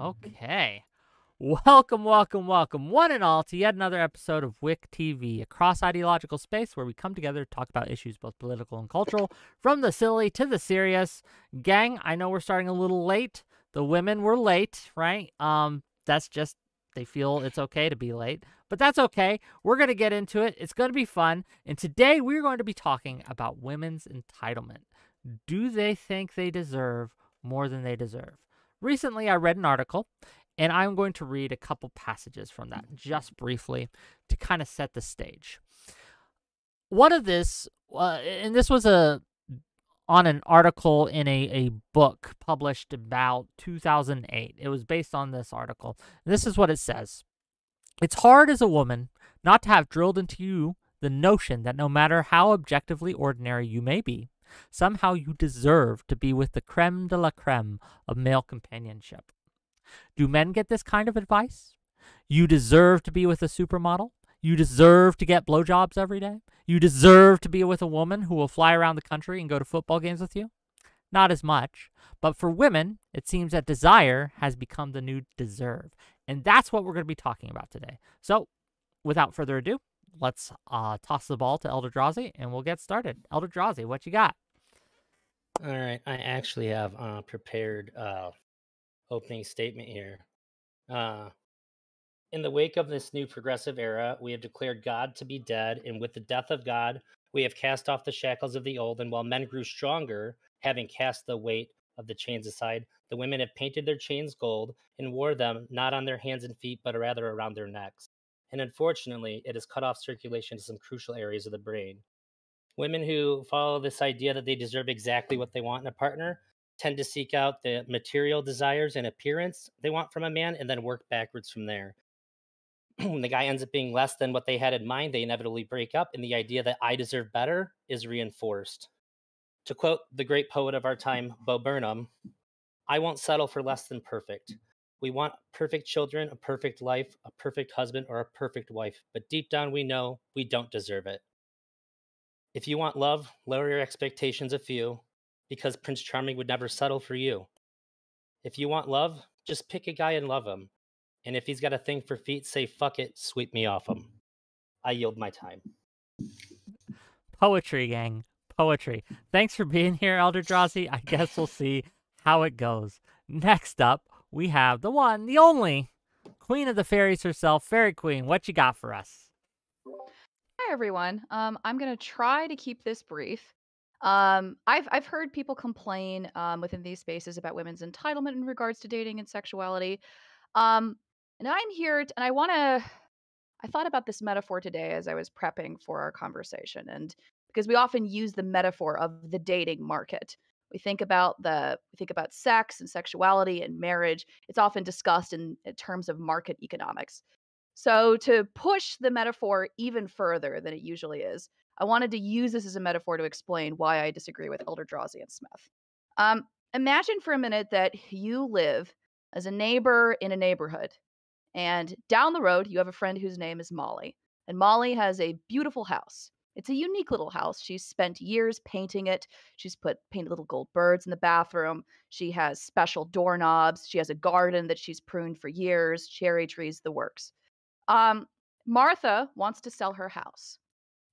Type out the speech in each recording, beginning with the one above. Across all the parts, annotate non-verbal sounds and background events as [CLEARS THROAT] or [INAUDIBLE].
Okay. Welcome, welcome, welcome, one and all, to yet another episode of Whick TV, a cross ideological space where we come together to talk about issues both political and cultural, from the silly to the serious. Gang, I know we're starting a little late. The women were late, right? Um, that's just they feel it's okay to be late, but that's okay. We're going to get into it. It's going to be fun. And today we're going to be talking about women's entitlement. Do they think they deserve more than they deserve? Recently, I read an article and I'm going to read a couple passages from that just briefly to kind of set the stage. One of this, uh, and this was a on an article in a, a book published about 2008. It was based on this article. This is what it says It's hard as a woman not to have drilled into you the notion that no matter how objectively ordinary you may be, somehow you deserve to be with the creme de la creme of male companionship. Do men get this kind of advice? You deserve to be with a supermodel. You deserve to get blowjobs every day. You deserve to be with a woman who will fly around the country and go to football games with you. Not as much. But for women, it seems that desire has become the new deserve. And that's what we're going to be talking about today. So, without further ado, let's uh, toss the ball to Elder Elderdrazi and we'll get started. Elder Elderdrazi, what you got? All right. I actually have uh, prepared uh, opening statement here. Uh, in the wake of this new progressive era, we have declared God to be dead, and with the death of God, we have cast off the shackles of the old. And while men grew stronger, having cast the weight of the chains aside, the women have painted their chains gold and wore them not on their hands and feet, but rather around their necks. And unfortunately, it has cut off circulation to some crucial areas of the brain. Women who follow this idea that they deserve exactly what they want in a partner tend to seek out the material desires and appearance they want from a man and then work backwards from there. [CLEARS THROAT] when the guy ends up being less than what they had in mind, they inevitably break up, and the idea that I deserve better is reinforced. To quote the great poet of our time, Bo Burnham, I won't settle for less than perfect. We want perfect children, a perfect life, a perfect husband, or a perfect wife, but deep down we know we don't deserve it. If you want love, lower your expectations a few, because Prince Charming would never settle for you. If you want love, just pick a guy and love him. And if he's got a thing for feet, say fuck it, sweep me off him. I yield my time. Poetry, gang. Poetry. Thanks for being here, Elder Elderdrazi. I guess we'll see how it goes. Next up, we have the one, the only Queen of the Fairies herself, Fairy Queen. What you got for us? Hi everyone. Um, I'm gonna try to keep this brief. Um, I've I've heard people complain um, within these spaces about women's entitlement in regards to dating and sexuality. Um, and I'm here, t- and I want to. I thought about this metaphor today as I was prepping for our conversation, and because we often use the metaphor of the dating market, we think about the we think about sex and sexuality and marriage. It's often discussed in, in terms of market economics. So to push the metaphor even further than it usually is, I wanted to use this as a metaphor to explain why I disagree with Elder Elderdrazi and Smeth. Um, imagine for a minute that you live as a neighbor in a neighborhood, and down the road, you have a friend whose name is Molly. And Molly has a beautiful house. It's a unique little house. She's spent years painting it. She's put painted little gold birds in the bathroom. She has special doorknobs. She has a garden that she's pruned for years, cherry trees, the works. Um, Martha wants to sell her house.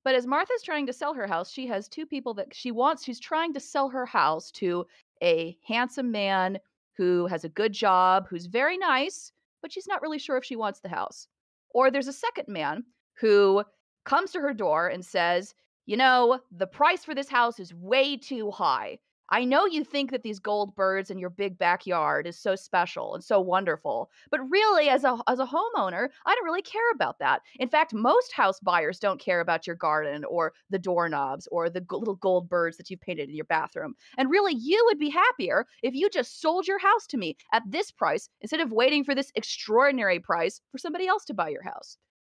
But as Martha's trying to sell her house, she has two people that she wants. She's trying to sell her house to a handsome man who has a good job, who's very nice, but she's not really sure if she wants the house. Or there's a second man who comes to her door and says, You know, the price for this house is way too high. I know you think that these gold birds in your big backyard is so special and so wonderful, but really as a as a homeowner, I don't really care about that. In fact, most house buyers don't care about your garden or the doorknobs or the little gold birds that you've painted in your bathroom. And really you would be happier if you just sold your house to me at this price instead of waiting for this extraordinary price for somebody else to buy your house.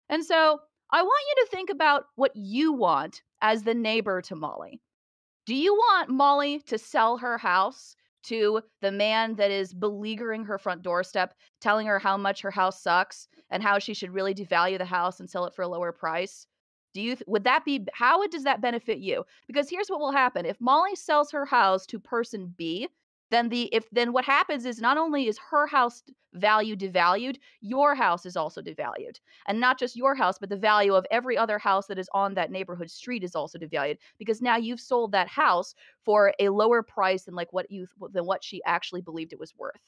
And so, I want you to think about what you want as the neighbor to Molly. Do you want Molly to sell her house to the man that is beleaguering her front doorstep, telling her how much her house sucks and how she should really devalue the house and sell it for a lower price? Do you would that be how does that benefit you? Because here's what will happen. If Molly sells her house to person B, then the if then what happens is not only is her house value devalued, your house is also devalued. And not just your house, but the value of every other house that is on that neighborhood street is also devalued because now you've sold that house for a lower price than like what you than what she actually believed it was worth.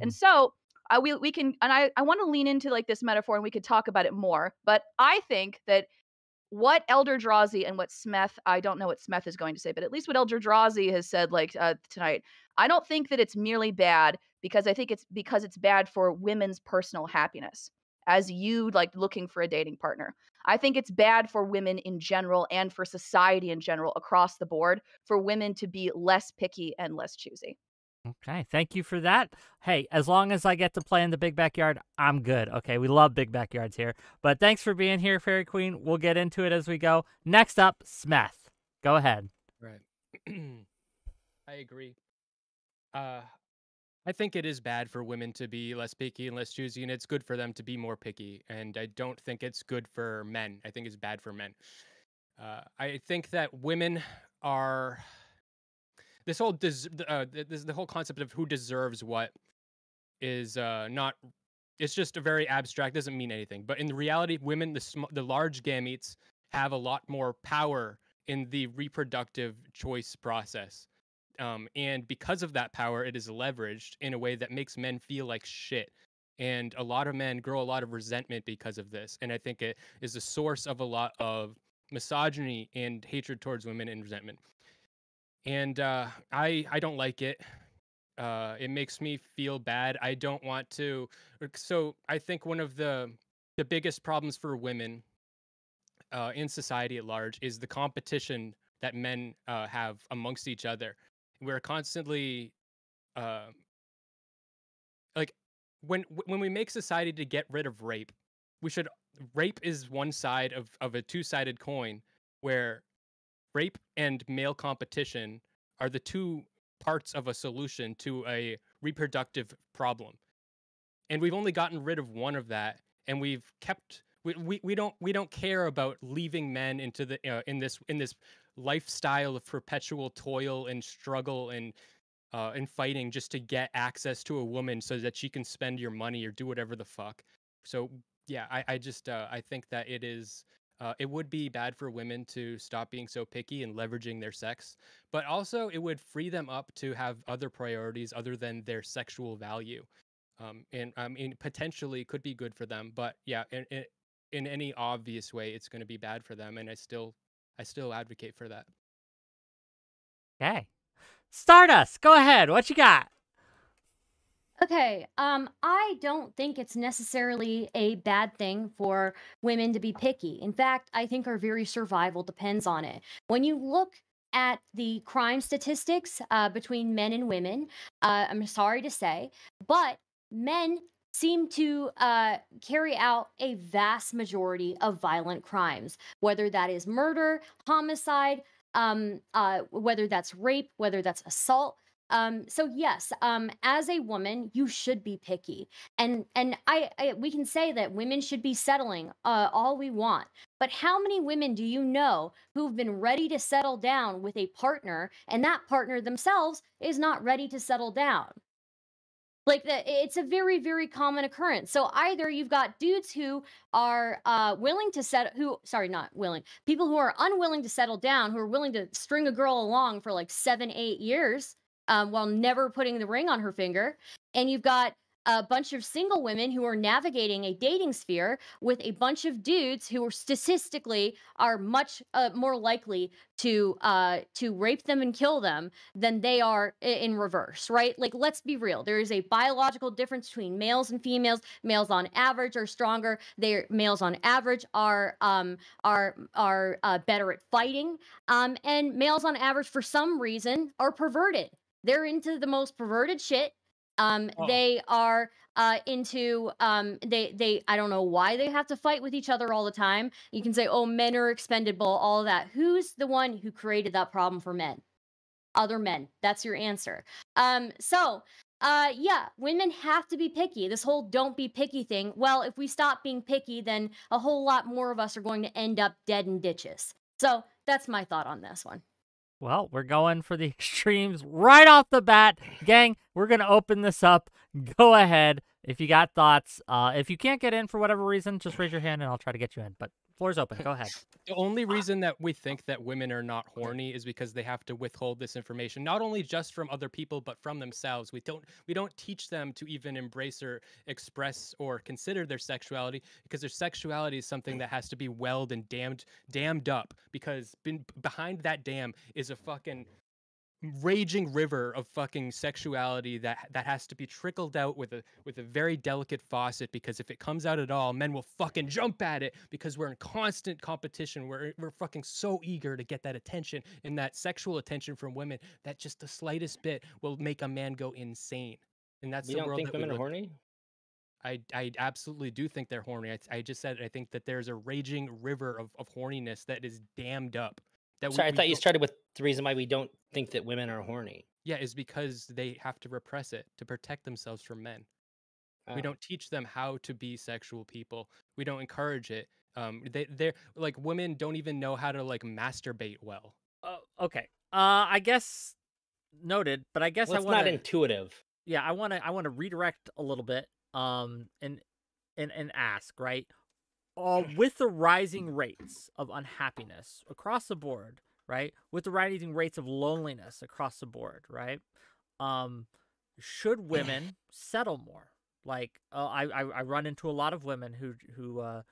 And mm-hmm. so I we we can and I I want to lean into like this metaphor and we could talk about it more, but I think that what Elderdrazi and what Smeth, I don't know what Smeth is going to say, but at least what Elderdrazi has said like uh, tonight, I don't think that it's merely bad because I think it's because it's bad for women's personal happiness as you like looking for a dating partner. I think it's bad for women in general and for society in general across the board for women to be less picky and less choosy. Okay, thank you for that. Hey, as long as I get to play in the big backyard, I'm good. Okay, we love big backyards here. But thanks for being here, Fairy Queen. We'll get into it as we go. Next up, Smeth. Go ahead. Right. [CLEARS THROAT] I agree. Uh, I think it is bad for women to be less picky and less choosy, and it's good for them to be more picky. And I don't think it's good for men. I think it's bad for men. Uh, I think that women are this whole des- uh, this the whole concept of who deserves what is uh, not it's just a very abstract doesn't mean anything. But in reality women the sm- the large gametes have a lot more power in the reproductive choice process. Um, and because of that power it is leveraged in a way that makes men feel like shit. And a lot of men grow a lot of resentment because of this. And i think it is a source of a lot of misogyny and hatred towards women and resentment and uh, I I don't like it. Uh, it makes me feel bad. I don't want to. So I think one of the the biggest problems for women uh, in society at large is the competition that men uh, have amongst each other. We're constantly uh, like when when we make society to get rid of rape, we should rape is one side of of a two sided coin where rape and male competition are the two parts of a solution to a reproductive problem. And we've only gotten rid of one of that and we've kept we, we, we don't we don't care about leaving men into the uh, in this in this lifestyle of perpetual toil and struggle and uh, and fighting just to get access to a woman so that she can spend your money or do whatever the fuck. So yeah, I, I just uh, I think that it is uh, it would be bad for women to stop being so picky and leveraging their sex, but also it would free them up to have other priorities other than their sexual value. Um, and I mean, potentially could be good for them, but yeah, in, in, in any obvious way, it's going to be bad for them. And I still, I still advocate for that. Okay. Stardust, go ahead. What you got? Okay, um, I don't think it's necessarily a bad thing for women to be picky. In fact, I think our very survival depends on it. When you look at the crime statistics uh, between men and women, uh, I'm sorry to say, but men seem to uh, carry out a vast majority of violent crimes, whether that is murder, homicide, um, uh, whether that's rape, whether that's assault um so yes um as a woman you should be picky. And and I, I we can say that women should be settling uh all we want. But how many women do you know who've been ready to settle down with a partner and that partner themselves is not ready to settle down? Like the, it's a very very common occurrence. So either you've got dudes who are uh, willing to set who sorry not willing people who are unwilling to settle down who are willing to string a girl along for like seven eight years um, while never putting the ring on her finger. And you've got a bunch of single women who are navigating a dating sphere with a bunch of dudes who are statistically are much uh, more likely to uh, to rape them and kill them than they are in reverse, right? Like, let's be real. There is a biological difference between males and females. Males on average are stronger. They males on average are um, are are uh, better at fighting, um, and males on average, for some reason, are perverted. They're into the most perverted shit. Um, oh. they are uh, into um, they they I don't know why they have to fight with each other all the time. You can say, oh, men are expendable, all of that. Who's the one who created that problem for men? Other men. That's your answer. Um, so uh yeah women have to be picky this whole don't be picky thing well if we stop being picky then a whole lot more of us are going to end up dead in ditches so that's my thought on this one Well, we're going for the [LAUGHS] extremes right off the bat. Gang, we're going to open this up. Go ahead. If you got thoughts, uh, if you can't get in for whatever reason, just raise your hand and I'll try to get you in. But floor's open. Go ahead. The only ah. reason that we think that women are not horny is because they have to withhold this information, not only just from other people, but from themselves. We don't we don't teach them to even embrace or express or consider their sexuality because their sexuality is something that has to be welled and dammed dammed up because been, behind that dam is a fucking raging river of fucking sexuality that that has to be trickled out with a with a very delicate faucet because if it comes out at all men will fucking jump at it because we're in constant competition we're we're fucking so eager to get that attention and that sexual attention from women that just the slightest bit will make a man go insane and that's We the don't world think women are horny. I, I absolutely do think they're horny. I, I just said I think that there's a raging river of, of horniness that is dammed up. That we- Sorry, I thought you started with the reason why we don't think that women are horny. Yeah, is because they have to repress it to protect themselves from men. We Oh. don't teach them how to be sexual people. We don't encourage it. Um, they they're like women don't even know how to like masturbate well. Uh, okay. Uh, I guess noted, but I guess Well, I want not intuitive. yeah, I want to. I want to redirect a little bit. Um, and and and ask right. Uh, with the rising rates of unhappiness across the board, right? With the rising rates of loneliness across the board, right? Um, should [LAUGHS] women settle more? Like, uh, I, I I run into a lot of women who who uh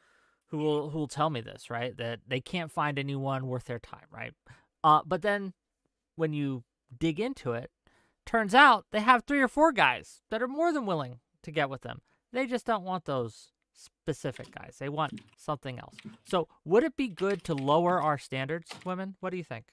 who will who will tell me this, right? That they can't find anyone worth their time, right? Uh, but then when you dig into it, turns out they have three or four guys that are more than willing to get with them. They just don't want those specific guys. They want something else. So, would it be good to lower our standards, women? What do you think?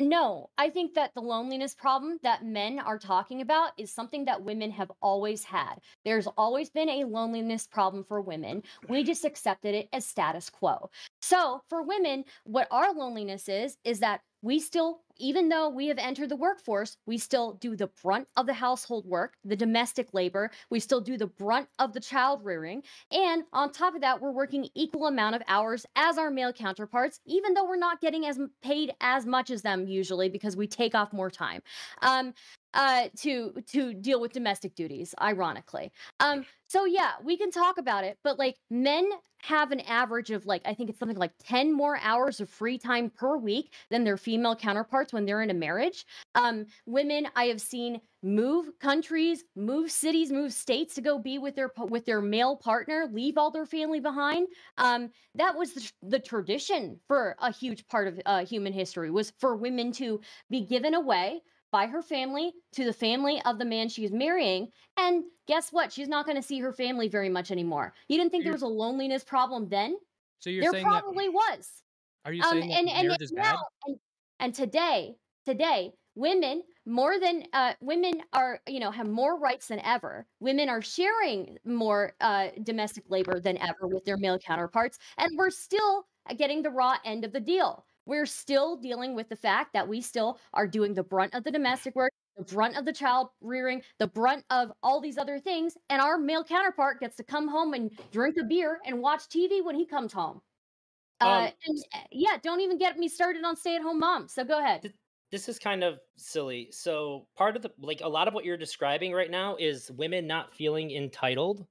No, I think that the loneliness problem that men are talking about is something that women have always had. There's always been a loneliness problem for women. We just accepted it as status quo. So, for women, what our loneliness is, is that we still, even though we have entered the workforce, we still do the brunt of the household work, the domestic labor. We still do the brunt of the child rearing. And on top of that, we're working equal amount of hours as our male counterparts, even though we're not getting as paid as much as them usually because we take off more time. Um, uh, to to deal with domestic duties, ironically. Um, so yeah, we can talk about it, but like men have an average of like I think it's something like 10 more hours of free time per week than their female counterparts when they're in a marriage. Um, women I have seen move countries, move cities, move states to go be with their with their male partner, leave all their family behind. Um, that was the, the tradition for a huge part of uh, human history was for women to be given away by her family to the family of the man she's marrying. And guess what? She's not going to see her family very much anymore. You didn't think there You're- was a loneliness problem then? So you're there saying probably was. are you Um, saying that and and marriage is bad? and, and today, today, women more than uh, women are, you know, have more rights than ever. Women are sharing more uh, domestic labor than ever with their male counterparts, and we're still getting the raw end of the deal. We're still dealing with the fact that we still are doing the brunt of the domestic work, the brunt of the child rearing, the brunt of all these other things, and our male counterpart gets to come home and drink a beer and watch TV when he comes home. Uh, Um, and uh, yeah, don't even get me started on stay-at-home moms. So go ahead. this is kind of silly. So part of the like a lot of what you're describing right now is women not feeling entitled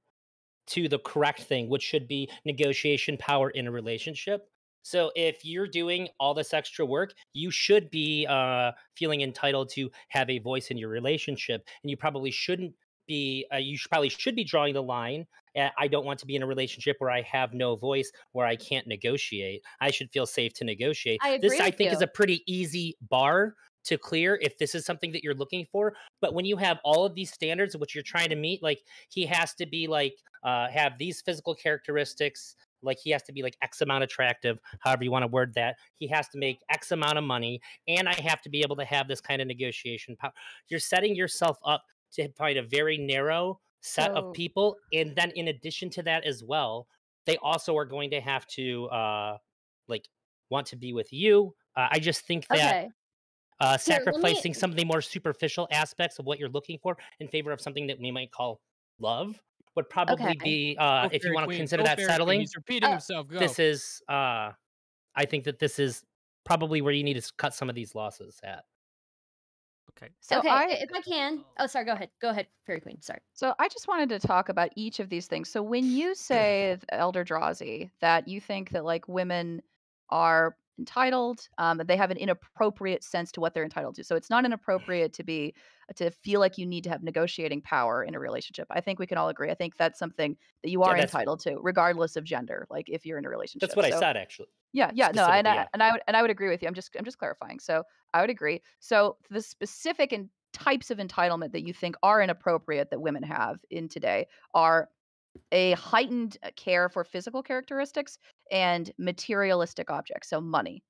to the correct thing, which should be negotiation power in a relationship. So if you're doing all this extra work, you should be uh, feeling entitled to have a voice in your relationship, and you probably shouldn't be. Uh, you should, probably should be drawing the line. uh, I don't want to be in a relationship where I have no voice, where I can't negotiate. I should feel safe to negotiate. I this, agree I with think, is a pretty easy bar to clear if this is something that you're looking for. But when you have all of these standards which you're trying to meet, like he has to be like uh, have these physical characteristics, like he has to be like X amount attractive, however you want to word that. He has to make X amount of money, and I have to be able to have this kind of negotiation power. You're setting yourself up to find a very narrow set So- of people, and then in addition to that as well, they also are going to have to uh like want to be with you. Uh, I just think that Okay. uh, Here, me- sacrificing some of the more superficial aspects of what you're looking for in favor of something that we might call love would probably Okay. be uh, Go if you want to consider go that Fairy Queen, settling. He's repeating Uh, himself. Go. This is uh, I think that this is probably where you need to cut some of these losses at. Okay. So okay, I if I can. Oh, sorry. Go ahead. Go ahead, Fairy Queen. Sorry. So I just wanted to talk about each of these things. So when you [CLEARS THROAT] say, Elder Drazi, that you think that like women are entitled, um, that they have an inappropriate sense to what they're entitled to. So it's not inappropriate to be to feel like you need to have negotiating power in a relationship. I think we can all agree. I think that's something that you are that's- entitled to, regardless of gender. Like if you're in a relationship. That's what I said, actually. yeah, yeah, no, and I, yeah. and I would and I would agree with you. I'm just I'm just clarifying. So I would agree. So the specific and types of entitlement that you think are inappropriate that women have in today are a heightened uh, care for physical characteristics and materialistic objects, so money.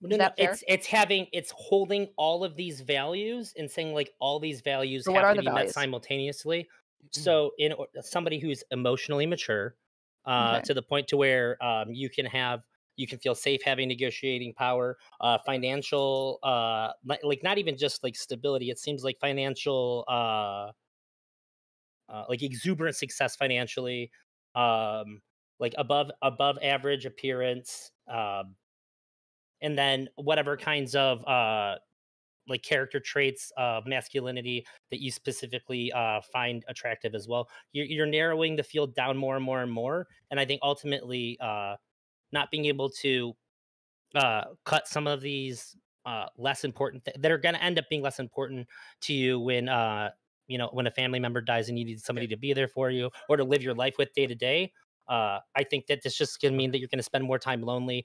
No, no, fair? it's it's having it's holding all of these values and saying like all these values So have to be met values? simultaneously. So in somebody who's emotionally mature, uh, Okay. to the point to where um, you can have you can feel safe having negotiating power, uh, financial, uh, like not even just like stability. It seems like financial, uh, like exuberant success financially, um, like above above average appearance, um, and then whatever kinds of uh, like character traits of masculinity that you specifically uh, find attractive as well. You're, you're narrowing the field down more and more and more, and I think ultimately, uh, not being able to uh, cut some of these uh, less important th- that are going to end up being less important to you when uh, you know when a family member dies and you need somebody to be there for you or to live your life with day to day. Uh, I think that this just going to mean that you're going to spend more time lonely,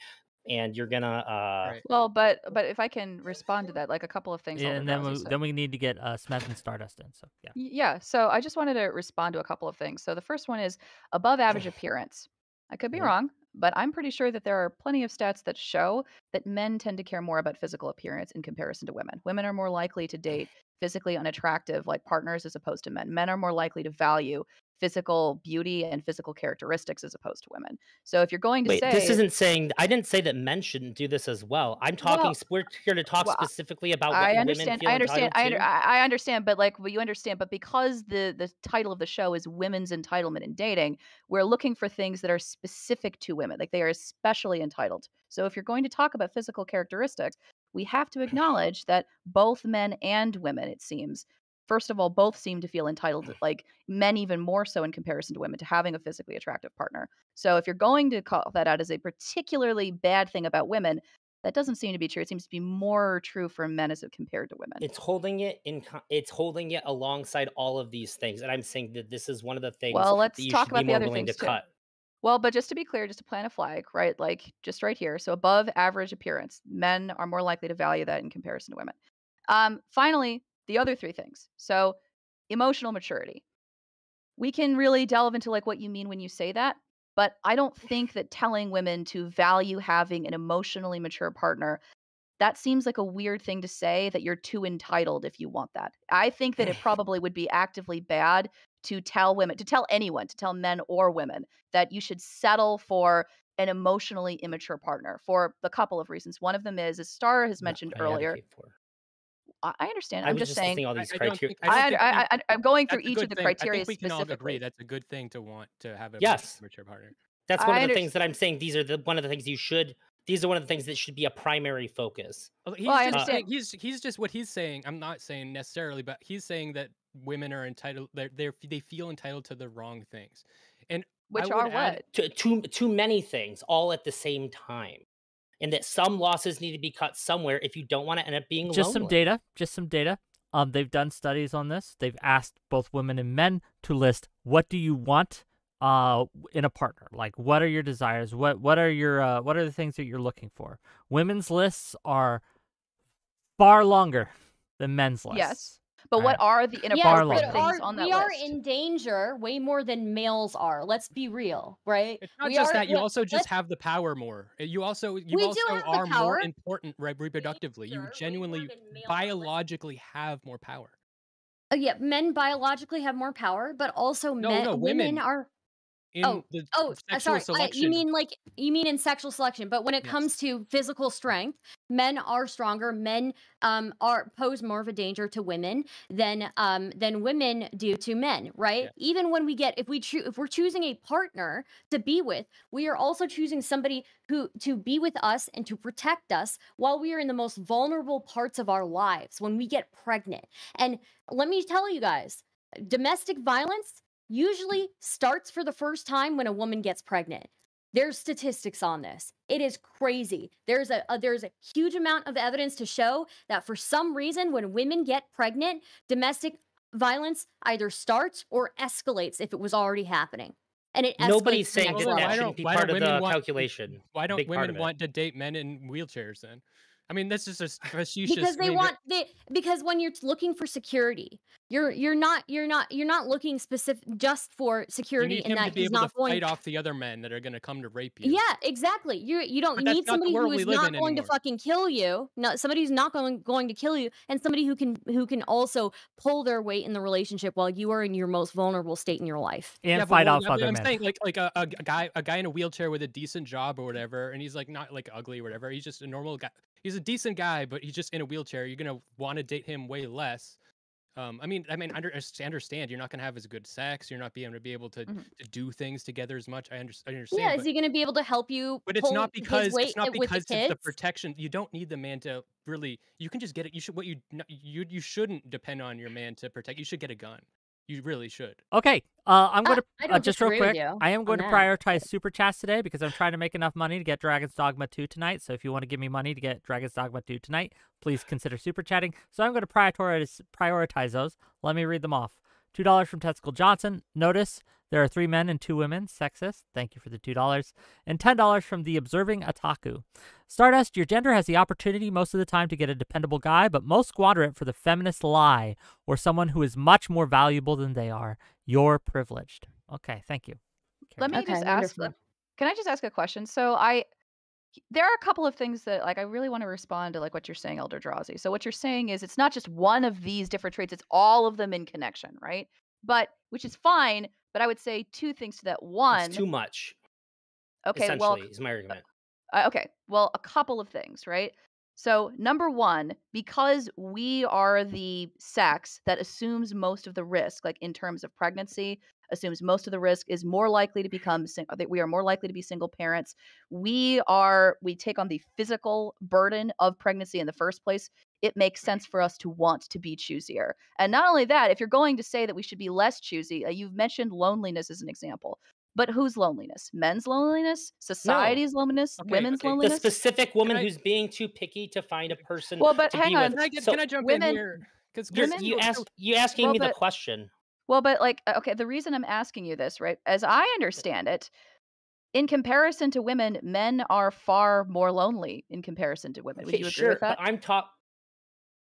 and you're gonna uh, Right. Well, but but if I can respond to that, like a couple of things. Yeah, and then we, said. then we need to get uh, Smeth and Stardust in. So yeah. Yeah, so I just wanted to respond to a couple of things. So the first one is above average [LAUGHS] appearance. I could be Mhm. wrong, but I'm pretty sure that there are plenty of stats that show that men tend to care more about physical appearance in comparison to women. Women are more likely to date physically unattractive like partners as opposed to men. Men are more likely to value physical beauty and physical characteristics as opposed to women. So if you're going to Wait, say this isn't saying. I didn't say that men shouldn't do this as well. I'm talking. Well, we're here to talk well, specifically about what I women understand. feel I understand. I, under. I I understand, but like, well, you understand, but because the the title of the show is "Women's Entitlement in Dating," we're looking for things that are specific to women, like they are especially entitled. So, if you're going to talk about physical characteristics, we have to [SIGHS] acknowledge that both men and women, it seems, first of all, both seem to feel entitled, like men even more so in comparison to women, to having a physically attractive partner. So, if you're going to call that out as a particularly bad thing about women, that doesn't seem to be true. It seems to be more true for men as it compared to women. It's holding it in. It's holding it alongside all of these things, and I'm saying that this is one of the things well, let's talk about the other things too. cut. Well, but just to be clear, just to plant a flag, right? Like just right here. So above average appearance, men are more likely to value that in comparison to women. Um, finally, the other three things. So emotional maturity. We can really delve into like what you mean when you say that, but I don't think that telling women to value having an emotionally mature partner that seems like a weird thing to say that you're too entitled if you want that. I think that it [LAUGHS] probably would be actively bad to tell women, to tell anyone, to tell men or women that you should settle for an emotionally immature partner for a couple of reasons. One of them is, as Star has mentioned I earlier. I, I understand. I I'm was just just saying. all I- these I criteria. I I, I, I, I'm going through each of the thing. criteria I think we can all agree that's a good thing to want to have a Yes. mature partner. That's one I of the things that I'm saying. These are the one of the things you should. These are one of the things that should be a primary focus. Well, uh, he's Well, I just understand. saying, he's he's just what he's saying. I'm not saying necessarily, but he's saying that women are entitled. They're, they're they feel entitled to the wrong things, and Which are add- what? to too too many things all at the same time, and that some losses need to be cut somewhere if you don't want to end up being Just some data. Just some data. Um, they've done studies on this. They've asked both women and men to list what do you want uh in a partner like what are your desires what what are your uh what are the things that you're looking for women's lists are far longer than men's lists Yes. But what are the Yes, inappropriate Barlow. things are, on that we are list? in danger way more than males are. Let's be real, right? It's not We just are- that. You let- also just have the power more. Uh, You also you also are power. more important re- reproductively. You Sure, way more genuinely than males are. Biologically have more power. Uh, yeah, men biologically have more power, but also No, men, no, women women. are in Oh, the Oh, uh, sexual sorry. I, selection. you mean like you mean in sexual selection, but when it Yes. comes to physical strength, men are stronger. Men um are pose more of a danger to women than um than women do to men, right? Yeah. Even when we get if we choose if we're choosing a partner to be with, we are also choosing somebody who to be with us and to protect us while we are in the most vulnerable parts of our lives when we get pregnant. And let me tell you guys, domestic violence usually starts for the first time when a woman gets pregnant. There's statistics on this. It is crazy. There's a, a there's a huge amount of evidence to show that for some reason when women get pregnant, domestic violence either starts or escalates if it was already happening. And it escalates Nobody's saying next that that why level. don't- shouldn't be part of the want- calculation. Why don't Big women want to date men in wheelchairs then? I mean, this is a s- facetious. because they want they because when you're looking for security you're you're not you're not you're not looking specific just for You security need in him to that be able to going fight off the other men that are going to come to rape you. yeah exactly you you don't But you that's need somebody who world we is live not in going to fucking kill you no somebody who's not going going to kill you and somebody who can who can also pull their weight in the relationship while you are in your most vulnerable state in your life and yeah, but fight well, off I mean, other I'm men. saying like like a, a g- guy a guy in a wheelchair with a decent job or whatever, and he's like not like ugly or whatever. He's just a normal guy. He's a decent guy, but he's just in a wheelchair. You're gonna want to date him way less. Um, I mean, I mean, under, I understand you're not gonna have as good sex. You're not being able to be able to, Mhm. to do things together as much. I, under, I understand. yeah but, is he going to be able to help you but it's not because it's not because the it's the protection. You don't need the man to really. You can just get it. You should what you you you shouldn't depend on your man to protect. You should get a gun. You really should. Okay, uh, I'm Uh, going to uh, just real quick. I am going to that. prioritize super chats today because I'm trying to make enough money to get Dragon's Dogma 2 tonight. So if you want to give me money to get Dragon's Dogma 2 tonight, please consider super chatting. So I'm going to prioritize prioritize those. Let me read them off. Two dollars from Testicle Johnson. Notice there are three men and two women. Sexist. Thank you for the two dollars. And ten dollars from the Observing Otaku. Stardust, your gender has the opportunity most of the time to get a dependable guy, but most squander it for the feminist lie or someone who is much more valuable than they are. You're privileged. Okay, thank you. Let me Okay, just ask. Can I just ask a question? So I, there are a couple of things that like I really want to respond to like what you're saying, Elder Drazi. So what you're saying is it's not just one of these different traits; it's all of them in connection, right? But which is fine. But I would say two things to that. One, It's too much. okay, essentially, well, is my argument. Uh, okay, well, a couple of things, right? So, number one, because we are the sex that assumes most of the risk, like in terms of pregnancy, assumes most of the risk is more likely to become sing- that we are more likely to be single parents. We are we take on the physical burden of pregnancy in the first place. It makes sense for us to want to be choosier. And not only that, if you're going to say that we should be less choosy, uh, you've mentioned loneliness as an example. But whose loneliness? Men's loneliness? Society's loneliness? Okay, women's okay. The The specific woman I- who's being too picky to find a person Well, but to hang be on. with. Can I get? So- can I jump women- in here? Because You're, you ask you asking Well, me the question. Well, but like, uh, okay, the reason I'm asking you this, right? As I understand it, in comparison to women, men are far more lonely in comparison to women. Would Okay, you agree sure, with that? but I'm talk.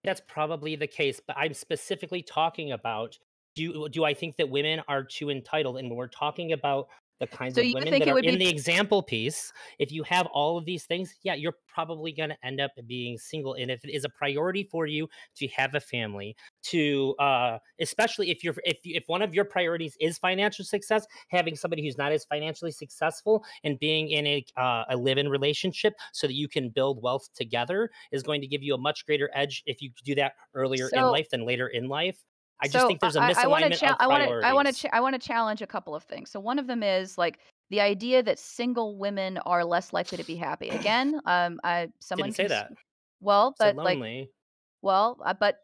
That's probably the case, but I'm specifically talking about do do I think that women are too entitled? And when we're talking about the kinds So of women that are in be- the example piece, if you have all of these things, yeah, you're probably going to end up being single. And if it is a priority for you to have a family, to uh, especially if you're if if one of your priorities is financial success, having somebody who's not as financially successful and being in a uh, a live-in relationship so that you can build wealth together is going to give you a much greater edge if you do that earlier in life than later in life. I just So, think there's a I- I wanna misalignment cha- I want to I want to ch- I want to challenge a couple of things. So one of them is like the idea that single women are less likely to be happy. Again, um, I someone Didn't say that. Well, but like, lonely well, uh, but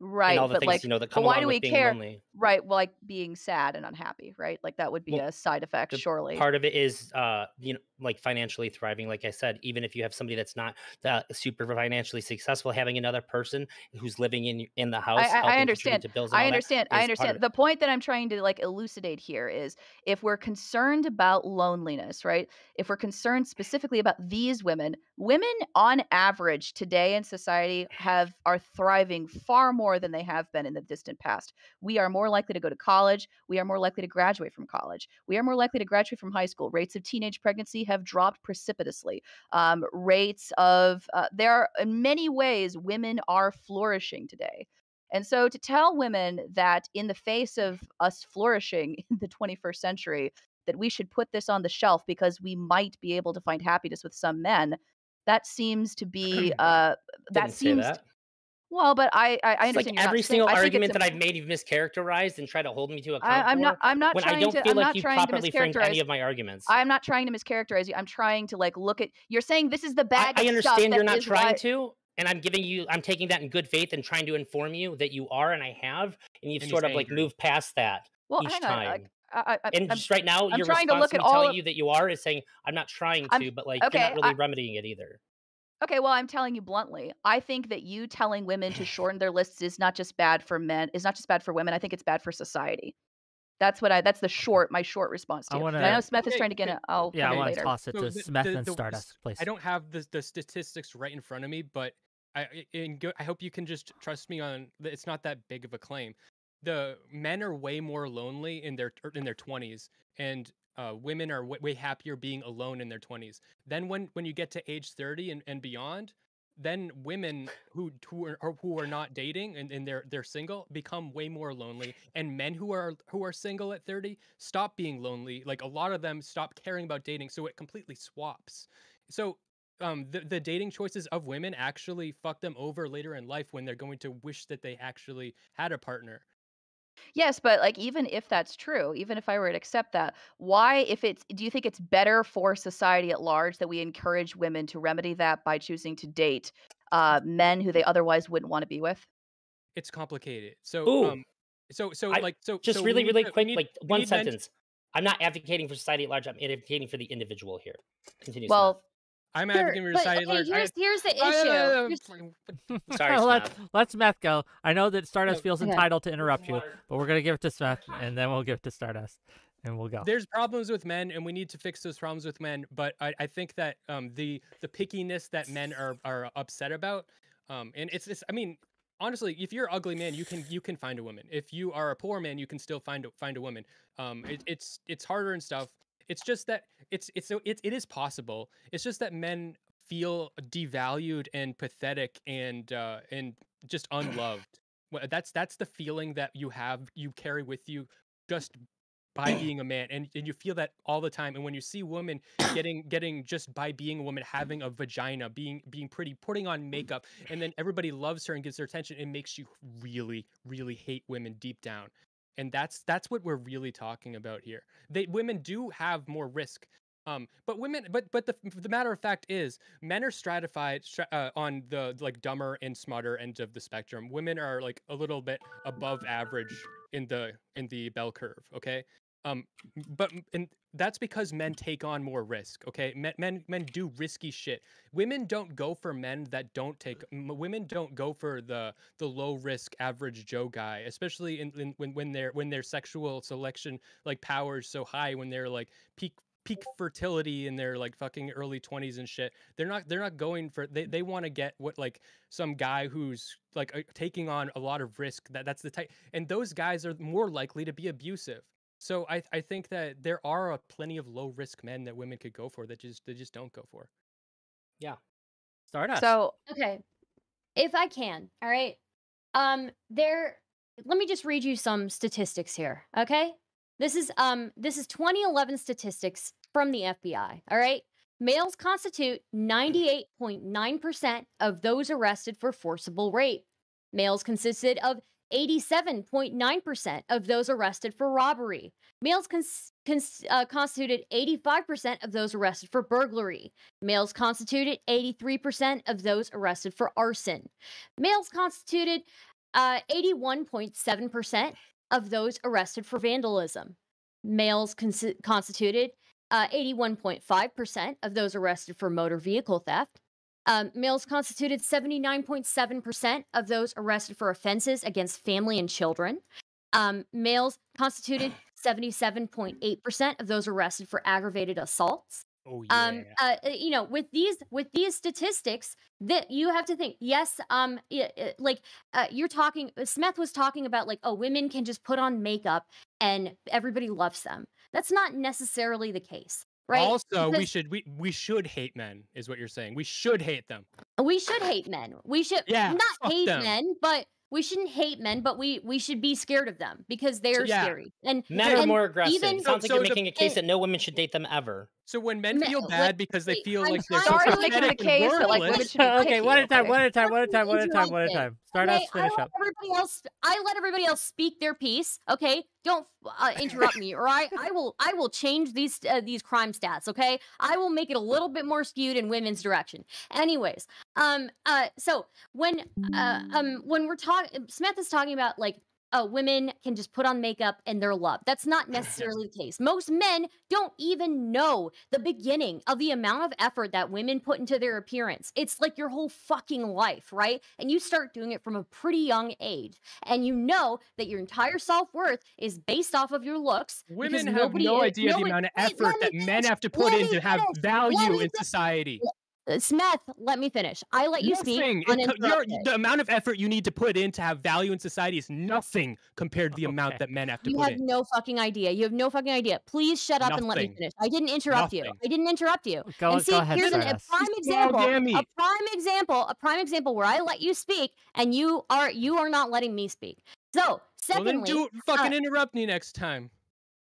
right, all the but things like, you know that but come why do we care? lonely. Right, well, like being sad and unhappy, right? Like that would be Well, a side effect, surely. Part of it is, uh, you know, like financially thriving. Like I said, even if you have somebody that's not uh, super financially successful, having another person who's living in in the house, I, I, helping I contribute understand. I understand. I understand. The point that I'm trying to like elucidate here is if we're concerned about loneliness, right? If we're concerned specifically about these women, women on average today in society have are thriving far more than they have been in the distant past. We are more likely to go to college. We are more likely to graduate from college. We are more likely to graduate from high school. Rates of teenage pregnancy have dropped precipitously. Um, rates of uh, there are in many ways women are flourishing today. And so to tell women that in the face of us flourishing [LAUGHS] in the 21st century, that we should put this on the shelf because we might be able to find happiness with some men. That seems to be [CLEARS THROAT] uh that seems that. Well, but I I, I It's understand like every single I think it's argument that I've made you've mischaracterized and try to hold me to account I, I'm not I'm not when I trying don't to feel I'm like not you trying to properly framed any of my arguments. I'm not trying to mischaracterize you. I'm trying to like look at. You're saying this is the I, bag. I of stuff understand you're not trying why- to, and I'm giving you, I'm taking that in good faith and trying to inform you that you are, and I have, and you've And sort of like moved past that Well, each hang on. time. Like, I, I, I- and I'm- just right now, I'm your trying to response look to at me all telling of- you that you are is saying I'm not trying I'm- to, but like okay, you're not really I- remedying it either. Okay. Well, I'm telling you bluntly. I think that you telling women to [LAUGHS] shorten their lists is not just bad for men. Is not just bad for women. I think it's bad for society. That's what I. That's the short. My short response to I you. wanna- I know Smeth is trying to get okay, it. I'll Yeah, I want later. to toss it So to the- Smeth the- and the- Stardust, please. I don't have the the statistics right in front of me, but I I- go, I hope you can just trust me on that it's not that big of a claim. The men are way more lonely in their er, in their 20s and uh, women are way, way happier being alone in their 20s. Then when when you get to age 30 and, and beyond, then women who who are who are not dating and, and they're they're single become way more lonely. And men who are who are single at 30 stop being lonely. Like a lot of them stop caring about dating so it completely swaps. So um the, the dating choices of women actually fuck them over later in life when they're going to wish that they actually had a partner Yes, but like even if that's true, even if I were to accept that, why if it's do you think it's better for society at large that we encourage women to remedy that by choosing to date uh men who they otherwise wouldn't want to be with? it's complicated so Ooh. um so so I- like so Just so really, really to- quick, need- like one need men sentence. I'm not advocating for society at large. I'm advocating for the individual here. Continue. Well, i'm Sure, advocating for but society at okay, large here's here's the I- I- issue. I- Here's- [LAUGHS] Sorry, let Smeth. let's Smeth go. I know that Stardust No, feels okay. entitled to interrupt you, but we're gonna give it to Smeth, and then we'll give it to Stardust, and we'll go. there's problems with men and we need to fix those problems with men but i, I think that um the the pickiness that men are are upset about um and it's this i mean honestly if you're an ugly man you can you can find a woman if you are a poor man you can still find a, find a woman um it, it's it's harder and stuff it's just that it's it's so it, it is possible. It's just that men feel devalued and pathetic and uh and just [CLEARS THROAT] unloved. That's that's the feeling that you have you carry with you just by [CLEARS THROAT] being a man and, and you feel that all the time and when you see women getting getting just by being a woman having a vagina being being pretty putting on makeup and then everybody loves her and gives her attention it makes you really really hate women deep down and that's that's what we're really talking about here. They women do have more risk um but women but but the the matter of fact is men are stratified uh, on the like dumber and smarter end of the spectrum. Women are like a little bit above average in the in the bell curve okay um but and that's because men take on more risk okay? Men men, men do risky shit. Women don't go for men that don't take women don't go for the the low risk average joe guy especially in, in when when their when their sexual selection like power is so high when they're like peak peak fertility in their like fucking early 20s and shit. They're not they're not going for they, they want to get what like some guy who's like uh, taking on a lot of risk that that's the type and those guys are more likely to be abusive so i i think that there are a plenty of low risk men that women could go for that just they just don't go for Stardust. so Okay. If I can, all right. Um there let me just read you some statistics here, okay? This is um this is 2011 statistics from the FBI, all right? Males constitute 98.9% of those arrested for forcible rape. Males consisted of 87.9% of those arrested for robbery. Males cons- cons- uh, constituted 85% of those arrested for burglary. Males constituted 83% of those arrested for arson. Males constituted uh, 81.7% of those arrested for vandalism. Males cons- constituted uh, 81.5% of those arrested for motor vehicle theft. Um, males constituted 79.7% of those arrested for offenses against family and children. Um, males constituted [SIGHS] 77.8% of those arrested for aggravated assaults. Oh yeah. um uh, uh, you know with these with these statistics that you have to think yes um i- i- like uh, you're talking uh, smeth was talking about like oh women can just put on makeup and everybody loves them. That's not necessarily the case right also we should we, we should hate men is what you're saying we should hate them we should hate men we should Yeah, not hate them. men but we shouldn't hate men, but we we should be scared of them because they are yeah. scary. And Men Okay. are and more aggressive. even- it sounds So- like you're making a case and- that no women should date them ever. So when men Me- feel let- bad because they feel I'm like they're trying so to making the pathetic and case that like women worthless, should [LAUGHS] be okay, picky, one at a time, one at a time, one at a time, one at a time, one at a time. Start Okay, us, finish I up. everybody else. I let everybody else speak their piece. Okay, don't uh, interrupt me, or I, I will, I will change these uh, these crime stats. Okay, I will make it a little bit more skewed in women's direction. Anyways, um, uh, so when, uh, um, when we're talking, Smeth is talking about like. Uh, women can just put on makeup and they're loved. That's not [LAUGHS] necessarily the case. Most men don't even know the beginning of the amount of effort that women put into their appearance. It's like your whole fucking life, right? And you start doing it from a pretty young age. And you know that your entire self worth is based off of your looks. Women have no idea the nobody- amount of effort that me men have to put in to have. Value in society. Uh, Smeth, let me finish. I let you speak Nothing. It co- the amount of effort you need to put in to have value in society is nothing compared to the amount that men have to You put have in. no fucking idea. You have no fucking idea. Please shut up and let me finish. I didn't interrupt you. I didn't interrupt you. Go, and see, go ahead, here's an, a Stardust. prime Small example. A gammy. prime example. A prime example where I let you speak and you are you are not letting me speak. So, Well, then secondly, do fucking interrupt me next time.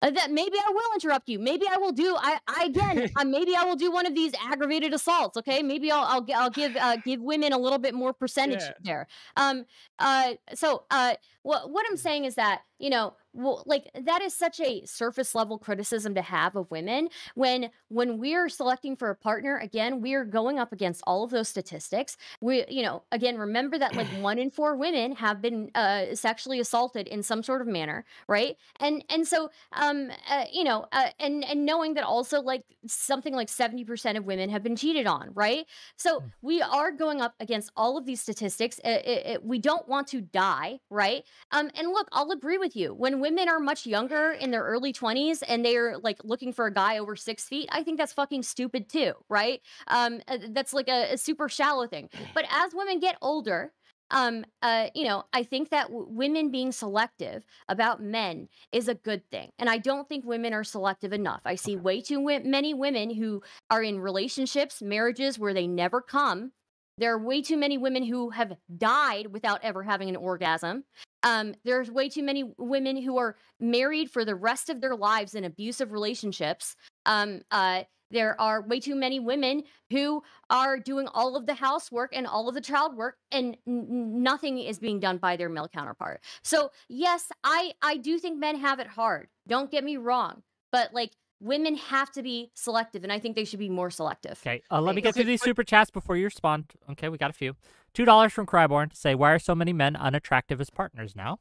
Uh, that maybe I will interrupt you. Maybe I will do. I, I again. [LAUGHS] uh, maybe I will do one of these aggravated assaults. Okay. Maybe I'll I'll, I'll give uh, give women a little bit more percentage Yeah. there. Um. Uh. So. Uh. What what I'm saying is that you know, well, like that is such a surface level criticism to have of women when when we're selecting for a partner. Again, we're going up against all of those statistics. We, you know, again, remember that like [CLEARS THROAT] one in four women have been uh, sexually assaulted in some sort of manner, right? And and so um, uh, you know, uh, and and knowing that also like something like seventy percent of women have been cheated on, right? So Mm. we are going up against all of these statistics. Uh, it- it- we don't want to die, right? Um, and look, I'll agree with you. When women are much younger in their early twenties and they're like looking for a guy over six feet, I think that's fucking stupid too, right? Um, uh, that's like a, a super shallow thing. But as women get older, um uh you know i think that w- women being selective about men is a good thing and i don't think women are selective enough. I see way too many women who are in relationships marriages where they never come. There are way too many women who have died without ever having an orgasm um, there's way too many women who are married for the rest of their lives in abusive relationships. Um, uh, there are way too many women who are doing all of the housework and all of the child work and n- nothing is being done by their male counterpart. So yes i i do think men have it hard. Don't get me wrong but like women have to be selective and i think they should be more selective Okay, uh, let me get through these super chats before you respond. Okay, we got a few. Two dollars from Cryborn to say, "Why are so many men unattractive as partners now?"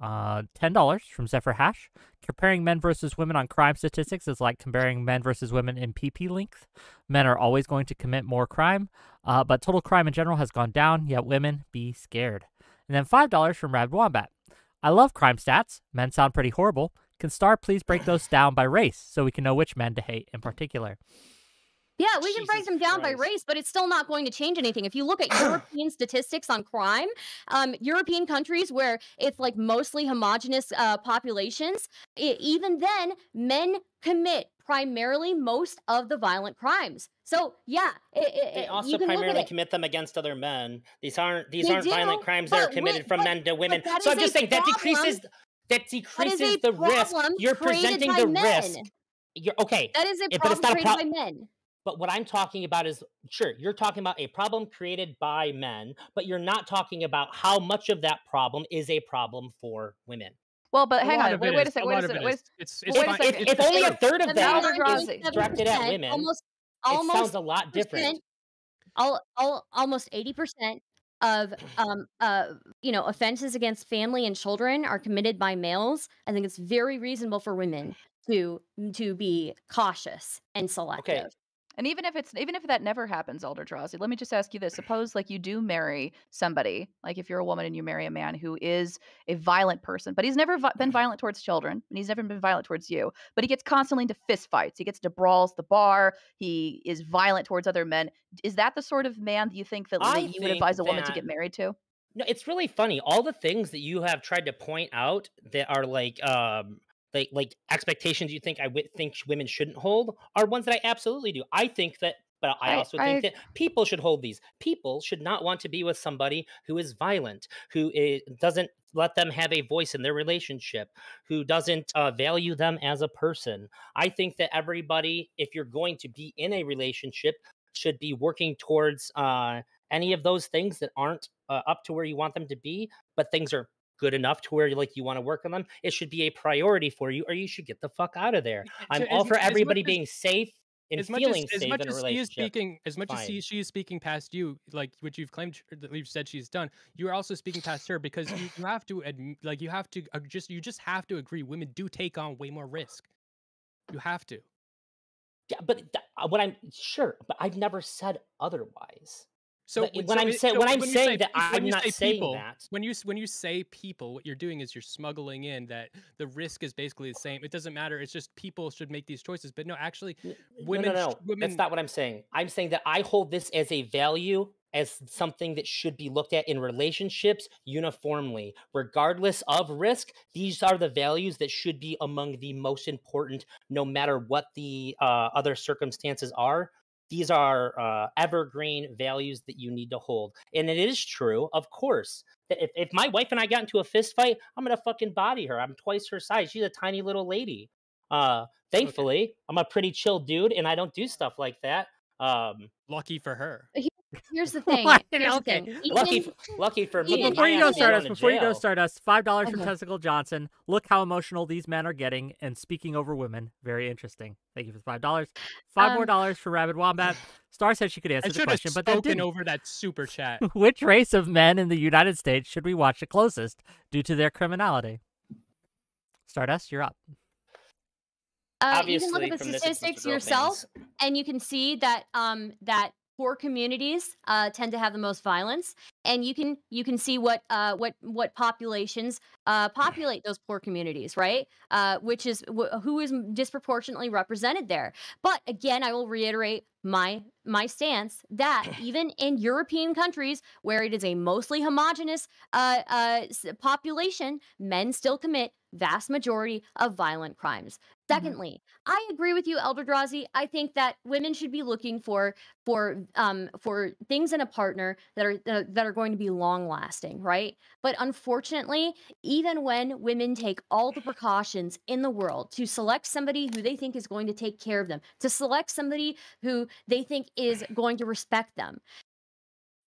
Uh, ten dollars from Zephyr Hash. Comparing men versus women on crime statistics is like comparing men versus women in PP length. Men are always going to commit more crime, uh, but total crime in general has gone down. Yet women be scared. And then five dollars from Rad Wombat. I love crime stats. Men sound pretty horrible. Can Star please break those down by race so we can know which men to hate in particular? Yeah, we can break them down by race, but it's still not going to change anything. If you look at [COUGHS] European statistics on crime, um, European countries where it's like mostly homogenous uh, populations, e- even then, men commit primarily most of the violent crimes. So yeah, it, it, They also you can look at primarily commit them against other men. These aren't these They aren't violent crimes that are committed wi- from but- men to women. So I'm just a saying that decreases that That is decreases a the risk. You're presenting the men. risk. You're okay. That is a Yeah, but it's problem not a created prob- by men. But what I'm talking about is sure, you're talking about a problem created by men, but you're not talking about how much of that problem is a problem for women. Well, but hang on. Wait, wait a second. Wait a second. it Wait a is. It's, it's wait a second. If, It's only a third of that is directed at women, almost it almost sounds a lot different. all, all almost 80% of um uh you know offenses against family and children are committed by males i think it's very reasonable for women to to be cautious and selective And even if it's even if that never happens, Elder Drazi, let me just ask you this: Suppose like you do marry somebody, like if you're a woman and you marry a man who is a violent person, but he's never vi- been violent towards children, and he's never been violent towards you, but he gets constantly into fist fights. He gets into brawls, the bar. He is violent towards other men. Is that the sort of man that you think that, that you would advise a woman to get married to? No, it's really funny. All the things that you have tried to point out that are like um like like expectations you think I w- think women shouldn't hold are ones that I absolutely do. I think that But I I- also think I- that people should hold these. People should not want to be with somebody who is violent, who doesn't let them have a voice in their relationship, who doesn't uh, value them as a person. I think that everybody, if you're going to be in a relationship, should be working towards uh, any of those things that aren't uh, up to where you want them to be, but things are good enough to where you like you want to work on them. It should be a priority for you, or you should get the fuck out of there. I'm all for as much everybody as- being safe and as much feeling as, as safe much in a as she is speaking as much as she, she is speaking past you like what you've claimed that you've said she's done you are also speaking past her because you, you have to adm- like you have to uh, just you just have to agree women do take on way more risk you have to Yeah, but th- uh, what I'm sure, but I've never said otherwise. So when so I'm say- so when I'm you saying say that, when I'm not say saying people, that. when you when you say people what you're doing is you're smuggling in that the risk is basically the same it doesn't matter it's just people should make these choices but no actually women no, no, no. women That's not what I'm saying. I'm saying that I hold this as a value, as something that should be looked at in relationships uniformly, regardless of risk. These are the values that should be among the most important, no matter what the uh, other circumstances are. These are uh, evergreen values that you need to hold. And it is true, of course, that if, if my wife and I got into a fist fight, I'm going to fucking body her. I'm twice her size. She's a tiny little lady. Uh, thankfully, I'm a pretty chill dude and I don't do stuff like that. Um, lucky for her Here's the [LAUGHS] thing. Here's Okay. the thing. lucky, Even- lucky for me. even- Before you go, ain't Stardust, going to before you go, jail. Stardust, five dollars from Okay. Testicle Johnson. Look how emotional these men are getting and speaking over women. Very interesting. Thank you for the five dollars. Five more Um, dollars for Rabbit Wombat. Star said she could I answer the should have question, but that spoken didn't. over that super chat [LAUGHS] Which race of men in the United States should we watch the closest due to their criminality? Stardust, you're up. Uh, you can look at the from this, it's statistics yourself, Fans. and you can see that um that poor communities uh, tend to have the most violence, and you can you can see what uh what what populations uh populate those poor communities, right? Uh, which is wh- who is disproportionately represented there. But again, I will reiterate my my stance that [CLEARS THROAT] even in European countries where it is a mostly homogenous uh, uh, population, men still commit vast majority of violent crimes. Secondly, I agree with you, Elder Drazi. I think that women should be looking for for um for things in a partner that are that are, that are going to be long lasting, right? But unfortunately, even when women take all the [LAUGHS] precautions in the world to select somebody who they think is going to take care of them, to select somebody who they think is going to respect them,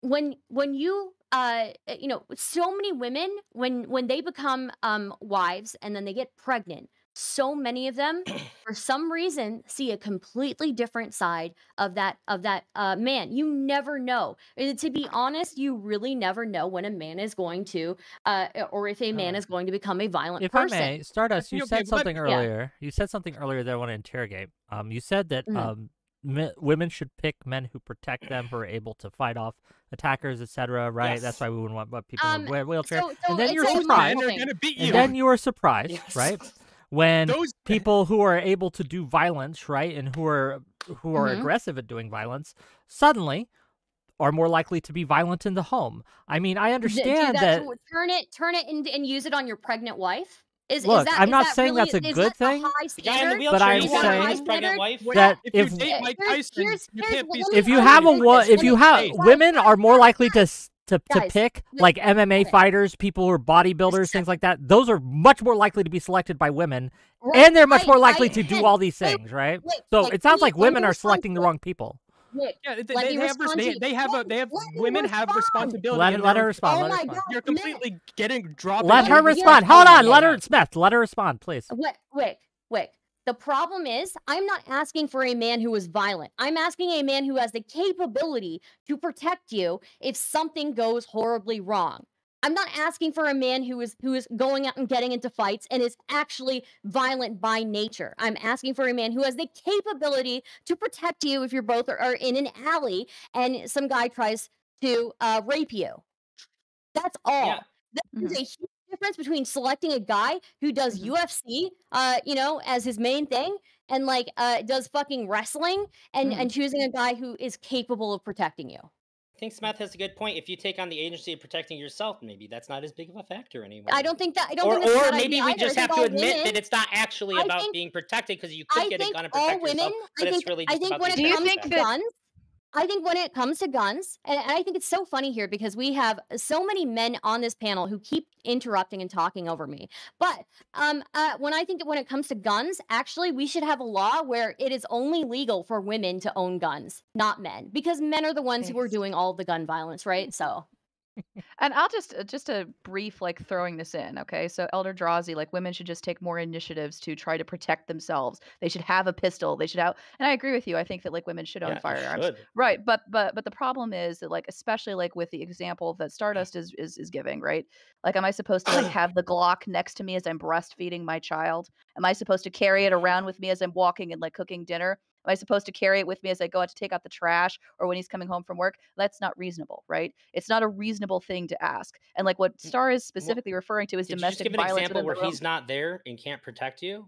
when when you uh uh, you know so many women when when they become um wives and then they get pregnant so many of them [CLEARS THROAT] for some reason see a completely different side of that of that uh man you never know to be honest you really never know when a man is going to uh or if a man Uh, is going to become a violent If person I may, Stardust, you Okay, said let- something yeah. earlier. You said something earlier that I want to interrogate. Um, you said that Mhm. um, me- women should pick men who protect them, who are able to fight off attackers, etc. Right? That's why we wouldn't want want people Um, in a wheelchair. so, so and then you're surprised. men are gonna beat you And then you are surprised, Yes. right? When those [LAUGHS] people who are able to do violence, right, and who are who are Mhm. aggressive at doing violence, suddenly are more likely to be violent in the home. I mean, I understand that, that. turn it turn it and, and use it on your pregnant wife is, Look, is that, I'm is not that saying really, that's a is good that thing. high The guy in the standard? wheelchair, I'm you saying- his pregnant wife. Wait, that if, if- you date Mike Here's- Tyson, here's- you here's can't be. if you have a ask you wo- this, if you have women are more likely to to, to Guys, pick li- like MMA okay. fighters, people who are bodybuilders, things like that. Those are much more likely to be selected by women, Right, and they're much I- more likely I- to do all these wait, things, right? wait, So wait, it sounds like women are selecting the wrong people. Wait, Yeah, they, they, have res- they, they have a they have Let women have responsibility. Let, oh let her respond. Oh let her my respond. God. You're man. completely getting dropped. Let her respond. Hold on. Let her Smeth. Let her respond, please. Whick, Whick, Whick. The problem is, I'm not asking for a man who is violent. I'm asking a man who has the capability to protect you if something goes horribly wrong. I'm not asking for a man who is who is going out and getting into fights and is actually violent by nature. I'm asking for a man who has the capability to protect you if you're both are, are in an alley and some guy tries to uh, rape you. That's all. Yeah. There's a huge difference between selecting a guy who does UFC, uh, you know, as his main thing, and like uh, does fucking wrestling, and Mhm. and choosing a guy who is capable of protecting you. I think Smeth has a good point. If you take on the agency of protecting yourself, maybe that's not as big of a factor anymore. I don't think that. I don't Or, think that's a or bad maybe idea we just have to admit women, that it's not actually about think- being protected because you could I get a gun and all protect women. yourself, I but it's think. really I just think about when it Do you comes think to guns, I think when it comes to guns, and, I think it's so funny here because we have so many men on this panel who keep interrupting and talking over me. But um, uh, when I think that when it comes to guns, actually, we should have a law where it is only legal for women to own guns, not men, because men are the ones who are doing all the gun violence, right? So And I'll just uh, just a brief like throwing this in, okay? So Elder Drazi, like women should just take more initiatives to try to protect themselves. They should have a pistol. They should have, and I agree with you. I think that like women should own Yeah, firearms. should. Right, but but but the problem is that like especially like with the example that Stardust is is is giving, right? Like am I supposed to like [CLEARS THROAT] have the Glock next to me as I'm breastfeeding my child? Am I supposed to carry it around with me as I'm walking and like cooking dinner? Am I supposed to carry it with me as I go out to take out the trash or when he's coming home from work? That's not reasonable, right? It's not a reasonable thing to ask. And like what Star is specifically referring to is Did you just domestic give an example where he's not there and can't protect you?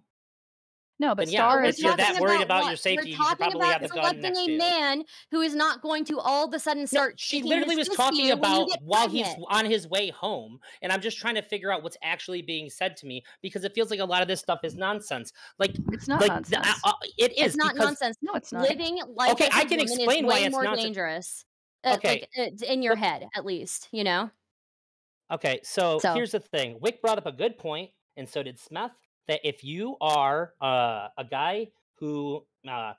No, but yeah, Star if is you're that worried about what? your safety, you should talking probably about have the gun next a to you. man who is not going to all of a sudden No, start. she literally was talking you when you about while he's on his way home, and I'm just trying to figure out what's actually being said to me because it feels like a lot of this stuff is nonsense. Like, it's not like nonsense. the- uh, uh, it is It's not nonsense. no, it's not. Living life Okay, I can explain why it's more nonsense. dangerous. Uh, Okay. like uh, in your head, at least. You know. Okay, so, So- here's the thing. Whick brought up a good point, and so did Smeth. That if you are uh, a guy who uh,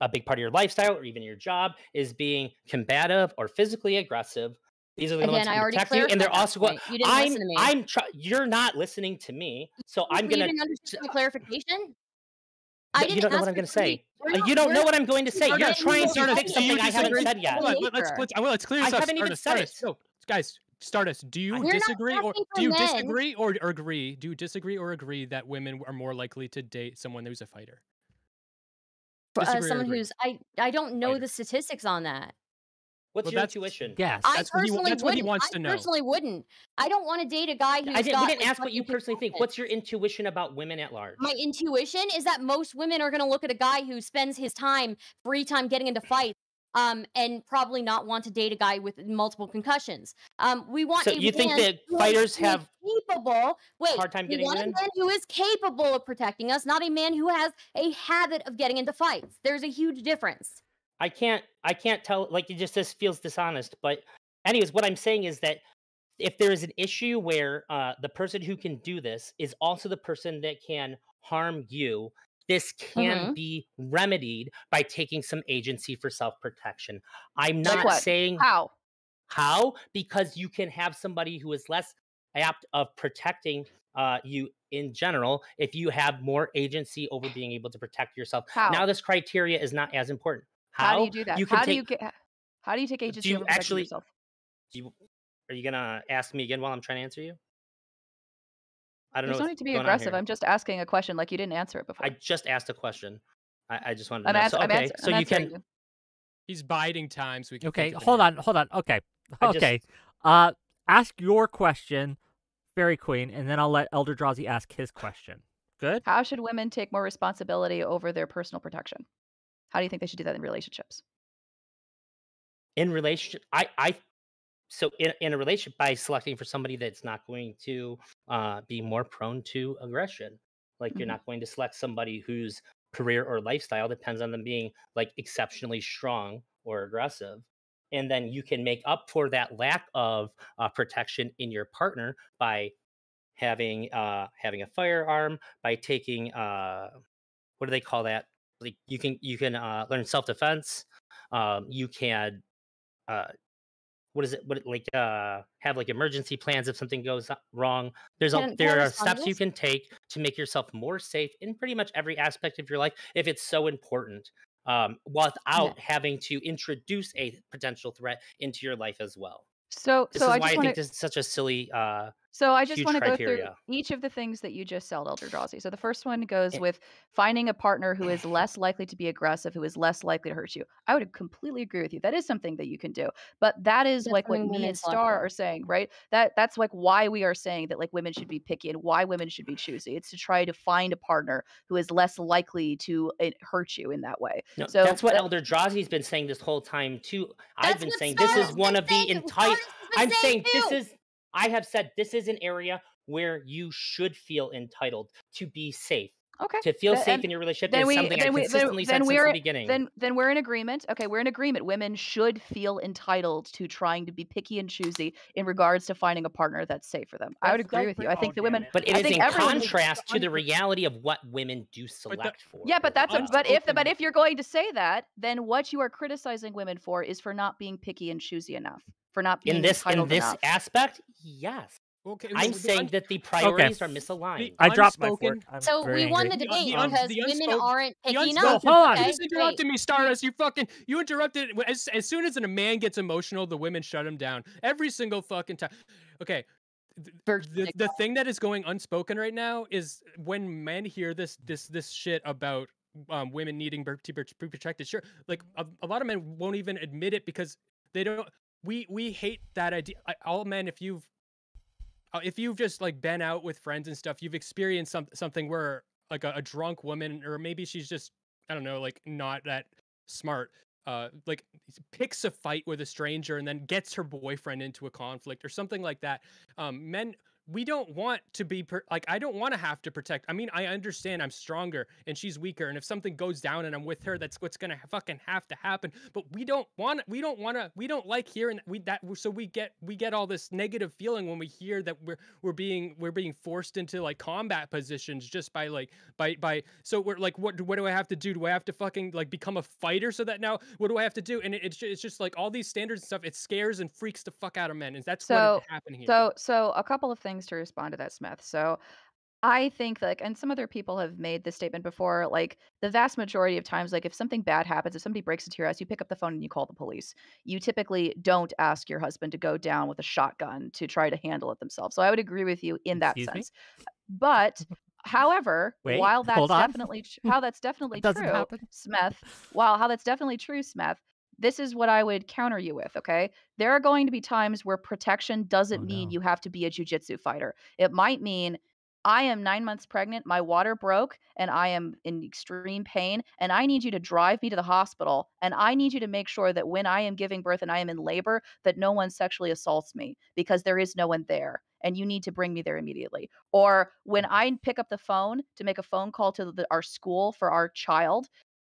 a big part of your lifestyle or even your job is being combative or physically aggressive, these are the ones Again, who I can already protect you, and they're also going. You didn't I'm, listen to me. I'm. Try- you're not listening to me, so I'm gonna. didn't understand my clarification. I you didn't don't know what I'm gonna say. Uh, not- You don't know what I'm going to say. we're You're trying to fix something you I haven't said yet. Hold on, let, us nature. let's, well, let's clear I this up. haven't even said Stardust. No, guys, Stardust, do you We're disagree or do you men. disagree or, or agree? Do you disagree or agree that women are more likely to date someone who's a fighter? For, uh, someone who's I I don't know Fighter. the statistics on that. What's Well, your intuition? Yes. I That's what he personally that's what he wouldn't. wants I to know. personally wouldn't. I don't want to date a guy who's I didn't. got We didn't like, ask what you personally think. What's your intuition about women at large? My intuition is that most women are going to look at a guy who spends his time, free time, getting into fights, um, and probably not want to date a guy with multiple concussions. Um, we want. So you think that fighters have capable? Wait, hard time getting we want women? a man who is capable of protecting us, not a man who has a habit of getting into fights. There's a huge difference. I can't I can't tell like it just this feels dishonest. But anyways, what I'm saying is that if there is an issue where uh, the person who can do this is also the person that can harm you, this can Mhm. be remedied by taking some agency for self protection. I'm not what? saying How? how because you can have somebody who is less apt of protecting uh, you in general if you have more agency over being able to protect yourself. How? Now this criteria is not as important. How, How do you do that? You how take, do you get? How do you take agency you over actually- yourself? do you, are you gonna ask me again while I'm trying to answer you? I don't There's know. no need to be aggressive. I'm just asking a question like you didn't answer it before. I just asked a question. I, I just wanted to I'm, know. ans- so, I'm, okay, ans- so I'm you answering can. He's biding time so we can. Okay, hold on, hold on. Okay, [LAUGHS] I just- okay. Uh, ask your question, Fairy Queen, and then I'll let Elder Drazi ask his question. Good. How should women take more responsibility over their personal protection? How do you think they should do that in relationships? in relationship i i so in, in a relationship by selecting for somebody that's not going to uh, be more prone to aggression. Like you're Mhm. not going to select somebody whose career or lifestyle depends on them being like exceptionally strong or aggressive. And then you can make up for that lack of uh, protection in your partner by having uh having a firearm by taking uh what do they call that? Like you can you can uh learn self-defense. Um you can uh what is it what it- like uh have like emergency plans if something goes wrong. There's a Can- I there are steps you can take to make yourself more safe in pretty much every aspect of your life if it's so important um without having to introduce a potential threat into your life as well. So, this so is I why just i think to. this is such a silly uh So I just huge want to go through each of the things that you just said, Elder Drazi. So the first one goes Eh. with finding a partner who is [CLEARS THROAT] less likely to be aggressive, who is less likely to hurt you. I would completely agree with you. That is something that you can do. But that is That's like what me and Star are saying, right? That that's like why we are saying that like women should be picky and why women should be choosy. It's to try to find a partner who is less likely to uh, hurt you in that way. no, So that's what that- elder Drazi's been saying this whole time too i've been saying this is one of the entire Stardust has been I'm saying this is I have said this is an area where you should feel entitled to be safe. Okay. To feel Th- safe in your relationship then is we something I then we consistently then said since we're the beginning. then then we're in agreement. Okay, we're in agreement. Women should feel entitled to trying to be picky and choosy in regards to finding a partner that's safe for them. I would agree with you. I think the women but it I is think in contrast to the reality of what women do select for. Yeah, but that's a, but if the, but if you're going to say that, then what you are criticizing women for is for not being picky and choosy enough, for not being in this in this enough. aspect, yes. Okay, I'm the saying un- that the priorities are misaligned. I dropped my fork. I'm So we won angry. the The debate the un- because the women aren't The picky unspoken- enough. hold on. You just interrupted great. me, Stardust. You fucking you interrupted as as soon as a man gets emotional, the women shut him down every single fucking time. Okay. th- The, the thing that is going unspoken right now is when men hear this this this shit about um, women needing bir- to be be protected. Sure, like a, a lot of men won't even admit it because they don't. We we hate that idea. I- All men, if you've if you've just like been out with friends and stuff, you've experienced some something where like a, a drunk woman, or maybe she's just I don't know, like not that smart. Uh, like picks a fight with a stranger and then gets her boyfriend into a conflict or something like that. Um, men, we don't want to be per- like I don't want to have to protect. I mean, I understand I'm stronger and she's weaker, and if something goes down and I'm with her, that's what's gonna fucking have to happen. But we don't want we don't want to we don't like hearing we that so we get we get all this negative feeling when we hear that we're we're being we're being forced into like combat positions just by like by by so we're like what do- what do I have to do? Do I have to fucking like become a fighter so that now what do I have to do? And it, it's ju- it's just like all these standards and stuff. It scares and freaks the fuck out of men, and that's So- what here. So, so a couple of things to respond to that, Smeth. So, I think like, and some other people have made this statement before. Like the vast majority of times, like if something bad happens, if somebody breaks into your house, you pick up the phone and you call the police. You typically don't ask your husband to go down with a shotgun to try to handle it themselves. So I would agree with you in that Excuse me? sense. But, however, Wait, while that's definitely [LAUGHS] how that's definitely doesn't true, happen. Smeth. While how that's definitely true, Smeth. This is what I would counter you with, okay? There are going to be times where protection doesn't Oh, mean no. you have to be a jujitsu fighter. It might mean I am nine months pregnant, my water broke, and I am in extreme pain, and I need you to drive me to the hospital, and I need you to make sure that when I am giving birth and I am in labor, that no one sexually assaults me because there is no one there, and you need to bring me there immediately. Or when mm. I pick up the phone to make a phone call to the, our school for our child,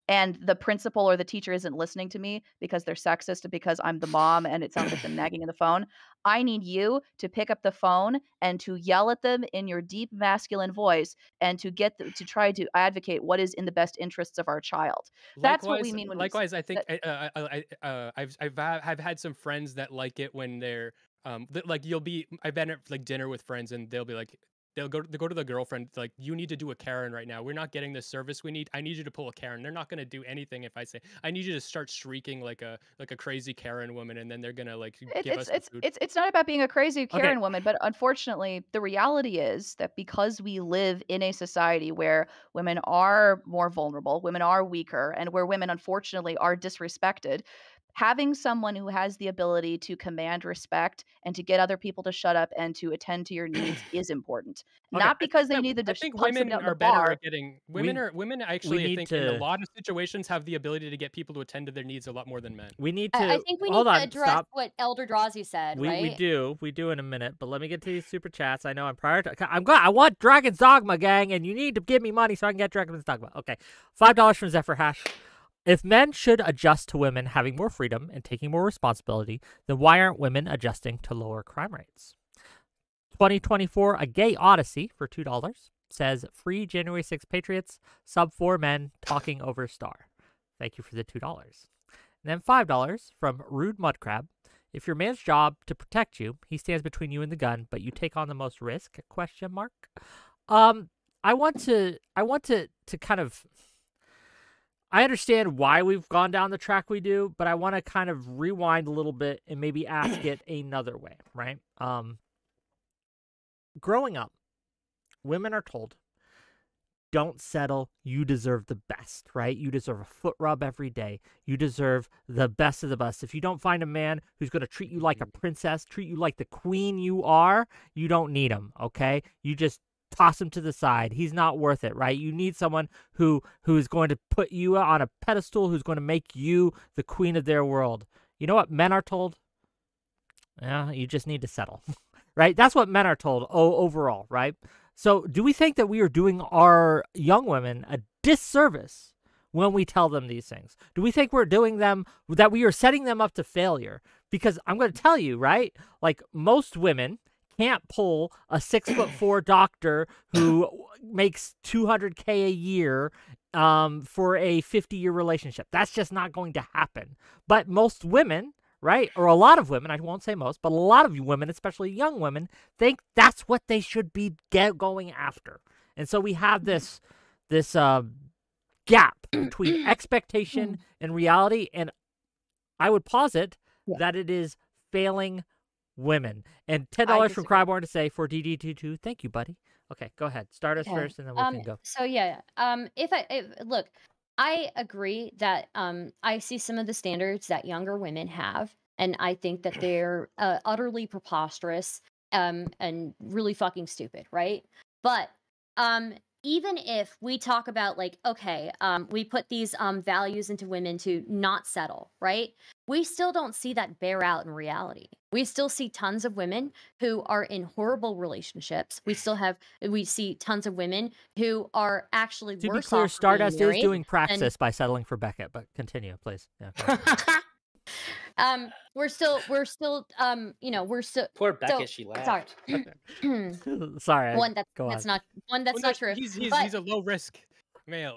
and the principal or the teacher isn't listening to me because they're sexist because I'm the mom and it sounds like them [SIGHS] nagging in the phone. I need you to pick up the phone and to yell at them in your deep masculine voice and to get the, to try to advocate what is in the best interests of our child. That's what we mean when likewise, I think I, uh, I, I, uh, I've I've I've had some friends that like it when they're um like you'll be I've been at like dinner with friends and they'll be like they'll go they go to the girlfriend like you need to do a Karen right now. We're not getting the service we need. I need you to pull a Karen. They're not gonna do anything if I say I need you to start shrieking like a like a crazy Karen woman and then they're gonna like It, give it's us it's food. it's it's not about being a crazy Karen woman, but unfortunately, the reality is that because we live in a society where women are more vulnerable, women are weaker, and where women unfortunately are disrespected, having someone who has the ability to command respect and to get other people to shut up and to attend to your needs [CLEARS THROAT] is important. Okay, Not because they Yeah, need the. I just think women are the better bar. at getting women We- are women actually I need think in a lot of situations have the ability to get people to attend to their needs a lot more than men. We need to. I, I think we need hold to on. address Stop. what Elder Drazi said, We, right? we do we do in a minute, but let me get to these super chats. I know I'm prior. to. I'm glad I want Dragon's Dogma gang, and you need to give me money so I can get Dragon's Dogma. Okay, five dollars from Zephyr Hash. If men should adjust to women having more freedom and taking more responsibility, then why aren't women adjusting to lower crime rates? 2024, a gay odyssey for two dollars says free January 6 Patriots, sub four men talking over star. Thank you for the two dollars. And then five dollars from Rude Mudcrab. If your man's job to protect you, he stands between you and the gun, but you take on the most risk? Question mark. Um, I want to I want to to kind of I understand why we've gone down the track we do, but I want to kind of rewind a little bit and maybe ask [CLEARS THROAT] it another way, right? Um growing up, women are told don't settle. You deserve the best, right? You deserve a foot rub every day. You deserve the best of the best. If you don't find a man who's going to treat you like a princess, treat you like the queen you are, you don't need him, okay? You just toss him to the side. He's not worth it, right? You need someone who who is going to put you on a pedestal, who's going to make you the queen of their world. You know what men are told? Yeah, you just need to settle. [LAUGHS] right? That's what men are told oh, overall, right? So, do we think that we are doing our young women a disservice when we tell them these things? Do we think we're doing them that we are setting them up to failure? Because I'm going to tell you, right? Like most women can't pull a six foot four doctor who makes 200k a year um, for a 50 year relationship. That's just not going to happen. But most women, right, or a lot of women, I won't say most, but a lot of women, especially young women, think that's what they should be get going after. And so we have this this uh, gap between [CLEARS THROAT] expectation and reality, and I would posit Yeah. that it is failing women. And ten dollars from. Cryborn to say for DD22. Thank you, buddy. Okay, go ahead. Start us Okay. first, and then we um, can go. So yeah, um, if I if, look, I agree that um, I see some of the standards that younger women have, and I think that [CLEARS THROAT] they're uh, utterly preposterous um, and really fucking stupid, right? But um, even if we talk about like, okay, um, we put these um, values into women to not settle, right? We still don't see that bear out in reality. We still see tons of women who are in horrible relationships. We still have we see tons of women who are actually To be clear, off for being Stardust is married. doing praxis by settling for Beckett, but continue, please. Yeah, [LAUGHS] um, we're still we're still um, you know, we're still Poor Beckett, So- she laughed. [CLEARS THROAT] [LAUGHS] sorry. Sorry. One that go that's on. not one that's Well, not no, true. He's he's, but- he's a low risk male.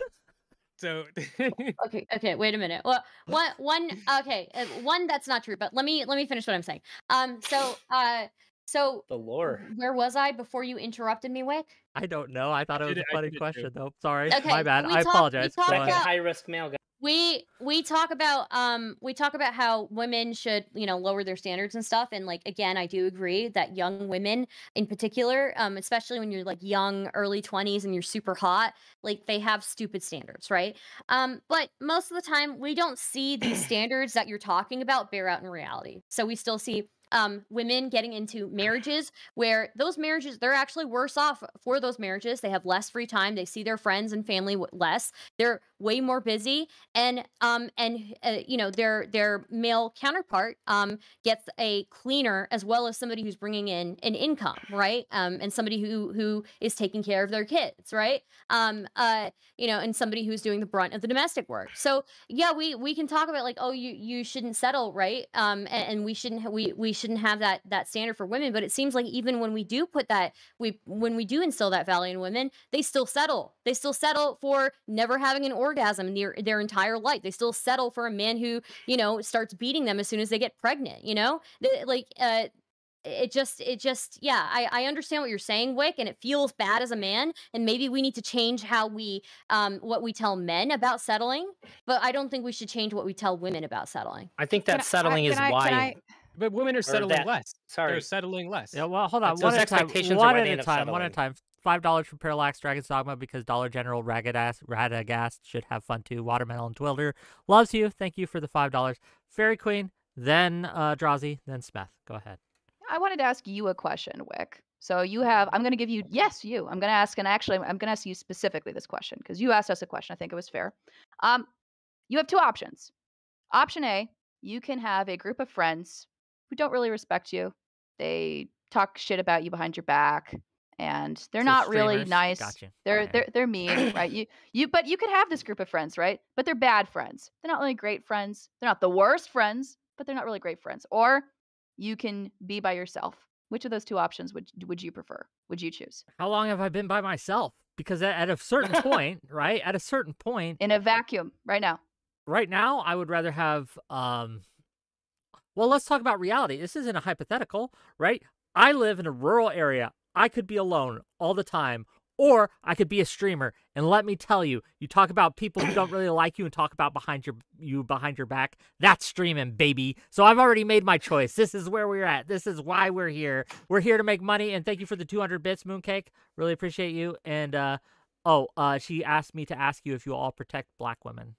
So [LAUGHS] okay okay wait a minute. Well one one okay uh, one that's not true but let me let me finish what i'm saying. Um so uh so The lore. where was i before you interrupted me whick I don't know. I thought it was did a funny did too. question, though. Sorry. Okay, My bad. we I talked- we apologize. Go talked about- high risk male guy. we we talk about um we talk about how women should you know lower their standards and stuff and like again i do agree that young women in particular um especially when you're like young early 20s and you're super hot like they have stupid standards right um but most of the time we don't see these [CLEARS THROAT] standards that you're talking about bear out in reality so we still see um, women getting into marriages where those marriages they're actually worse off for those marriages. They have less free time. They see their friends and family less. They're way more busy and um and uh, you know their their male counterpart um gets a cleaner as well as somebody who's bringing in an income right? Um and somebody who who is taking care of their kids right? Um uh you know and somebody who's doing the brunt of the domestic work. So yeah we we can talk about like oh you you shouldn't settle right? Um and, and we shouldn't we we shouldn't have that that standard for women but it seems like even when we do put that we when we do instill that value in women they still settle. They still settle for never having an orgasm their, their entire life they still settle for a man who you know starts beating them as soon as they get pregnant you know They- like uh it just it just yeah I, I understand what you're saying whick and it feels bad as a man and maybe we need to change how we um what we tell men about settling but i don't think we should change what we tell women about settling I think that I- settling can is I- why. I- but women are settling that- less. Sorry. They're settling less. Yeah, well, hold on. That's- One at a time. expectations are One why at a time. One at a time. Five dollars for Parallax Dragon's Dogma because Dollar General Ragged Ass Radagast should have fun too. Watermelon Twilder loves you. Thank you for the five dollars. Fairy Queen, then uh, Drazi, then Smeth. Go ahead. I wanted to ask you a question, Whick. So you have, I'm going to give you, yes, you. I'm going to ask, and actually, I'm going to ask you specifically this question because you asked us a question. I think it was fair. Um, you have two options. Option A, you can have a group of friends who don't really respect you. They talk shit about you behind your back, and they're So not really nice. got you. They're Okay. they're they're mean, right? You you, but you could have this group of friends, right? But they're bad friends. They're not really great friends. They're not the worst friends, but they're not really great friends. Or you can be by yourself. Which of those two options would would you prefer? Would you choose? How long have I been by myself? Because at, at a certain point, [LAUGHS] right? At a certain point, In a vacuum right now. right now, I would rather have. um Well, let's talk about reality. This isn't a hypothetical, right? I live in a rural area. I could be alone all the time, or I could be a streamer. And let me tell you, you talk about people who don't really like you and talk about behind your you behind your back. That's streaming, baby. So I've already made my choice. This is where we're at. This is why we're here. We're here to make money. And thank you for the 200 bits, Mooncake. Really appreciate you. And uh, oh, uh, she asked me to ask you if you all protect black women.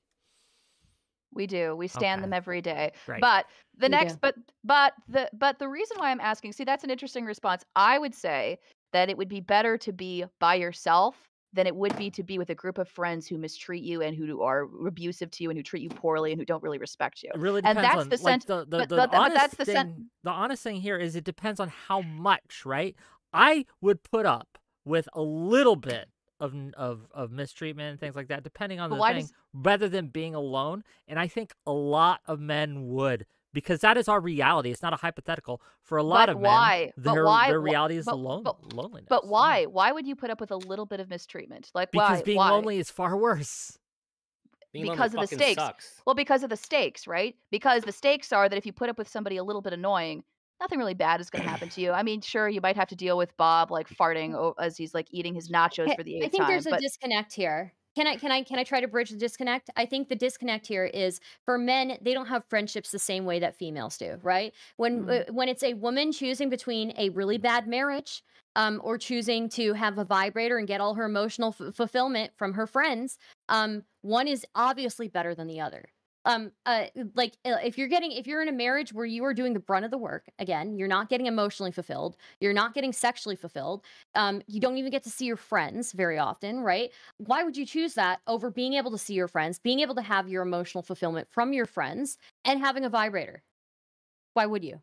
We do. We stand them every day. Great. But the We next do. but but the but the reason why I'm asking, see that's an interesting response. I would say that it would be better to be by yourself than it would be to be with a group of friends who mistreat you and who are abusive to you and who treat you poorly and who don't really respect you. It really And depends that's on the like sense- the the, but- the but- but honest that's the thing. sen- the honest thing here is it depends on how much, right? I would put up with a little bit of of of mistreatment and things like that, depending on the why thing, does- rather than being alone. And I think a lot of men would. Because that is our reality. It's not a hypothetical. For a lot But of why? men, But why- their reality is but- alone, but- loneliness. But Yeah. why? Why would you put up with a little bit of mistreatment? Like Because why? being why? lonely is far worse. Being lonely because of the fucking stakes. Sucks. Well, because of the stakes, right? Because the stakes are that if you put up with somebody a little bit annoying, nothing really bad is going to happen to you. I mean, sure, you might have to deal with Bob like farting as he's like eating his nachos for the eighth I think time. there's a but disconnect here. Can I can I can I try to bridge the disconnect? I think the disconnect here is for men, they don't have friendships the same way that females do, right? When Mm. when it's a woman choosing between a really bad marriage um, or choosing to have a vibrator and get all her emotional f- fulfillment from her friends, um, one is obviously better than the other. Um, uh, like if you're getting if you're in a marriage where you are doing the brunt of the work, again, you're not getting emotionally fulfilled, you're not getting sexually fulfilled, um, you don't even get to see your friends very often, right? Why would you choose that over being able to see your friends, being able to have your emotional fulfillment from your friends, and having a vibrator? Why would you?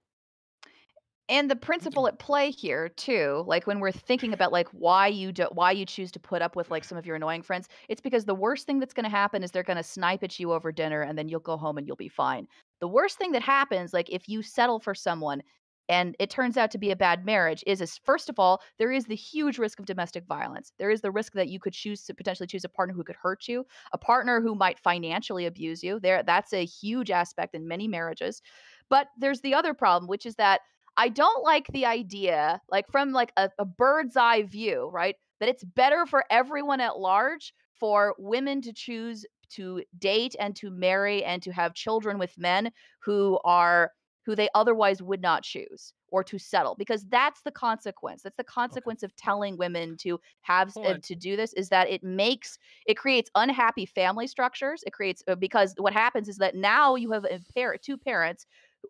And the principle mm-hmm. at play here too like when we're thinking about like why you do why you choose to put up with like some of your annoying friends it's because the worst thing that's going to happen is they're going to snipe at you over dinner and then you'll go home and you'll be fine. The worst thing that happens like if you settle for someone and it turns out to be a bad marriage is, is first of all there is the huge risk of domestic violence. There is the risk that you could choose to potentially choose a partner who could hurt you a partner who might financially abuse you. There that's a huge aspect in many marriages. But there's the other problem which is that I don't like the idea, like from like a, a bird's eye view, right? That it's better for everyone at large for women to choose to date and to marry and to have children with men who are who they otherwise would not choose or to settle because that's the consequence. That's the consequence of telling women to have uh, to do this is that it makes it creates unhappy family structures. It creates uh, because what happens is that now you have a pair two parents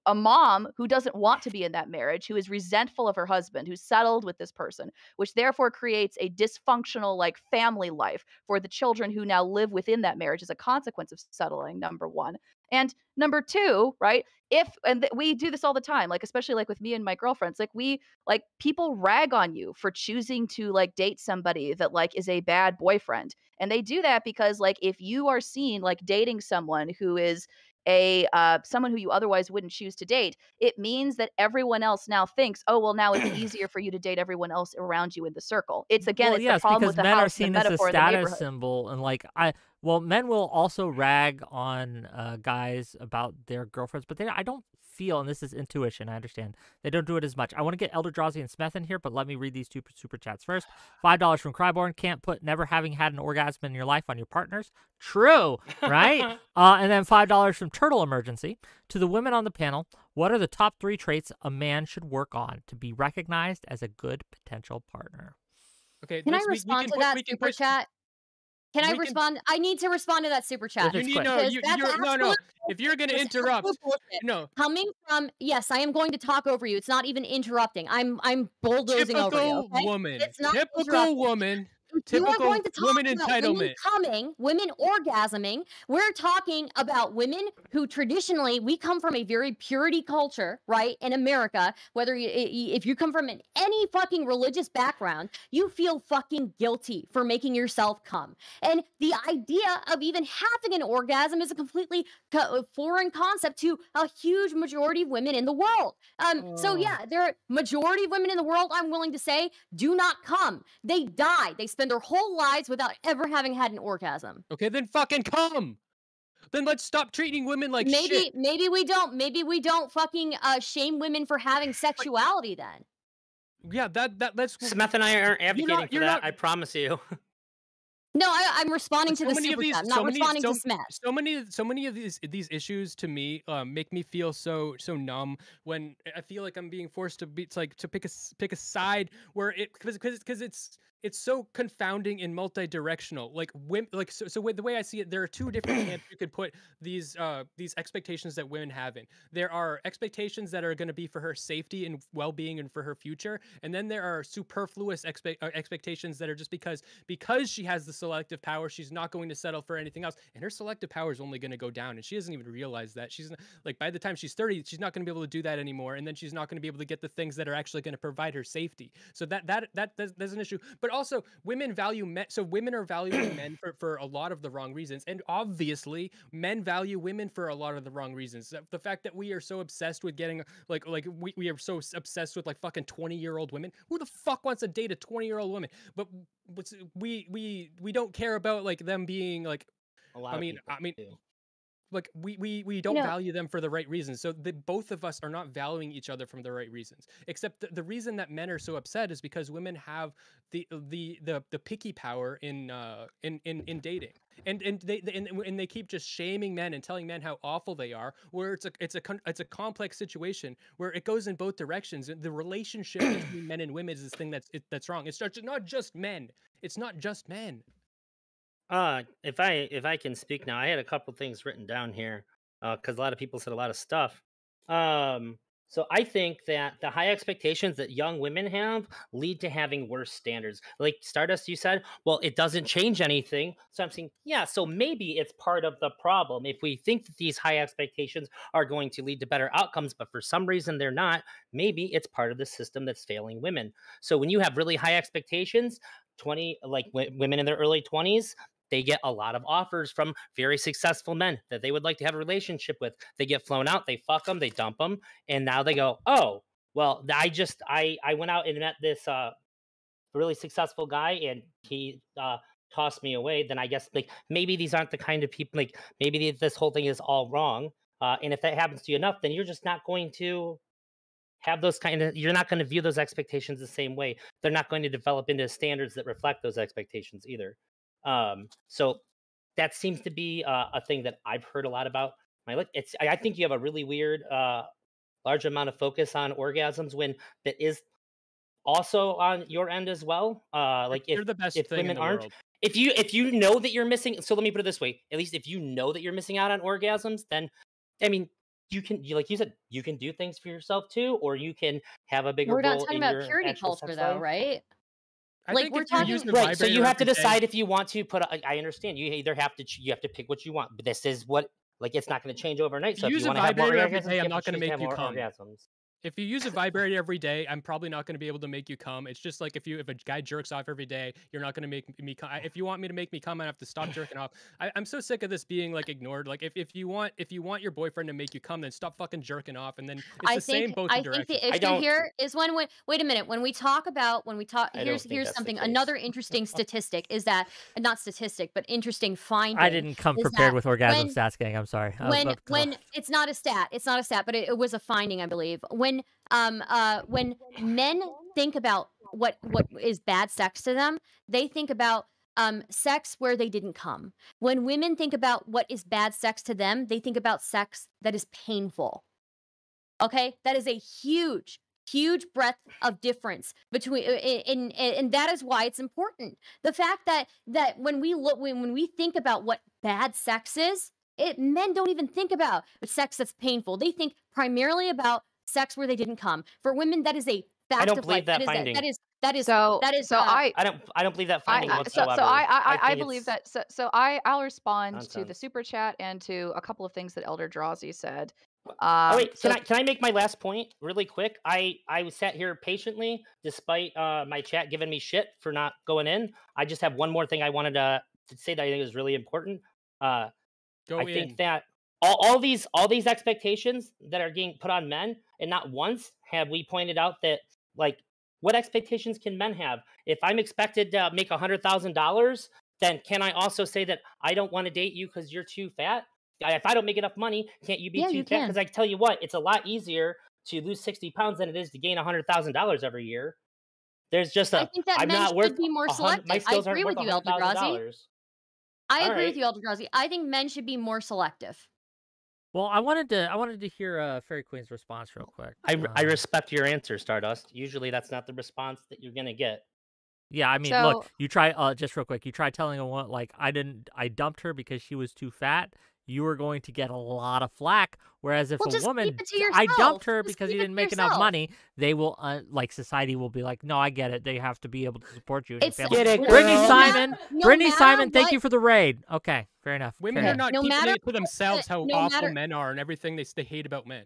a mom who doesn't want to be in that marriage, who is resentful of her husband, who's settled with this person, which therefore creates a dysfunctional like family life for the children who now live within that marriage as a consequence of settling. Number one, and number two, right? If and th- we do this all the time, like especially like with me and my girlfriends, like we like people rag on you for choosing to like date somebody that like is a bad boyfriend, and they do that because like if you are seen like dating someone who is a uh, someone who you otherwise wouldn't choose to date, it means that everyone else now thinks, oh well, now it's easier for you to date everyone else around you in the circle. It's again, well, it's yes, the problem because with the men are house, and seen as a metaphor, of the status symbol, and like I, well, men will also rag on uh, guys about their girlfriends, but they, I don't feel, and this is intuition, I understand they don't do it as much. I want to get Elder Drazi and Smeth in here, but let me read these two super chats first. Five dollars from Cryborn. Can't put never having had an orgasm in your life on your partners. True, right? [LAUGHS] uh, and then five dollars from Turtle Emergency. To the women on the panel, what are the top three traits a man should work on to be recognized as a good potential partner? Okay, Can I let's- we- we respond can to put- that super put- chat? Can I we can- respond? I need to respond to that super chat. If You need, quick. no, you, are no, no. If you're gonna interrupt, no. Coming from yes, I am going to talk over you. It's not even interrupting. I'm I'm bulldozing over you. Typical Okay? woman. It's not Typical woman. If you are going to talk woman about women entitlement. coming, women orgasming. We're talking about women who traditionally we come from a very purity culture, right? In America, whether you, if you come from an, any fucking religious background, you feel fucking guilty for making yourself come. And the idea of even having an orgasm is a completely co- foreign concept to a huge majority of women in the world. Um, so Oh. yeah, there are majority of women in the world. I'm willing to say do not come. They die. They spend their whole lives without ever having had an orgasm. Okay, then fucking come. Then let's stop treating women like maybe shit. maybe we don't maybe we don't fucking uh, shame women for having sexuality then. Yeah, that that let's. Samantha and I aren't You're advocating not- for you're that. not- I promise you. No, I, I'm responding to so the many of super these- chat. I'm so not many- responding so- to Smash. so many so many of these these issues to me um, make me feel so so numb when I feel like I'm being forced to be to like to pick a s- pick a side where it because because it's it's so confounding and multi-directional like women like so, so with the way I see it there are two different [CLEARS THROAT] camps you could put these uh these expectations that women have in. There are expectations that are going to be for her safety and well-being and for her future and then there are superfluous expe- uh, expectations that are just because because she has the selective power she's not going to settle for anything else and her selective power is only going to go down and she doesn't even realize that. She's not, like by the time she's 30 she's not going to be able to do that anymore and then she's not going to be able to get the things that are actually going to provide her safety. So that that that that's, that's an issue but also women value men. So women are valuing men for, for a lot of the wrong reasons, and obviously men value women for a lot of the wrong reasons. The- fact that we are so obsessed with getting like like we, we are so obsessed with like fucking twenty year old women. Who the fuck wants to date a twenty year old woman? But we we we don't care about like them being like I mean I mean do. Like we we we don't know- value them for the right reasons so the both of us are not valuing each other from the right reasons except the, the reason that men are so upset is because women have the the the, the picky power in uh in in, in dating and and they, they and, and they keep just shaming men and telling men how awful they are where it's a it's a it's a complex situation where it goes in both directions and the relationship between men and women is this thing that's it, that's wrong. It's not just men. It's not just men Uh, if I if I can speak now, I had a couple things written down here because a lot of people said a lot of stuff. Um, so I think that the high expectations that young women have lead to having worse standards. Like Stardust, you said, well, it doesn't change anything. So I'm saying, yeah, so maybe it's part of the problem. If we think that these high expectations are going to lead to better outcomes, but for some reason they're not, maybe it's part of the system that's failing women. So when you have really high expectations, 20 like w- women in their early 20s they get a lot of offers from very successful men that they would like to have a relationship with. They get flown out, they fuck them, they dump them, and now they go, "Oh, well, I just I I went out and met this uh really successful guy, and he uh tossed me away." Then I guess like maybe these aren't the kind of people. Like maybe this whole thing is all wrong. Uh, and if that happens to you enough, then you're just not going to have those kind of you're not going to view those expectations the same way they're not going to develop into standards that reflect those expectations either um, so that seems to be uh, a thing that I've heard a lot about. My look, it's I I think you have a really weird, uh, large amount of focus on orgasms when that is also on your end as well. Uh, like if you're the best if thing in women the aren't, world if you if you know that you're missing, so let me put it this way: at least if you know that you're missing out on orgasms, then I mean. You can, you, like you said, you can do things for yourself too, or you can have a bigger We're not role talking in about purity culture though, life. right? I like, think we're if you're talking- using right so you have to every day- decide if you want to put a, I understand you either have to you have to pick what you want but this is what like it's not going to change overnight so you if use you want to have more orgasms day, I'm not gonna make you more come. orgasms If you use a vibrator every day, I'm probably not going to be able to make you come. It's just like if you if a guy jerks off every day, you're not going to make me come. If you want me to make me come, I have to stop jerking off. I, I'm so sick of this being like ignored. Like if, if you want if you want your boyfriend to make you come, then stop fucking jerking off, and then it's I the think same both I in think directions. the I issue don't- here is when, when wait a minute when we talk about when we talk I here's here's something another interesting statistic is that not statistic but interesting finding I didn't come prepared with orgasm when- stats, gang. I'm sorry. When when it's not a stat it's not a stat but it, it was a finding i believe when um uh when men think about what what is bad sex to them they think about um sex where they didn't come. When women think about what is bad sex to them they think about sex that is painful. Okay? That is a huge huge breadth of difference between and and that is why it's important. The fact that that when we look when, when we think about what bad sex is it men don't even think about sex that's painful. They think primarily about sex where they didn't come for women that is a fact I don't of believe life. that is a- finding. that is that is So that is so uh, I i don't i don't believe that finding I- so, whatsoever so I I, I, I believe that so, so I I'll respond to the super chat and to a couple of things that Elder Drazi said. Um, oh wait so can i can i make my last point really quick i i sat here patiently despite uh my chat giving me shit for not going in i just have one more thing i wanted to, to say that i think is really important uh Go I in. think that all, all these all these expectations that are getting put on men, and not once have we pointed out that like what expectations can men have? If I'm expected to make a hundred thousand dollars, then can I also say that I don't want to date you because you're too fat? If I don't make enough money, can't you be Yeah, too you fat? Because I tell you what, it's a lot easier to lose sixty pounds than it is to gain a hundred thousand dollars every year. There's just a. I think that I'm men not should be more selective my i skills aren't agree worth with you elder $100,000. Drazi. i All agree right. with you elder Drazi. i think men should be more selective well, I wanted to I wanted to hear uh, Fairy Queen's response real quick. I um, respect your answer, Stardust. Usually, that's not the response that you're gonna get. Yeah, I mean, look, you try uh just real quick. You try telling a woman like I didn't I dumped her because she was too fat. You were going to get a lot of flack. Whereas if Well, a woman I dumped her Just because keep you didn't to make enough money, they will uh, like society will be like, no, I get it. They have to be able to support you. It's- Get it, Brittany girl. Simon, No Brittany matter Simon, thank you for the raid. Okay, fair enough. Women fair are enough. not No keeping matter it to themselves how no awful matter- men are and everything they, they hate about men.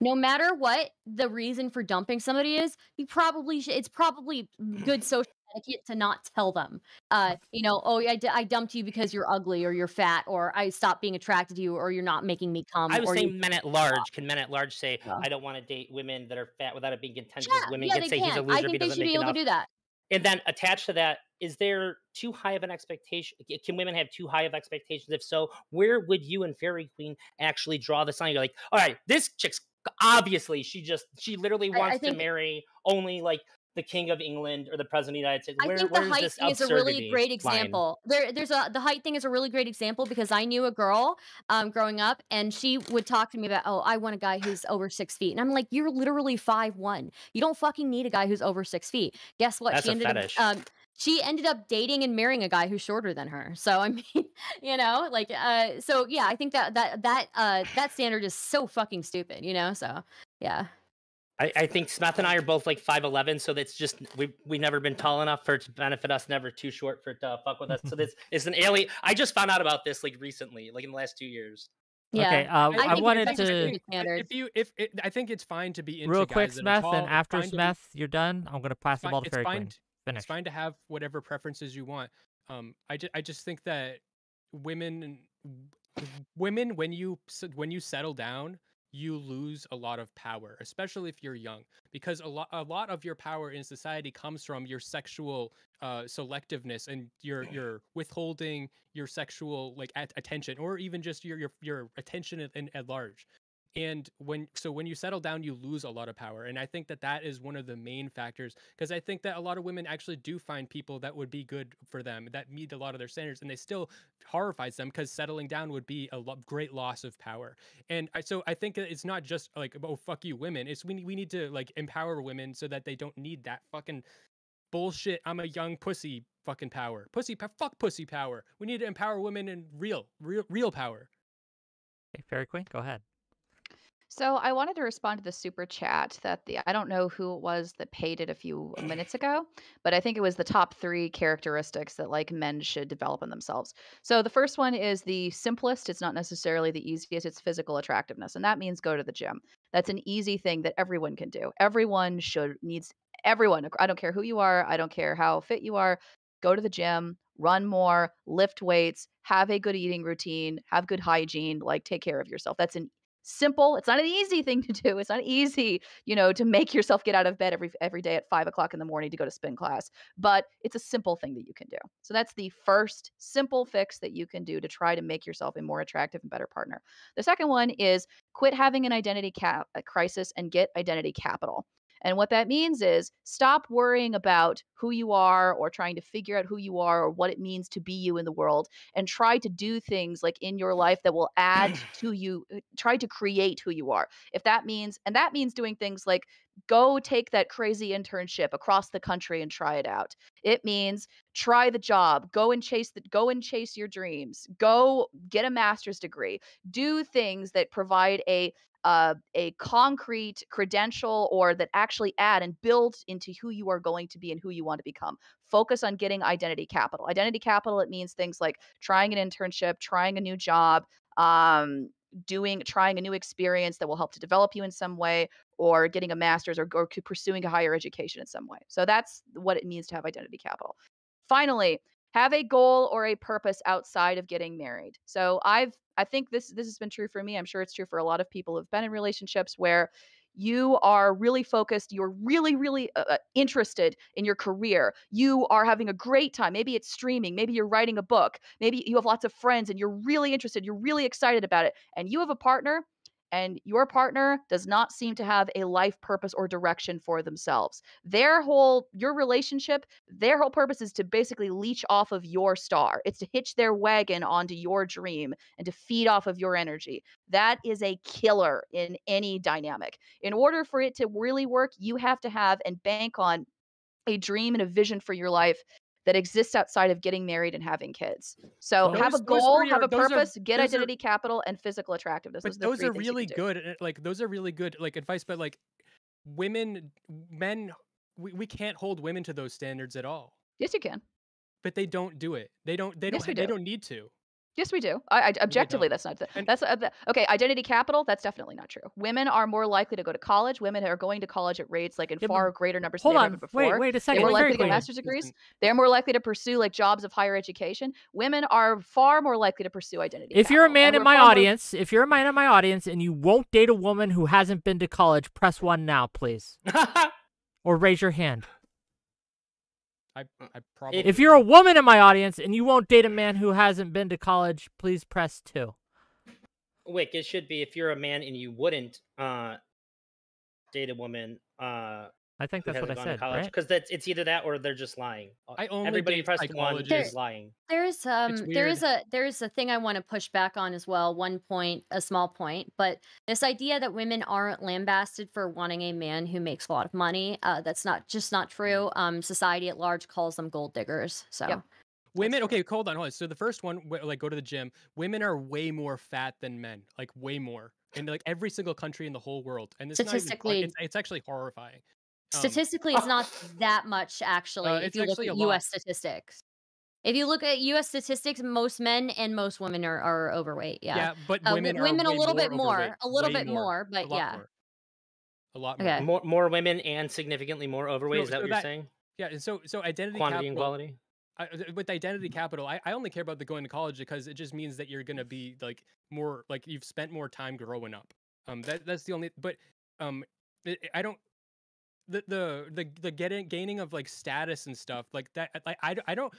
no matter what the reason for dumping somebody is, you probably should, it's probably good social etiquette to not tell them. Uh, you know, oh, I, d- I dumped you because you're ugly or you're fat or I stopped being attracted to you or you're not making me come. I was or saying men at large. Can men at large say, Yeah. I don't want to date women that are fat without it being contentious? yeah, women yeah, can they say he's a loser I if he think they doesn't should make be able enough. to do that. And then attached to that, is there too high of an expectation? Can women have too high of expectations? If so, where would you and Fairy Queen actually draw the line? You're like, all right, this chick's obviously she just she literally I- I wants to marry only like the king of England or the president of the United States. I think the height thing is a really great line? example. There, there's a the height thing is a really great example because I knew a girl um, growing up, and she would talk to me about, oh, I want a guy who's over six feet, and I'm like, you're literally five one. You don't fucking need a guy who's over six feet. Guess what? That's she a ended fetish. up. Um, she ended up dating and marrying a guy who's shorter than her. So I [LAUGHS] mean, you know, like, uh, so yeah, I think that that that uh that standard is so fucking stupid. You know, so yeah. I, I think Smeth and I are both like five eleven, so that's just we we never been tall enough for it to benefit us, never too short for it to fuck with us. So this [LAUGHS] is an alien. I just found out about this like recently, like in the last two years. Yeah. Okay, uh, I I, wanted to stupid. If you, if it, I think it's fine to be into real quick, that Smeth, tall, and after fine to Smeth, you're done. I'm gonna pass it's the ball to it's Fairy fine Queen. t- Finish. It's fine to have whatever preferences you want. Um, I just I just think that women women when you when you settle down, you lose a lot of power, especially if you're young, because a lot a lot of your power in society comes from your sexual uh, selectiveness and your your withholding your sexual like at- attention or even just your your your attention at, at large and when so when you settle down you lose a lot of power and i think that that is one of the main factors because i think that a lot of women actually do find people that would be good for them that meet a lot of their standards and they still horrifies them because settling down would be a lo- great loss of power. And I, so i think it's not just like oh fuck you women it's we, need- we need to like empower women so that they don't need that fucking bullshit i'm a young pussy fucking power. Pussy fuck pussy power. We need to empower women in real real real power. Okay, Fairy Queen, go ahead. So I wanted to respond to the super chat that the I don't know who it was that paid it a few minutes ago, but I think it was the top three characteristics that like men should develop in themselves. So the first one is the simplest. It's not necessarily the easiest. It's physical attractiveness, and that means go to the gym. That's an easy thing that everyone can do. Everyone should needs everyone. I don't care who you are. I don't care how fit you are. Go to the gym, run more, lift weights, have a good eating routine, have good hygiene, like take care of yourself. That's an simple it's not an easy thing to do it's not easy you know to make yourself get out of bed every every day at five o'clock in the morning to go to spin class but it's a simple thing that you can do. So that's the first simple fix that you can do to try to make yourself a more attractive and better partner. The second one is quit having an identity cap crisis and get identity capital and what that means is stop worrying about who you are or trying to figure out who you are or what it means to be you in the world and try to do things like in your life that will add [CLEARS THROAT] to you uh, try to create who you are. If that means and that means doing things like go take that crazy internship across the country and try it out. It means try the job go and chase the go and chase your dreams go get a master's degree do things that provide a uh, a concrete credential or that actually add and build into who you are going to be and who you want to become. Focus on getting identity capital. Identity capital it means things like trying an internship trying a new job um, doing trying a new experience that will help to develop you in some way or getting a master's or, or pursuing a higher education in some way. So that's what it means to have identity capital. Finally have a goal or a purpose outside of getting married. So i've i think this this has been true for me i'm sure it's true for a lot of people who've been in relationships where you are really focused you're really really uh, uh, interested in your career you are having a great time maybe it's streaming maybe you're writing a book maybe you have lots of friends and you're really interested you're really excited about it and you have a partner and your partner does not seem to have a life purpose or direction for themselves. Their whole, your relationship, their whole purpose is to basically leech off of your star. It's to hitch their wagon onto your dream and to feed off of your energy. That is a killer in any dynamic. In order for it to really work, you have to have and bank on a dream and a vision for your life that exists outside of getting married and having kids. So Those- have a goal, have are- a those are- purpose, get those are- identity capital, and physical attractiveness. but those are really good uh, like those are really good like advice but like women men we, we can't hold women to those standards at all Yes, you can. but they don't do it they don't they don't Yes, we they do. don't need to Yes, we do. I, I objectively, that's not the, that's uh, the, okay. Identity capital. That's definitely not true. Women are more likely to go to college. Women are going to college at rates like in Yeah, far greater numbers Hold than on. ever before. Wait, wait a second. They're more likely to get master's degrees. They're more likely to pursue like jobs of higher education. Women are far more likely to pursue identity. If you're a man in my far more- audience, if you're a man in my audience and you won't date a woman who hasn't been to college, press one now, please, [LAUGHS] or raise your hand. I, I probably If you're a woman in my audience and you won't date a man who hasn't been to college, please press two. Whick, it should be if you're a man and you wouldn't uh date a woman uh I think that's what I gone to said, college right? because it's either that or they're just lying. Uh, I only Everybody date pressed one psychologists. is lying. There's um there is a there's a thing I want to push back on as well. One point, a small point, but this idea that women aren't lambasted for wanting a man who makes a lot of money, uh, that's not just not true. Um, society at large calls them gold diggers. So Yep. Women, okay, hold on, hold on. So the first one, like, go to the gym. Women are way more fat than men, like way more, in like every single country in the whole world. And it's not even fun- Statistically- it's, it's actually horrifying. Um, statistically, it's not that much actually. Uh, if you look at. U.S. statistics, if you look at U.S. statistics, most men and most women are, are overweight. Yeah, yeah, but Uh, women, women, a little bit more, more, a little bit more, a but yeah. more. a lot Okay. more. More more women and significantly more overweight. No, is that so what you're that- saying? Yeah, and so so identity Quantity capital, and quality. I, with identity capital, I, I only care about the going to college because it just means that you're gonna be like more like you've spent more time growing up. Um, that that's the only. But um, I don't. The the the the getting gaining of like status and stuff like that. Like I, I don't.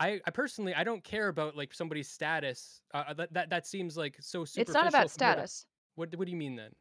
I, I personally I don't care about like somebody's status. Uh, that that that seems like so superficial. It's not about for what- status. What what do you mean then?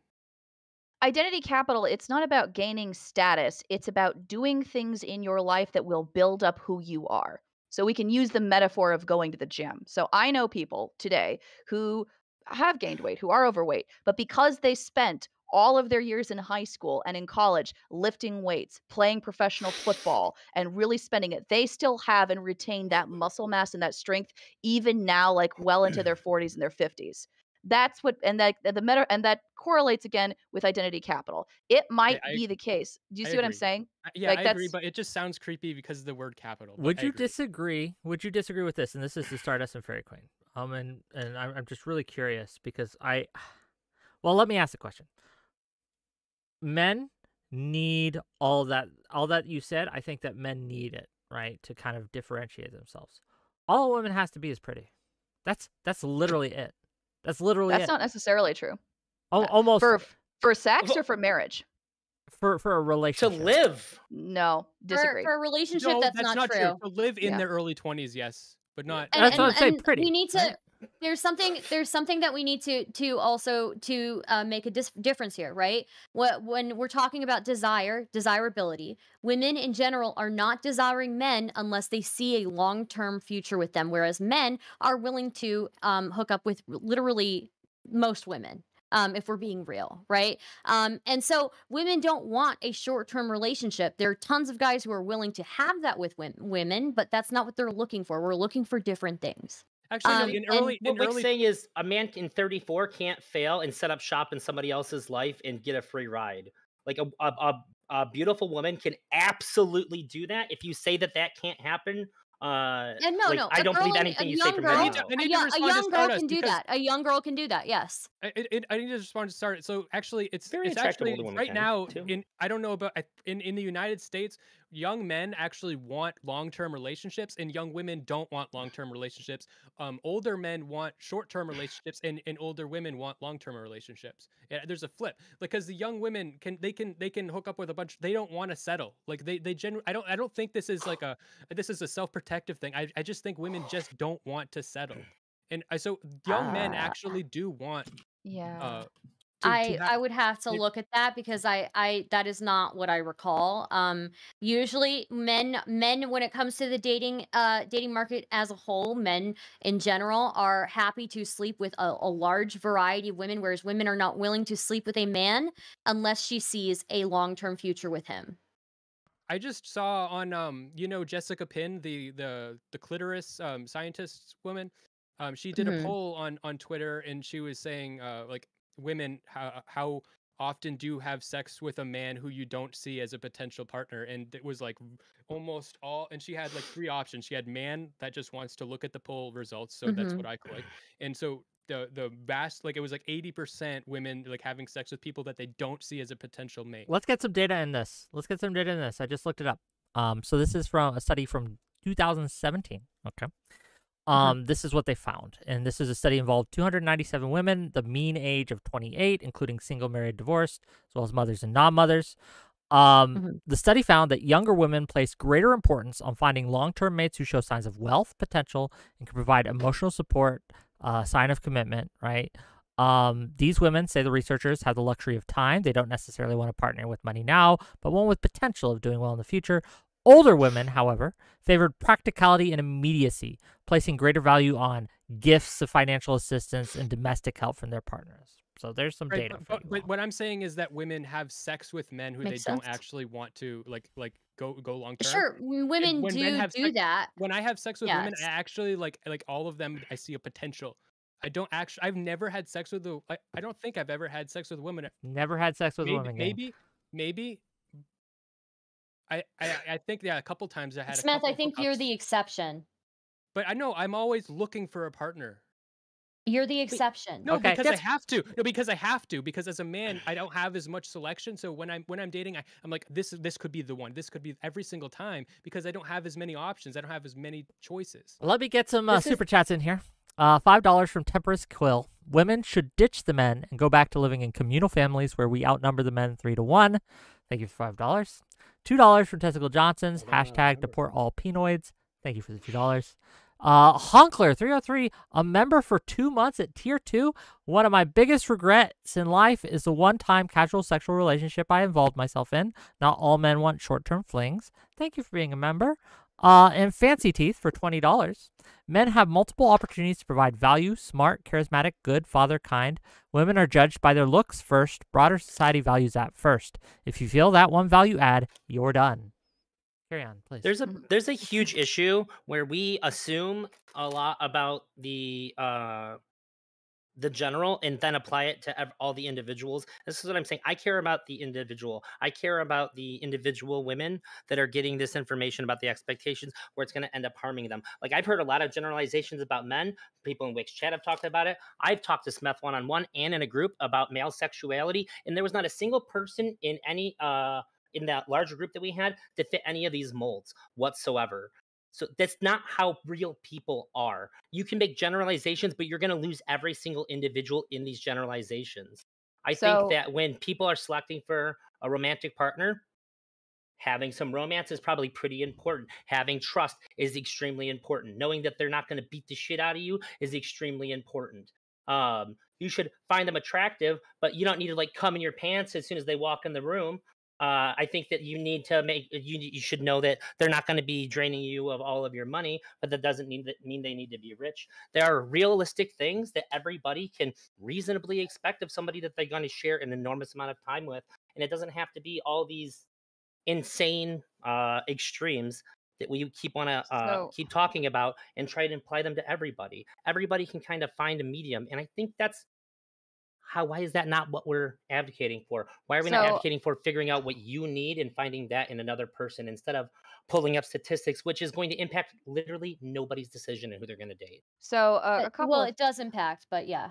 identity capital it's not about gaining status it's about doing things in your life that will build up who you are so we can use the metaphor of going to the gym so i know people today who have gained weight who are overweight but because they spent all of their years in high school and in college lifting weights playing professional football and really spending it they still have and retain that muscle mass and that strength even now like well into their [CLEARS THROAT] 40s and their 50s that's what and that the meta and that correlates again with identity capital it might I- be the case do you I see what i'm saying I- Yeah, Like, I agree, but it just sounds creepy because of the word capital. Would you agree. disagree? Would you disagree with this? And this is the Stardust and Fairy Queen. Um, and and I'm, I'm just really curious because I, [SIGHS] well, let me ask the question. Men need all that, all that you said. I think that men need it, right, to kind of differentiate themselves. All a woman has to be is pretty. That's that's literally it. That's literally that's it. not necessarily true Al- uh, almost for for sex or for marriage for for a relationship. To live. no For, disagree for a relationship, No, that's, not, not true. To live in Yeah. their early twenties, yes, but not. And- That's what I'm saying, pretty, We need to. right? There's something. There's something that we need to to also to uh, make a dis- difference here, right? What when we're talking about desire, desirability, women in general are not desiring men unless they see a long term future with them, whereas men are willing to um, hook up with literally most women. Um, if we're being real, right? Um, and so women don't want a short term relationship. There are tons of guys who are willing to have that with women, but that's not what they're looking for. We're looking for different things. Actually, no, um, and early, What Whick's early, saying is a man in 34 can't fail and set up shop in somebody else's life and get a free ride. Like a a, a, a beautiful woman can absolutely do that. If you say that that can't happen, uh, And no, like, no, I a don't believe anything you say from girl, now. I need to- I a need young, a respond to young girl Stardust can do that. A young girl can do that. Yes. I, it, it- I need to respond to start. So actually, it's Very it's attractive actually right now too. in I don't know about in in the United States, young men actually want long term relationships, and young women don't want long term relationships. Um, older men want short term relationships, and and older women want long term relationships. Yeah, there's a flip because the young women can they can they can hook up with a bunch. They don't want to settle. Like they they generally I don't I don't think this is like a this is a self protective thing. I I just think women just don't want to settle. And I, so young men Ah. actually do want yeah uh, to- to I have- I would have to look at that because I I that is not what I recall. Um usually men men when it comes to the dating uh dating market as a whole, men in general are happy to sleep with a, a large variety of women whereas women are not willing to sleep with a man unless she sees a long-term future with him. I just saw on um you know Jessica Pin the the the clitoris um scientist woman um she did Mhm. a poll on on Twitter and she was saying uh like women how how often do you have sex with a man who you don't see as a potential partner and it was like almost all and she had like three options she had man that just wants to look at the poll results so that's Mhm. what i click and so the the vast like it was like 80% women like having sex with people that they don't see as a potential mate Let's get some data in this. Let's get some data in this. I just looked it up. Um, so this is from a study from 2017. Okay. Um, this is what they found, and this is a study involved 297 women, the mean age of 28, including single, married, divorced, as well as mothers and non-mothers. Um, Mhm. The study found that younger women place greater importance on finding long-term mates who show signs of wealth potential and can provide emotional support, uh, sign of commitment. Right. Um, these women, say the researchers, have the luxury of time. They don't necessarily want to partner with money now, but one with potential of doing well in the future. Older women, however, favored practicality and immediacy, placing greater value on gifts of financial assistance and domestic help from their partners. So there's some Right, data. but, but, but what I'm saying is that women have sex with men who Makes they don't sense. actually want to like like go go long term. Sure, women do have do sex- that. When I have sex with women, I actually like like all of them. I see a potential. I don't actually. I've never had sex with a. I, I don't think I've ever had sex with women. Never had sex with maybe, a woman. maybe, maybe. I, I [CLEARS THROAT] I think yeah, a couple times I had. a Smeth, couple I think you're the exception. But I know I'm always looking for a partner. You're the exception. No, Okay, because that's- I have to. No, because I have to. Because as a man, I don't have as much selection. So when I'm when I'm dating, I, I'm like this. This could be the one. This could be every single time because I don't have as many options. I don't have as many choices. Let me get some uh, This is- super chats in here. Uh, Five dollars from Temperance Quill. Women should ditch the men and go back to living in communal families where we outnumber the men three to one. Thank you for five dollars. Two dollars from Testicle Johnsons. Hashtag deport all penoids. Thank you for the two dollars. Uh, Honkler three hundred three, a member for two months at tier two. One of my biggest regrets in life is the one-time casual sexual relationship I involved myself in. Not all men want short-term flings. Thank you for being a member. Uh, and Fancy Teeth for twenty dollars. Men have multiple opportunities to provide value, smart, charismatic, good, father kind. Women are judged by their looks first. Broader society values that first. If you feel that one value add, you're done. Carry on, please. There's a Mhm. there's a huge issue where we assume a lot about the uh the general and then apply it to all the individuals. This is what I'm saying. I care about the individual. I care about the individual women that are getting this information about the expectations where it's going to end up harming them. Like I've heard a lot of generalizations about men. People in Whick's chat have talked about it. I've talked to Smeth one on one and in a group about male sexuality, and there was not a single person in any uh in that larger group that we had to fit any of these molds whatsoever. So that's not how real people are. You can make generalizations, but you're going to lose every single individual in these generalizations. I So- think that when people are selecting for a romantic partner, having some romance is probably pretty important. Having trust is extremely important. Knowing that they're not going to beat the shit out of you is extremely important. Um, you should find them attractive, but you don't need to like come in your pants as soon as they walk in the room. Uh, I think that you need to make you you should know that they're not going to be draining you of all of your money, but that doesn't mean that mean they need to be rich. There are realistic things that everybody can reasonably expect of somebody that they're going to share an enormous amount of time with, and it doesn't have to be all these insane uh, extremes that we keep want to uh, So- keep talking about and try to apply them to everybody. Everybody can kind of find a medium, and I think that's how. Why is that not what we're advocating for? Why are we not advocating for figuring out what you need and finding that in another person instead of pulling up statistics, which is going to impact literally nobody's decision and who they're going to date? So uh, a couple. well, of, it does impact, but yeah.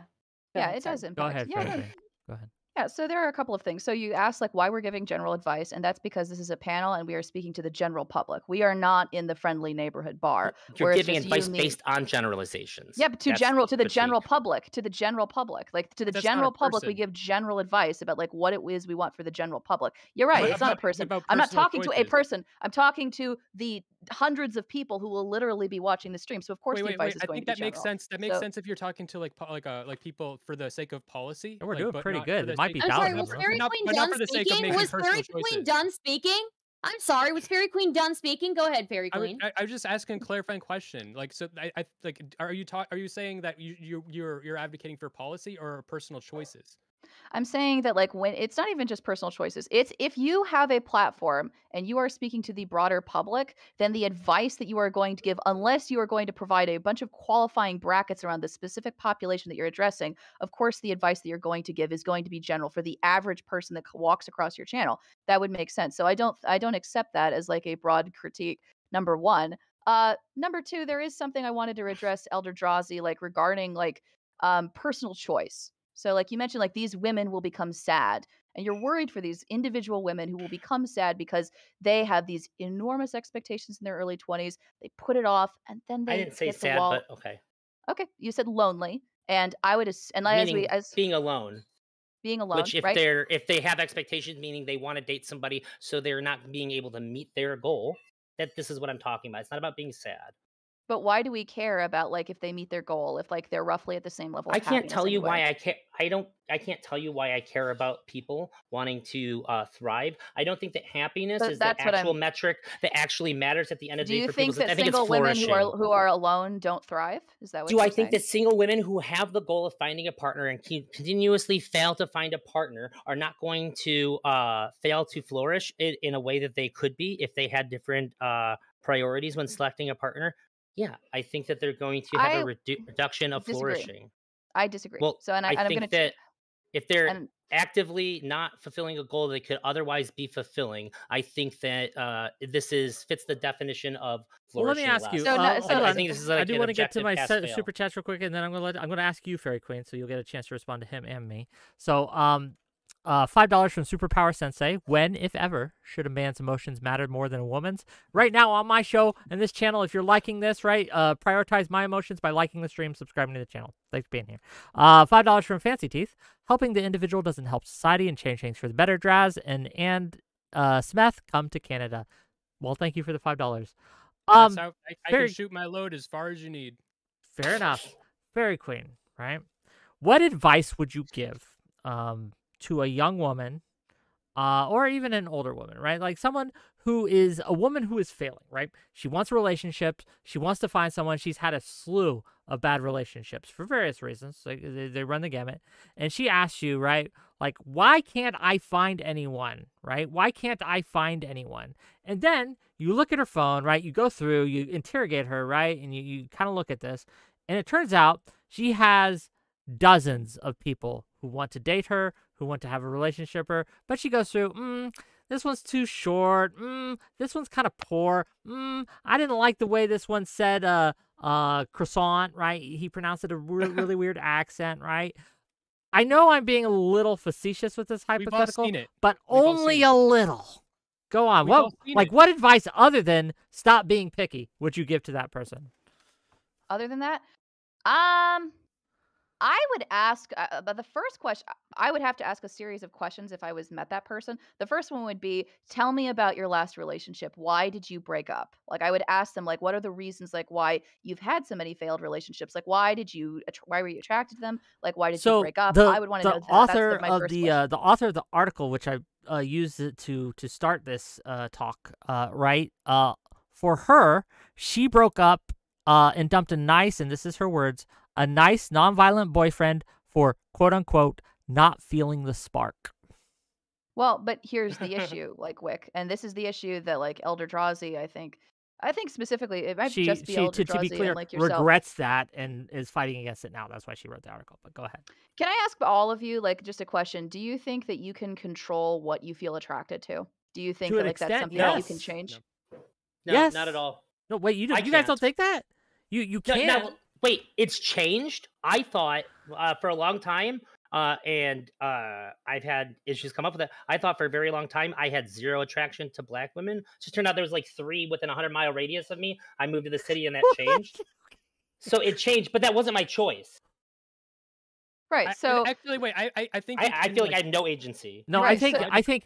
Go yeah, ahead, it does impact. Go ahead, yeah, Fran. no, Fran. Go ahead. Yeah, so there are a couple of things. So you asked like why we're giving general advice, and that's because this is a panel and we are speaking to the general public. We are not in the friendly neighborhood bar. You're giving advice you, me. based on generalizations. Yeah, but to That's general to the critique. general public, to the general public, like to the That's general public, we give general advice about like what it is we want for the general public. You're right; But it's not a person. I'm not personal talking to a person. I'm talking to the hundreds of people who will literally be watching the stream. So of course Wait, the wait, advice wait. is I think to that be makes general. sense. That makes So- sense if you're talking to like like uh like people for the sake of policy. Yeah, we're like, doing pretty not for good. The It might be I'm sorry, was. Fairy Queen not done for the sake speaking? making Was personal Fairy Queen choices. done speaking? I'm sorry, was Fairy Queen done speaking? Go ahead, Fairy I, Queen. I, I was just asking a clarifying question. Like, so I, I like, are you ta- Are you saying that you you you're you're advocating for policy or personal choices? I'm saying that like when it's not even just personal choices. It's if you have a platform and you are speaking to the broader public, then the advice that you are going to give unless you are going to provide a bunch of qualifying brackets around the specific population that you're addressing, of course the advice that you're going to give is going to be general for the average person that walks across your channel. That would make sense. So I don't I don't accept that as like a broad critique number 1. Uh number 2, there is something I wanted to address Elder Drazi like regarding like um personal choice. So, like you mentioned, like these women will become sad, and you're worried for these individual women who will become sad because they have these enormous expectations in their early 20s. They put it off, and then they I didn't say sad, wall. but okay. Okay, you said lonely, and I would, ass- and like, as we Meaning as being alone. being alone, Which if right? they're if they have expectations, meaning they want to date somebody, so they're not being able to meet their goal. That this is what I'm talking about. It's not about being sad. But why do we care about like if they meet their goal, if like they're roughly at the same level? I can't tell you anyway? why I care. I don't. I can't tell you why I care about people wanting to uh, thrive. I don't think that happiness But is the actual metric that actually matters at the end of Do the day you for think people. that I think single women who are who are alone don't thrive? Is that what Do I think saying? that single women who have the goal of finding a partner and con- continuously fail to find a partner are not going to uh, fail to flourish in, in a way that they could be if they had different uh, priorities when selecting a partner? Yeah, I think that they're going to have I a redu- reduction of disagree. flourishing. I disagree. Well, so, and, I, I and I'm think gonna that if they're and actively not fulfilling a goal they could otherwise be fulfilling, I think that uh, this is fits the definition of Well, let me ask you. So uh, no- so- I, I think this is I do want to get to my se- super chats real quick, and then I'm gonna let I'm gonna ask you, Fairy Queen, so you'll get a chance to respond to him and me. So, um, uh, five dollars from Superpower Sensei. When, if ever, should a man's emotions matter more than a woman's? Right now on my show and this channel, if you're liking this, right, uh, prioritize my emotions by liking the stream, subscribing to the channel. Thanks for being here. Uh, five dollars from Fancy Teeth. Helping the individual doesn't help society and change things for the better. Draz and and uh, Smeth come to Canada. Well, thank you for the five dollars. Um, I, I very- can shoot my load as far as you need. Fair enough. Fairy Queen, right? What advice would you give um, to a young woman uh, or even an older woman, right? Like someone who is a woman who is failing, right? She wants relationships. She wants to find someone. She's had a slew of bad relationships for various reasons. Like they, they run the gamut. And she asks you, right? Like, why can't I find anyone, right? Why can't I find anyone? And then you look at her phone, right? You go through, you interrogate her, right? And you, you kind of look at this. And it turns out she has dozens of people who want to date her, who want to have a relationship with her, but she goes through, mm, this one's too short. Mm, this one's kind of poor. Mm, I didn't like the way this one said uh uh croissant, right? He pronounced it a re- [LAUGHS] really weird accent, right? I know I'm being a little facetious with this We've all hypothetical, seen it. but We've all only seen it. a little. Go on. We've all What seen like it. what advice other than stop being picky would you give to that person? other than that, um, I would ask. Uh, uh, but the first question, I would have to ask a series of questions if I was met that person. The first one would be, "Tell me about your last relationship. Why did you break up?" Like I would ask them, like, "What are the reasons, like, why you've had so many failed relationships? Like, why did you, why were you attracted to them? Like, why did so you break up?" The, I would want to the know that. author the, of the uh, the author of the article, which I uh, used it to to start this uh, talk, uh, right? Uh, for her, she broke up uh, and dumped a nice, and this is her words, a nice nonviolent boyfriend for quote unquote not feeling the spark. Well, but here's the [LAUGHS] issue, like Whick, and this is the issue that like Elder Drazi, I think, I think specifically, it might She just be she Elder to, to be clear and like yourself. regrets that and is fighting against it now. That's why she wrote the article. But go ahead. Can I ask all of you, like, just a question? Do you think that you can control what you feel attracted to? Do you think To that an like that's extent, something that you can change? No, Yes. not at all. No, wait, you, don't- you guys don't can't. think that? You you No, can't. Now, wait, it's changed. I thought uh, for a long time, uh, and uh, I've had issues come up with it. I thought for a very long time I had zero attraction to black women. Just turned out there was like three within a hundred mile radius of me. I moved to the city, and that [LAUGHS] changed. so it changed, but that wasn't my choice. Right. I- So actually, wait. I I, I think I, I feel like I have no agency. No, I think so- I think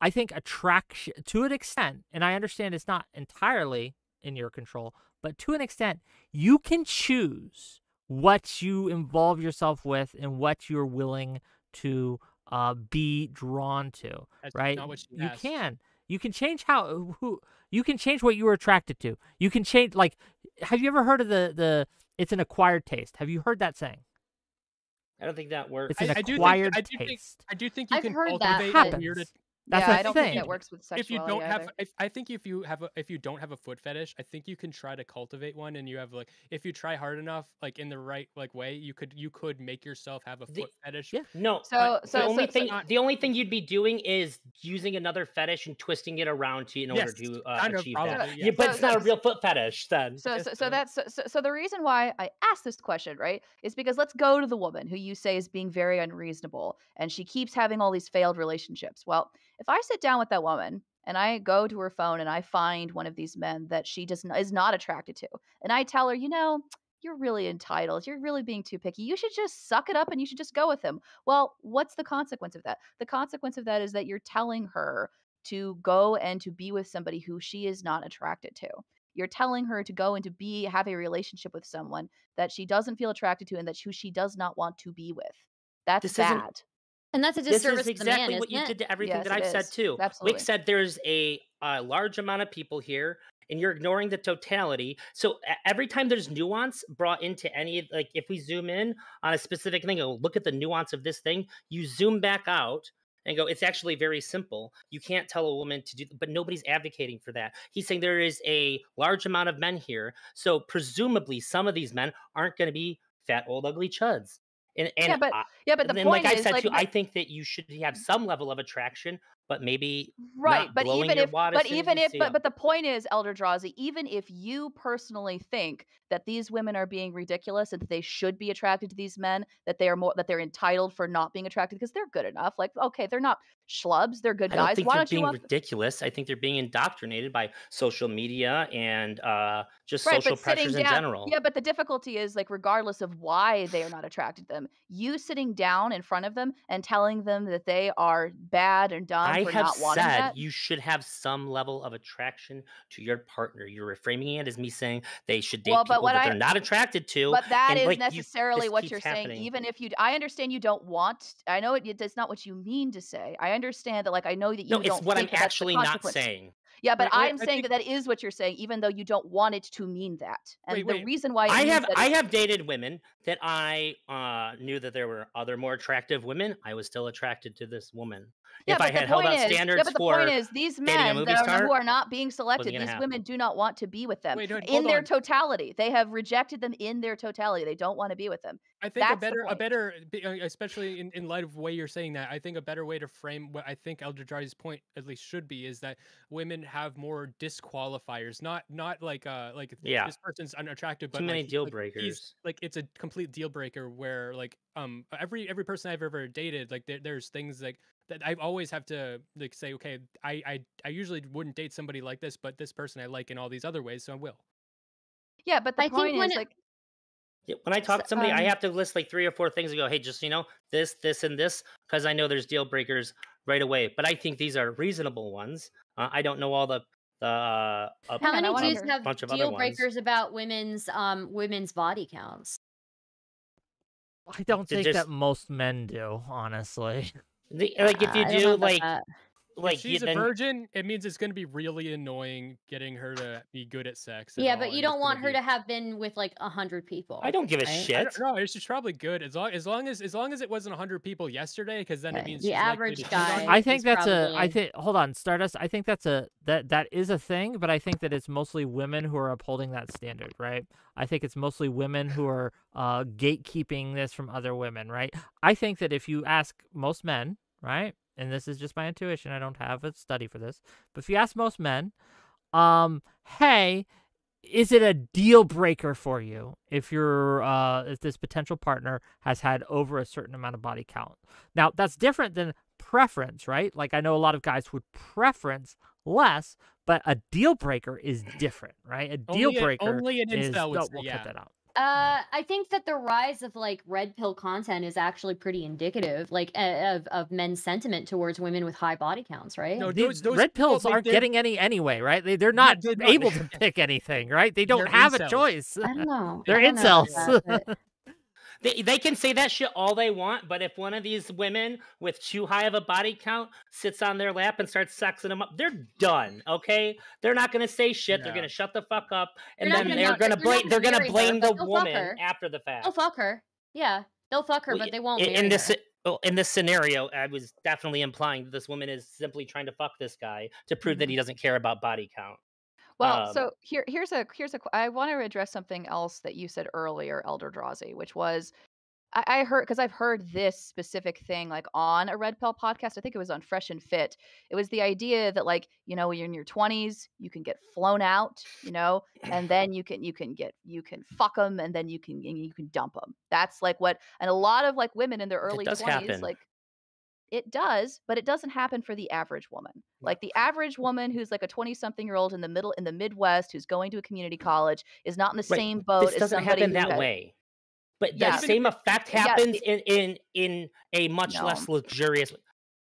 I think attraction to an extent, and I understand it's not entirely in your control, but to an extent, you can choose what you involve yourself with and what you're willing to uh, be drawn to. That's right? Not what she you asked. can. You can change how who you can change what you are attracted to. You can change like have you ever heard of the the it's an acquired taste? Have you heard that saying? I don't think that works. It's an I- I do think- acquired I do think- taste. I do think you I've can heard that, cultivate a weird Happens. Yeah, That's a I don't thing. think that works with sexuality. if you don't have either. if, i think if you have a if you don't have a foot fetish i think you can try to cultivate one and you have like if you try hard enough like in the right like way you could you could make yourself have a The- foot fetish Yeah. No, So- the so- only so- so- thing not- the only thing you'd be doing is using another fetish and twisting it around to in order to uh, achieve probably, that. yeah. Yeah, but So- it's not a real foot fetish then. So, so, so so. that's so, so, so the reason why I asked this question, right, is because let's go to the woman who you say is being very unreasonable and she keeps having all these failed relationships. Well, if I sit down with that woman and I go to her phone and I find one of these men that she does not, is not attracted to, and I tell her, you know, you're really entitled. You're really being too picky. You should just suck it up and you should just go with him. Well, what's the consequence of that? The consequence of that is that you're telling her to go and to be with somebody who she is not attracted to you're telling her to go and to be have a relationship with someone that she doesn't feel attracted to and that who she does not want to be with. That's This bad. And that's a This disservice is to the man, exactly what isn't you it? did to everything Yes, that I've said too. Absolutely. Whick said there's a, a large amount of people here, and you're ignoring the totality. So every time there's nuance brought into any, like if we zoom in on a specific thing, oh, look at the nuance of this thing. You zoom back out and go, it's actually very simple. You can't tell a woman to do, but nobody's advocating for that. He's saying there is a large amount of men here, so presumably some of these men aren't going to be fat, old, ugly chuds. And, and yeah, but yeah, but the and point like I is, said like, too, I think that you should have some level of attraction, but maybe right but even if but even if but but the point is elder drazi even if you personally think that these women are being ridiculous and that they should be attracted to these men that they are more that they're entitled for not being attracted because they're good enough like okay they're not schlubs they're good I don't guys think why they're don't you being want ridiculous. I think they're being indoctrinated by social media and uh, just right, social pressures in general. Yeah, but the difficulty is like regardless of why they are not attracted to them, you sitting down in front of them and telling them that they are bad and dumb I have said that. you should have some level of attraction to your partner. You're reframing it as me saying they should date Well, but people what that I- they're not attracted to. But that is like, necessarily this what you're saying. Even if you, I understand you don't want. I know it, that's not what you mean to say. I understand that. Like I know that you no, don't. it's what I'm think that that's the actually not saying. Yeah, but Wait, wait, I'm I saying think- that that is what you're saying, even though you don't want it to mean that. And Wait, the wait. reason why I have I have dated women that I uh, knew that there were other more attractive women. I was still attracted to this woman. Yeah, if but I the had held point out is- standards yeah, but the for point is, these men that are, who are not being selected, these happen. women do not want to be with them Wait, no, in their on. totality. They have rejected them in their totality. They don't want to be with them. I think a That's the better, a point. better, b- uh, especially in, in light of way you're saying that, I think a better way to frame what I think Elder Drazi's point at least should be is that women have more disqualifiers, not not like uh like Yeah. this person's unattractive, but too many like, he- deal like, he's- breakers. like it's a complete deal breaker where like um every every person I've ever dated like there, there's things like that I always have to like say okay I, I I usually wouldn't date somebody like this but this person I like in all these other ways so I will. Yeah, but the I think point when is it- like when I talk to somebody, I um, have to list like three or four things and go, hey, just you know, this, this, and this, because I know there's deal breakers right away. But I think these are reasonable ones. Uh, I don't know all the the uh, up- How Yeah, many I wanna Jews hear- have bunch of other deal ones. breakers about women's um women's body counts? I don't think just- that most men do, honestly. the, like if Uh, you I don't know do about like that. Like if she's you, a then, virgin, it means it's going to be really annoying getting her to be good at sex. Yeah, all, but you and don't want her be- to have been with like a hundred people. I don't give a right? Shit. don't know. She's probably good as long as long as as long as it wasn't hundred people yesterday, because then it means the she's average to guy- I think is that's a. I think. Hold on, Stardust. I think that's a that that is a thing, but I think that it's mostly women who are upholding that standard, right? I think it's mostly women who are uh, gatekeeping this from other women, right? I think that if you ask most men, right, and this is just my intuition, I don't have a study for this, but if you ask most men, um, hey, is it a deal breaker for you if your uh if this potential partner has had over a certain amount of body count? Now that's different than preference right? Like i know a lot of guys would preference less but a deal breaker is different right? A deal Only a- breaker only an is incel would no, we'll yeah. cut that out Uh, I think that the rise of like red pill content is actually pretty indicative, like uh, of of men's sentiment towards women with high body counts, right? No, those- those red pills like, aren't they're- getting any anyway right they, they're not they're not. able to pick anything right they don't They're have a choice I don't know. [LAUGHS] They're I don't know incels. that, but- They, they can say that shit all they want, but if one of these women with too high of a body count sits on their lap and starts sexing them up, they're done. Okay, they're not gonna say shit. They're gonna shut the fuck up, and They're then they're gonna they're blame. They're gonna blame the woman after the fact. Oh fuck her. Yeah. They'll fuck her, but they won't in, in this well, in this scenario, I was definitely implying that this woman is simply trying to fuck this guy to prove that he mm-hmm. doesn't care about body count. Well, Um, so here here's a here's a I want to address something else that you said earlier, Elder Drazi, which was I, I heard because I've heard this specific thing like on a Red Pill podcast. I think it was on Fresh and Fit. It was the idea that like you know when you're in your 20s, you can get flown out, you know, and then you can you can get you can fuck them and then you can you can dump them. That's like what and a lot of like women in their early 20s happen. like it does, but it doesn't happen for the average woman. Like the average woman who's like a 20 something year old in the middle in the Midwest who's going to a community college is not in the Right, same boat this as doesn't somebody happen who that has- way. But Yeah. the same effect happens it- in, in in a much less luxurious.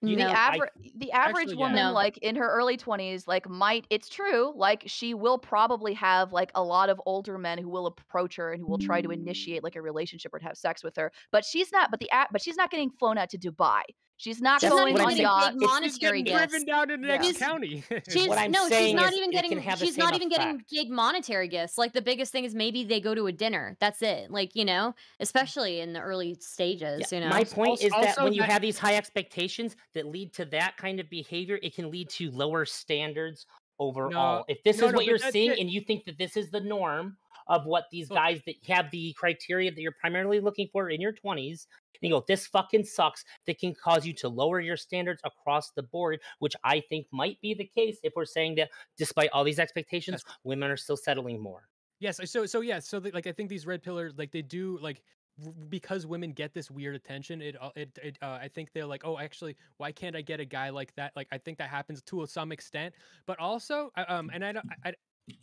You the know, I- the average Actually, woman No. like in her early 20s like might it's true like she will probably have like a lot of older men who will approach her and who will try to initiate like a relationship or to have sex with her but she's not but the a- but she's not getting flown out to Dubai she's not She's She's not going what even I'm on getting yachts big It's- She's monetary getting gifts. driven down to the next She's- county. [LAUGHS] She's What I'm no, saying she's not is even getting. the she's not same even getting effect. big monetary gifts. Like the biggest thing is maybe they go to a dinner. That's it. Like you know, especially in the early stages. Yeah, You know, My point Also- is that also when you that- have these high expectations that lead to that kind of behavior, it can lead to lower standards overall. if this no, is no, what you're seeing it. and you think that this is the norm of what these guys that have the criteria that you're primarily looking for in your 20s, and you go, this fucking sucks, that can cause you to lower your standards across the board, which I think might be the case if we're saying that despite all these expectations, women are still settling more. Yes, so so yeah, so the, like I think these red pillars like they do like because women get this weird attention. It uh, it, it uh, I think they're like, oh, actually, why can't I get a guy like that? Like I think that happens to some extent, but also um and I don't I, I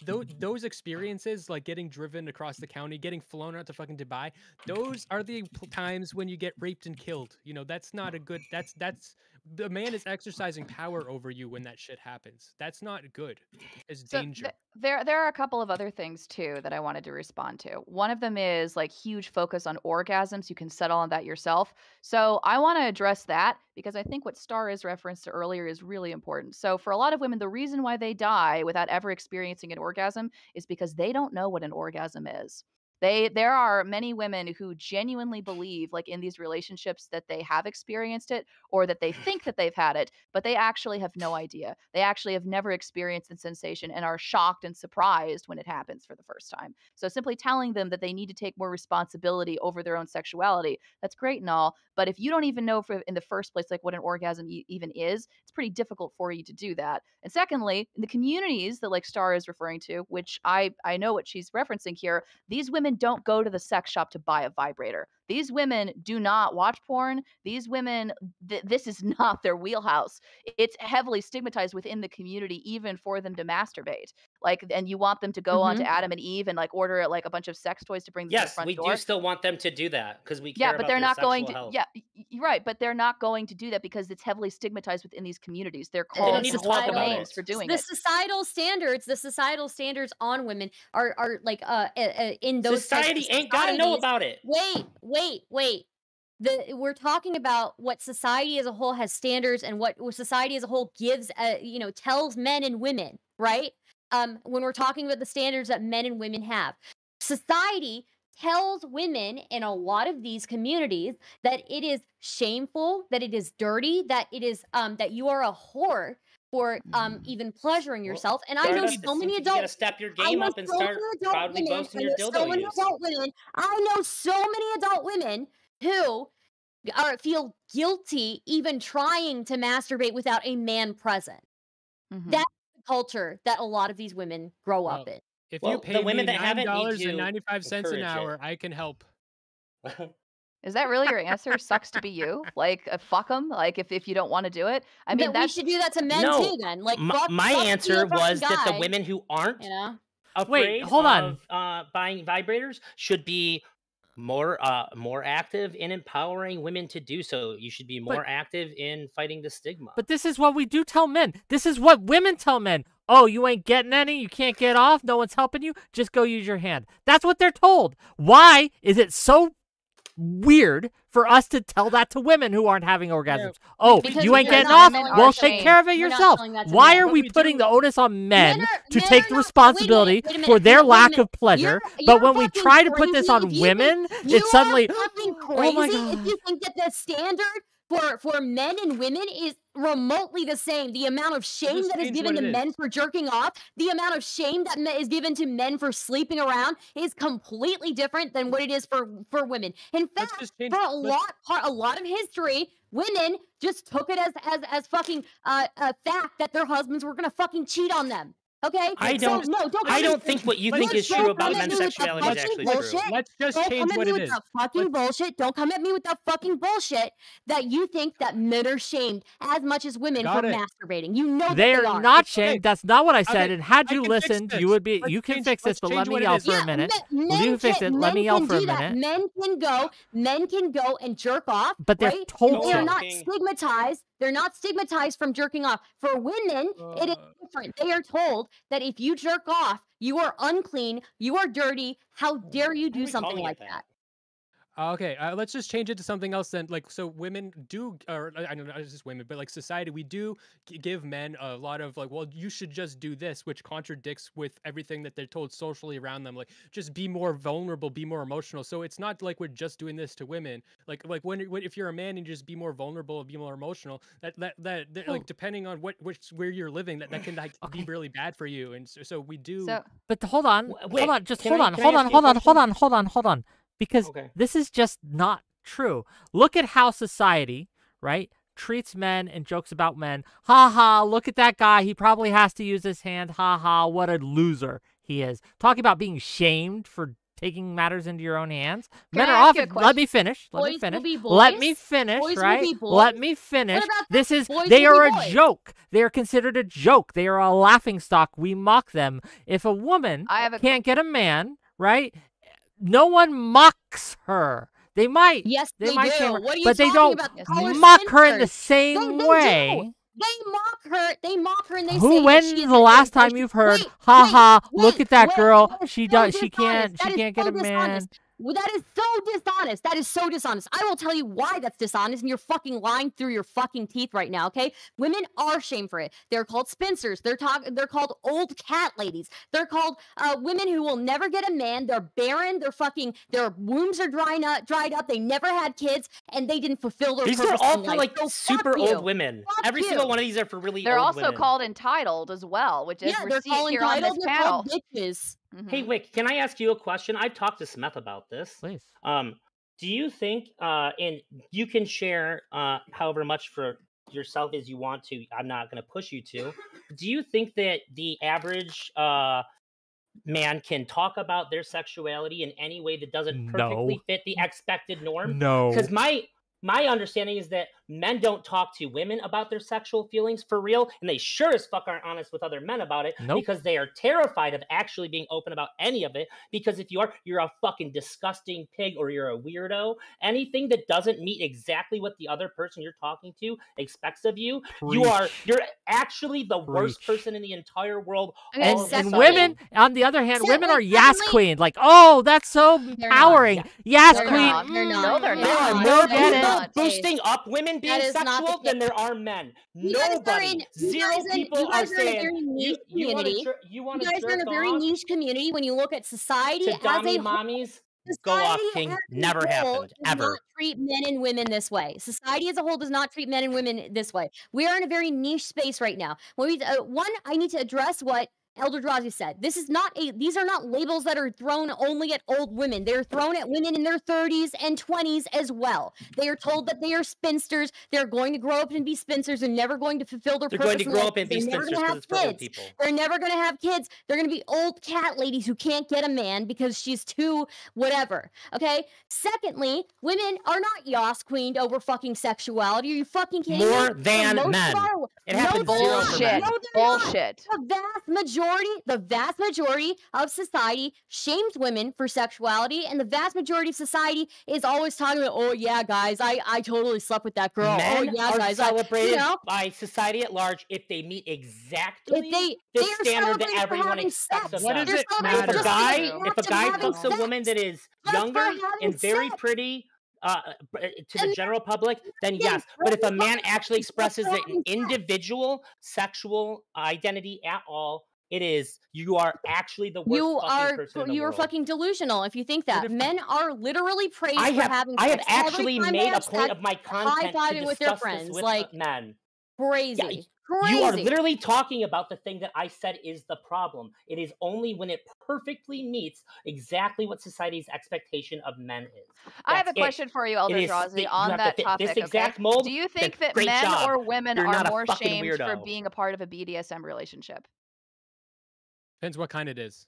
those those experiences like getting driven across the county, getting flown out to fucking Dubai, those are the times when you get raped and killed. You know, that's not a good. That's that's the man is exercising power over you when that shit happens. That's not good. It's So danger. th- there there are a couple of other things too that I wanted to respond to. One of them is like huge focus on orgasms. You can settle on that yourself. So I want to address that because I think what Star is referenced to earlier is really important. So for a lot of women, the reason why they die without ever experiencing an orgasm is because they don't know what an orgasm is. They there are many women who genuinely believe like in these relationships that they have experienced it or that they think that they've had it, but they actually have no idea. They actually have never experienced the sensation and are shocked and surprised when it happens for the first time. So simply telling them that they need to take more responsibility over their own sexuality, that's great and all, but if you don't even know for, in the first place like what an orgasm e- even is, it's pretty difficult for you to do that. And secondly, in the communities that like Star is referring to, which I I know what she's referencing here, these women don't go to the sex shop to buy a vibrator. These women do not watch porn. These women, th- this is [LAUGHS] not their wheelhouse. It's heavily stigmatized within the community, even for them to masturbate. Like, and you want them to go on to Adam and Eve and like order like a bunch of sex toys to bring them to the Yes, front we door. do still want them to do that because we care Yeah, about but they're not going to. health. Yeah, y- y- right. But they're not going to do that because it's heavily stigmatized within these communities. They're don't called even talk about names it. for doing the it. societal standards, the societal standards on women are are like uh, uh uh, in those Society ain't got to know about it. Wait, wait, wait. The we're talking about what society as a whole has standards and what society as a whole gives, uh, you know, tells men and women, right? Um, when we're talking about the standards that men and women have, society tells women in a lot of these communities that it is shameful, that it is dirty, that it is um that you are a whore for um even pleasuring yourself. And I know Darnell, it so many seems you adults step your I game know up and so start many adult proudly women, boasting I your know so many use. adult women. I know so many adult women who are feel guilty even trying to masturbate without a man present. Mhm. That the culture that a lot of these women grow up in. If Well, you the pay women me that nine haven't need dollars to and ninety five cents an encourage it. hour, I can help. [LAUGHS] Is that really your answer? Sucks to be [LAUGHS] you. Like, uh, fuck them. Like, if, if you don't want to do it, I mean, that we should do that to men No, too. Then, like, my, fuck, my fuck answer fucking was that the women who aren't you know, afraid hold on. of uh, buying vibrators should be more uh, more active in empowering women to do so. You should be But- more active in fighting the stigma. But this is what we do tell men. This is what women tell men. Oh, you ain't getting any. You can't get off. No one's helping you. Just go use your hand. That's what they're told. Why is it so weird for us to tell that to women who aren't having orgasms. Oh, Because you ain't getting off? Well, take care of it We're yourself. telling that to Why men. are we we putting the onus on men Men are- to men take the responsibility wait a minute, wait for their lack of pleasure? You're- but you're when we try to put this on women, it's suddenly Oh my if God. you think that the standard for for men and women is remotely the same. The amount of shame that is given to men is. for jerking off, the amount of shame that is given to men for sleeping around is completely different than what it is for for women. In fact, for a let's- lot part a lot of history women just took it as as as fucking uh, a fact that their husbands were gonna fucking cheat on them okay I don't- no don't I don't think what you Let's think is don't true about at men's that sexuality is actually bullshit. true. Let's just don't change come at what me it with is. that fucking bullshit. Don't come at me with that fucking bullshit that you think that men are shamed as much as women Got for it. masturbating. You know that They are they are not It's okay. shamed. That's not what I said. Okay, And had you listened, you would be. Let's you can change- fix this, but let me yell for a minute. Men, Will you fix it? Let me yell for a do that. minute. Men can go. Men can go and jerk off. But they're right? told They are to. not stigmatized. They're not stigmatized from jerking off. For women, it is Uh, different. They are told that if you jerk off, you are unclean, you are dirty. How dare you do something like that? that? Okay, uh, let's just change it to something else then. Like, so women do, or I I don't know, not just women, but like society, we do g- give men a lot of like, well, you should just do this, which contradicts with everything that they're told socially around them. Like, just be more vulnerable, be more emotional. So it's not like we're just doing this to women. Like, like when, when if you're a man and you just be more vulnerable, be more emotional. That that that, that, Oh. like depending on what which where you're living, that that can like [SIGHS] Okay. be really bad for you. And so, so we do. So But hold on, W- hold on, just hold I- on, can I hold on, you a hold on, hold on, hold on, hold on, because Okay. this is just not true. Look at how society, right, treats men and jokes about men. Ha ha, look at that guy. He probably has to use his hand. Ha ha, what a loser he is. Talking about being shamed for taking matters into your own hands. Can men I are ask you a often. Let me finish. Let Boys me will finish. be Let me finish, Boys will right? be Let me finish. about This is Boys they are a boys. joke. They are considered a joke. They are a laughing stock. We mock them. If a woman I have a can't get a man, right? No one mocks her. They might, Yes, They they, might do. her, What are you but they don't about? Yes, Call her mock her in the same they do. way. They mock her. They mock her and they say Who? that When the last a- time you've heard, Wait, "Ha wait, ha, look at that wait, girl. that is She so does. She dishonest. can't. That She can't get so a man." dishonest. Well, that is so dishonest. That is so dishonest. I will tell you why that's dishonest, and you're fucking lying through your fucking teeth right now. Okay, women are shamed for it. They're called spinsters. They're talk. They're called old cat ladies. They're called uh, women who will never get a man. They're barren. They're fucking. Their wombs are drying up. Dried up. They never had kids, and they didn't fulfill their These are all for like So fuck super you. old women. Fuck Every single one of these are for really They're old also women. called entitled as well, which is Yeah, we're they're seeing called here on this entitled. They're panel. called bitches. Hey, Mhm. Whick, can I ask you a question? I've talked to Smeth about this. Please. Um, do you think, uh, and you can share uh, however much for yourself as you want to. I'm not going to push you to. Do you think that the average uh, man can talk about their sexuality in any way that doesn't perfectly No. fit the expected norm? No. Because my my understanding is that men don't talk to women about their sexual feelings for real, and they sure as fuck aren't honest with other men about it Nope. because they are terrified of actually being open about any of it. Because if you are, you're a fucking disgusting pig or you're a weirdo. Anything that doesn't meet exactly what the other person you're talking to expects of you, you are you're actually the worst person in the entire world. Okay, and, and women, on the other hand, women are yes secondly- queen. Like, oh, that's so They're not. empowering. Yes They're queen. not. They're Mm, not. No, they're There are not. more Go get people boosting up women being is not the sexual than there are men. you're Nobody, in- you zero guys in- you people are guys are in a saying very niche you, you want to community. you want You guys are in a very niche community when you look at society to as dummy a whole. mommies. Go off, Society King. as a Never whole happened. Ever. Not treat men and women this way. Society as a whole does not treat men and women this way. We are in a very niche space right now. When we, uh, one, I need to address what Elder Drazi said. This is not a. These are not labels that are thrown only at old women. They're thrown at women in their 30s and 20s as well. They are told that they are spinsters. They're going to grow up and be spinsters and never going to fulfill their They're purpose. going to grow up and be they're never spinsters because it's have for old kids. people. They're never going to have kids. They're going to be old cat ladies who can't get a man because she's too whatever. Okay. Secondly, women are not yas queened over fucking sexuality. Are you fucking kidding me? More For than men. our- It no, happens they're zero Bullshit. No, they're not. Bullshit. The vast majority, the vast majority of society shames women for sexuality, and the vast majority of society is always talking about, "Oh yeah, guys, I I totally slept with that girl. Men oh yeah, are guys, I, celebrated you know, by society at large if they meet exactly if they the they standard that everyone having expects sex. of What them. does They're it celebrated if a just guy if a guy having fucks a woman that is younger and very sex. pretty uh, uh, to the general public, then yes. But if a man actually expresses an wrong with that? individual sexual identity at all, it is you are actually the worst You fucking are person in the you are fucking delusional if you think that. Men are literally praised I for having I have sex. Actually made a point of my content to high-fiving with their discuss friends, this with like, uh, men. Crazy. y- crazy. You are literally talking about the thing that I said is the problem. It is only when it perfectly meets exactly what society's expectation of men is. I have a That's it. question for you, It Elder Drazi, on have to that topic. this okay? mold. Do you think that men job. or women You're are more fucking shamed for being a part of a BDSM relationship? Depends what kind it is.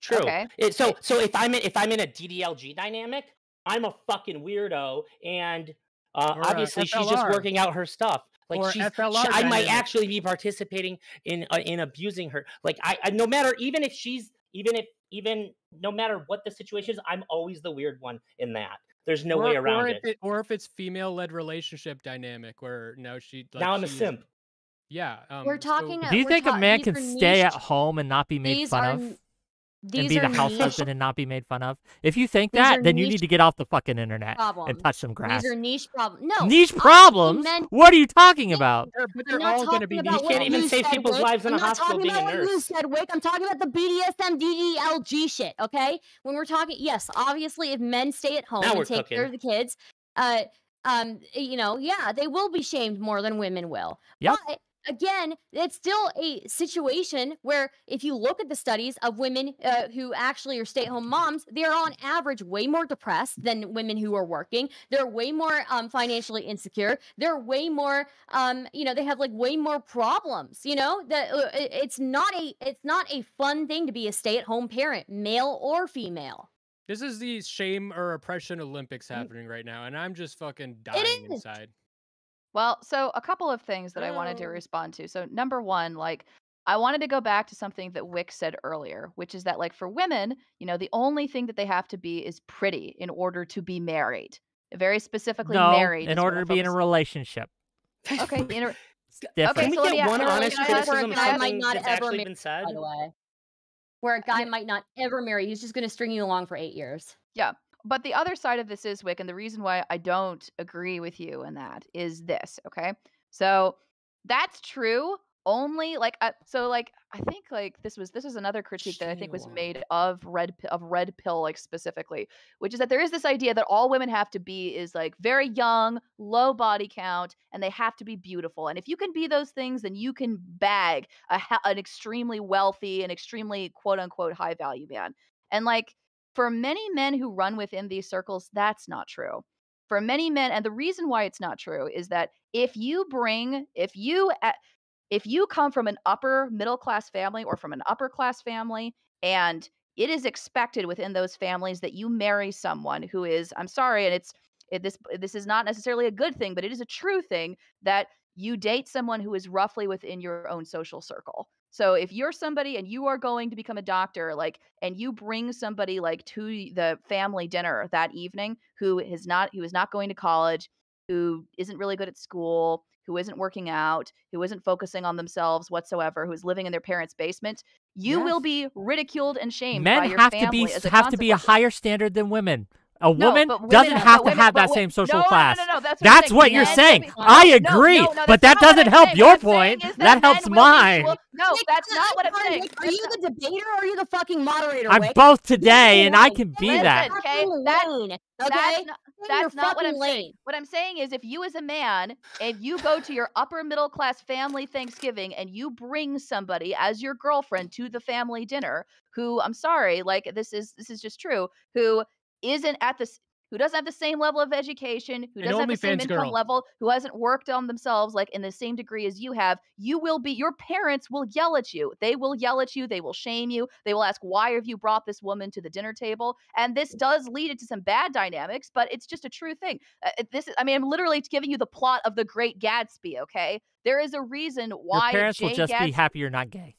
True. Okay. It- so so if I'm in if I'm in a DDLG dynamic, I'm a fucking weirdo, and uh, obviously she's just working out her stuff. Like Or she's, FLR she- I might actually be participating in uh, in abusing her. Like I, I, no matter even if she's even if even no matter what the situation is, I'm always the weird one in that. There's no or, way around or it. If it. Or if it's female-led relationship dynamic, where no, she. Like, now I'm a simp. Yeah. Um, We're so- talking Do you think ta- a man can are stay at home and not be made fun are of? N- And be the house niche husband and not be made fun of? If you think These that, then you need to get off the fucking internet and touch some grass. These are niche problems. No, Niche obviously problems? Men, What are you talking about? They're- but they're all going to be about niche what can't even you save people's Whick. lives in I'm a not hospital talking being a about what you said, Whick. I'm talking about the BDSM, DDLG shit. Okay, when we're talking, yes, obviously, if men stay at home Now and we're take care of the kids, uh, um, you know, yeah, they will be shamed more than women will. Yep. But again, it's still a situation where if you look at the studies of women uh, who actually are stay-at-home moms, they're on average way more depressed than women who are working. They're way more um, financially insecure. They're way more, um, you know, they have like way more problems. You know, that uh, it's not a it's not a fun thing to be a stay-at-home parent, male or female. This is the shame or oppression Olympics happening right now, and I'm just fucking dying inside. Well, so a couple of things that I wanted to Oh. respond to. So number one, like I wanted to go back to something that Whick said earlier, which is that like for women, you know, the only thing that they have to be is pretty in order to be married. Very specifically No, married. in is what order I'm to be in a focusing- relationship. Okay, in a- It's [LAUGHS] different. Can we so let me get ask- one let me honest ask- criticism of Where guy might something not that's ever actually marry- been said? By the way, where a guy might not ever marry, he's just going to string you along for eight years. But the other side of this is Whick, and the reason why I don't agree with you in that is this. Okay, so that's true. Only like uh, so like I think like this was this was another critique that I think was made of red of red pill like specifically, which is that there is this idea that all women have to be is like very young, low body count, and they have to be beautiful. And if you can be those things, then you can bag a, an extremely wealthy and extremely quote unquote high value man. And like for many men who run within these circles, that's not true. For many men, and the reason why it's not true is that if you bring, if you, if you come from an upper middle class family or from an upper class family, and it is expected within those families that you marry someone who is, I'm sorry, and it's it, this this is not necessarily a good thing, but it is a true thing that you date someone who is roughly within your own social circle. So if you're somebody and you are going to become a doctor, like, and you bring somebody like to the family dinner that evening who is not who is not going to college, who isn't really good at school, who isn't working out, who isn't focusing on themselves whatsoever, who is living in their parents' basement, you will be ridiculed and shamed by Men have to be have to be a higher standard than women. A No, woman but doesn't but have to women- have that same social no, no, class. No, no, oh, no, that's what That's what you're saying. be- I agree, no, no, but that doesn't help saying. your What point. is That helps will be mine. No, Whick, that's not what I'm saying. Whick, Are you the debater or are you the fucking moderator? I'm Whick? both today, You're and I can be Listen, that. okay? Fucking That- lane, okay? That's not, Stay in that's not what I'm fucking saying. What I'm saying is if you as a man, if you go to your upper middle class family Thanksgiving and you bring somebody as your girlfriend to the family dinner who I'm sorry, like this is this is just true, who isn't at this who doesn't have the same level of education, who doesn't have the same income girl. level, who hasn't worked on themselves like in the same degree as you have, you will be your parents will yell at you. They will yell at you, they will shame you, they will ask why have you brought this woman to the dinner table? And this does lead into some bad dynamics, but it's just a true thing. Uh, this is I mean I'm literally giving you the plot of the Great Gatsby, okay? There is a reason Your why parents Jay will just Gatsby be happy you're not gay.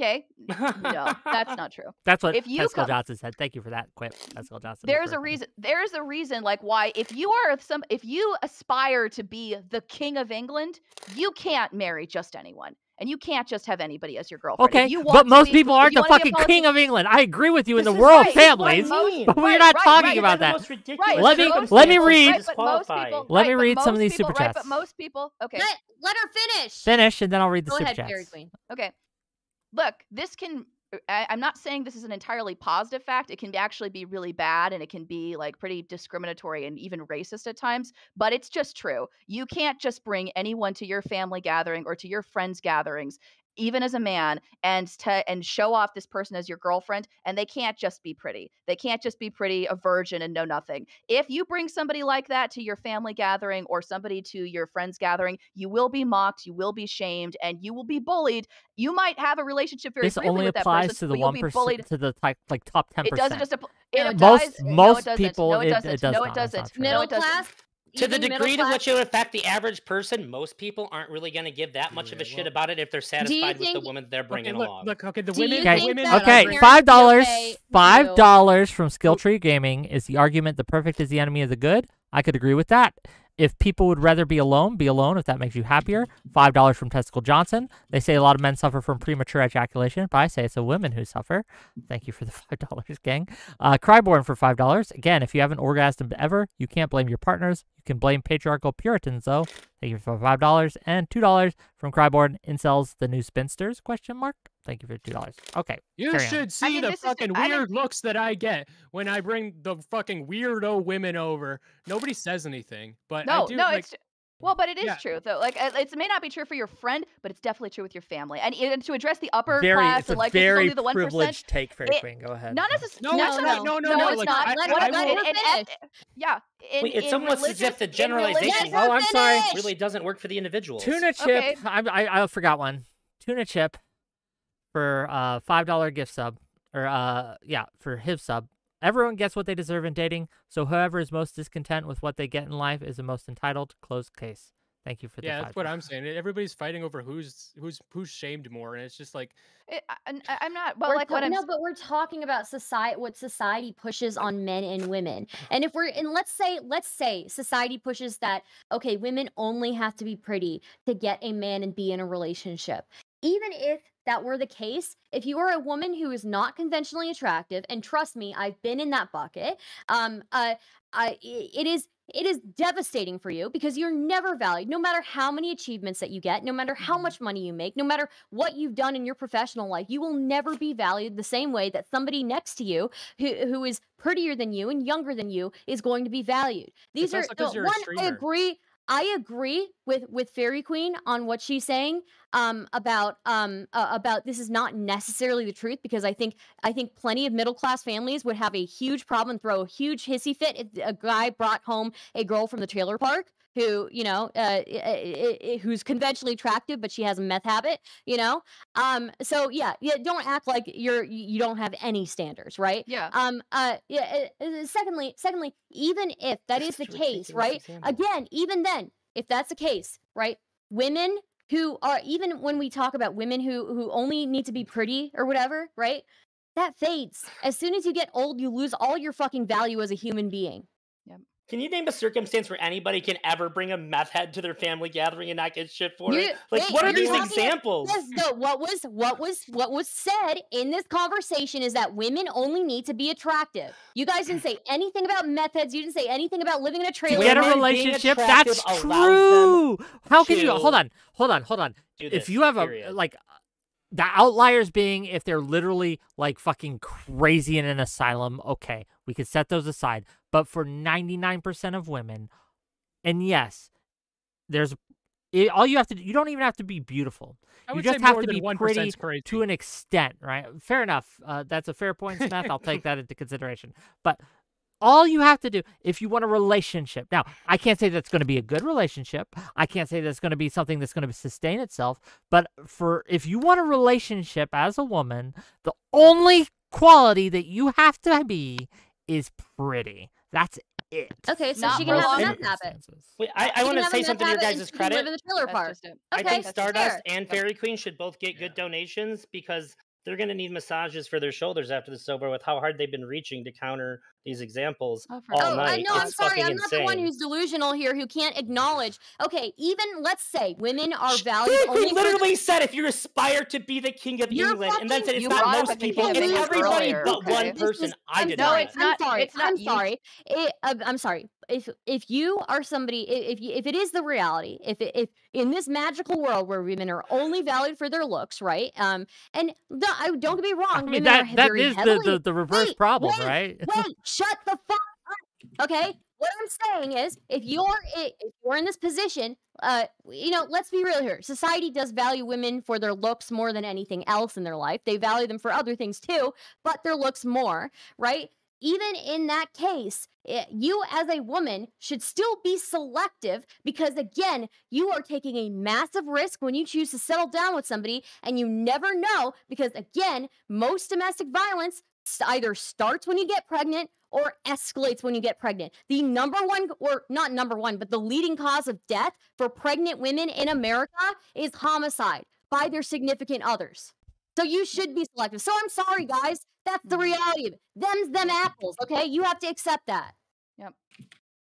Okay. No, that's not true. [LAUGHS] That's what If you Pascal come- Johnson said. Thank you for that quip, Pascal Johnson. There's a reason. There's a reason, like why if you are some, if you aspire to be the king of England, you can't marry just anyone, and you can't just have anybody as your girlfriend. Okay, you but most be- people aren't the wanna be a fucking king of England. I agree with you in the is world right, this is what I families, mean. but we're Right, not right, talking right. about that. Right, Let me- let me read- Right, but most Disqualify. people, Let right, me read some of these people- super right, chats. but most people, okay, Let, let her finish. Finish, and then I'll read the Go super ahead, chats. Okay. Look, this can. Uh, I, I'm not saying this is an entirely positive fact. It can actually be really bad, and it can be like pretty discriminatory and even racist at times. But it's just true. You can't just bring anyone to your family gathering or to your friends' gatherings, even as a man, and to and show off this person as your girlfriend. And they can't just be pretty. They can't just be pretty, a virgin, and know nothing. If you bring somebody like that to your family gathering or somebody to your friends' gathering, you will be mocked, you will be shamed, and you will be bullied. You might have a relationship very This only with that applies person, to the one be bullied. percent, to the type, like top ten It doesn't just apply. No, It it applies. Most- no, most it people, No, it it- doesn't. it does no, it That's not doesn't. true. No, it doesn't. class. To the even middle degree to which it would affect the average person, most people aren't really going to give that much of a shit about it if they're you satisfied with the think- woman they're bringing okay, look, along. look, okay, the women, Okay. women that that Okay, I parents bring- be five dollars. Five dollars from Skilltree Gaming is the argument. The perfect is the enemy of the good. I could agree with that. If people would rather be alone, be alone. If that makes you happier, five dollars from Testicle Johnson. They say a lot of men suffer from premature ejaculation, but I say it's the women who suffer. Thank you for the [LAUGHS] five dollars, gang. Uh, Cryborn for five dollars. Again, if you haven't orgasmed ever, you can't blame your partners. You can blame patriarchal Puritans, though. Thank you for five dollars and two dollars from Cryborn. Incels the new spinsters? Question mark. Thank you for two dollars. Okay. You Carry on. should see mean, the this is- fucking I mean- weird looks that I get when I bring the fucking weirdo women over. Nobody says anything, but I No, do no, like. it's well, but it is Yeah. true though. Like uh, it, it may not be true for your friend, but it's definitely true with your family. And, and to address the upper very, class it's a and like this is very only the one percent. privileged take, Fairy it- Queen. Go ahead. Not necessarily. No, it's not. not. No, no, no, no, it's like, not. I- What I about will- in- in- Finish. yeah. In, Wait, it's in almost as religious, if the in religious- generalization- Oh, I'm sorry. Finish. really doesn't work for the individuals. Tuna chip. Okay. I, I I forgot one. Tuna chip for a five dollar gift sub or uh yeah for his sub. Everyone gets what they deserve in dating, so whoever is most discontent with what they get in life is the most entitled. Closed case. Thank you for the Yeah, that's what. I'm saying. Everybody's fighting over who's who's who's shamed more, and it's just like It, I, I- I'm not. Well, like what I'm. no, but we're talking about society, what society pushes on men and women. [LAUGHS] And if we're, and let's say, let's say society pushes that, okay, women only have to be pretty to get a man and be in a relationship. Even if that were the case, if you are a woman who is not conventionally attractive, and trust me, I've been in that bucket, um, uh, I, it is it is devastating for you because you're never valued no matter how many achievements that you get no matter how much money you make no matter what you've done in your professional life you will never be valued the same way that somebody next to you who, who is prettier than you and younger than you is going to be valued. These are also 'cause no, you're one i agree i agree with with fairy queen on what she's saying um about um uh, about this is not necessarily the truth because i think I think plenty of middle class families would have a huge problem, throw a huge hissy fit if a guy brought home a girl from the trailer park who, you know, uh, who's conventionally attractive, but she has a meth habit, you know. Um, so yeah, yeah, don't act like you're you don't have any standards, right? yeah. Um, uh, yeah. uh, uh, Secondly, secondly, even if that This is the case, right? Again, even then, if that's the case, right? Women who are even when we talk about women who who only need to be pretty or whatever, right? That fades. As soon as you get old, you lose all your fucking value as a human being. Can you name a circumstance where anybody can ever bring a meth head to their family gathering and not get shit for You- it? Like, wait, what are these examples? Yes, no, what was what was what was said in this conversation is that women only need to be attractive. You guys didn't say anything about meth heads. You didn't say anything about living in a To trailer. get a relationship, that's true. How can you hold on, hold on, hold on? If you have a like the outliers being if they're literally like fucking crazy in an asylum, okay, we could set those aside. But for 99% of women, and yes, there's it, all you have to do, you don't even have to be beautiful. I You would just have to be 1% pretty crazy. to an extent, right? Fair enough. Uh, that's a fair point, Smeth. I'll take [LAUGHS] that into consideration. But all you have to do if you want a relationship now i can't say that's going to be a good relationship i can't say that's going to be something that's going to sustain itself but for if you want a relationship as a woman the only quality that you have to be is pretty that's it Okay, so Not she for can have long a meth habit. Wait, I, I want to say something to your guys' she can live credit. in a trailer That's park. just it. I think Stardust fair. and Fairy Queen should both get good donations because they're going to need massages for their shoulders after the sober with how hard they've been reaching to counter these examples Oh, for all Oh, I night. no, I'm sorry. I'm not the one who's delusional here who can't acknowledge. Okay, even let's say women are valued Dude, only we for literally said if you aspire to be the king of You're England, and then fucking- said it's not most people, King of it's everybody earlier, but okay? one This This person. is- I I'm did No, not. it's not- I'm sorry. it's not I'm you. sorry. It, uh, I'm sorry. If if you are somebody, if you, if it is the reality, if it, if in this magical world where women are only valued for their looks, right? Um, and no, I, don't get me wrong, I mean women that are that very the, the, the reverse Wait, problem, wait, right? [LAUGHS] Wait, shut the fuck up. Okay? What I'm saying is if you're if you're in this position, uh you know, let's be real here. Society does value women for their looks more than anything else in their life. They value them for other things too, but their looks more, right? Even in that case, i- you as a woman should still be selective because again, you are taking a massive risk when you choose to settle down with somebody and you never know because again, most domestic violence either starts when you get pregnant or escalates when you get pregnant. The number one, or not number one, but the leading cause of death for pregnant women in America is homicide by their significant others. So you should be selective. So I'm sorry, guys. That's the Mhm. reality of it. Them's them apples, okay? You have to accept that. Yep.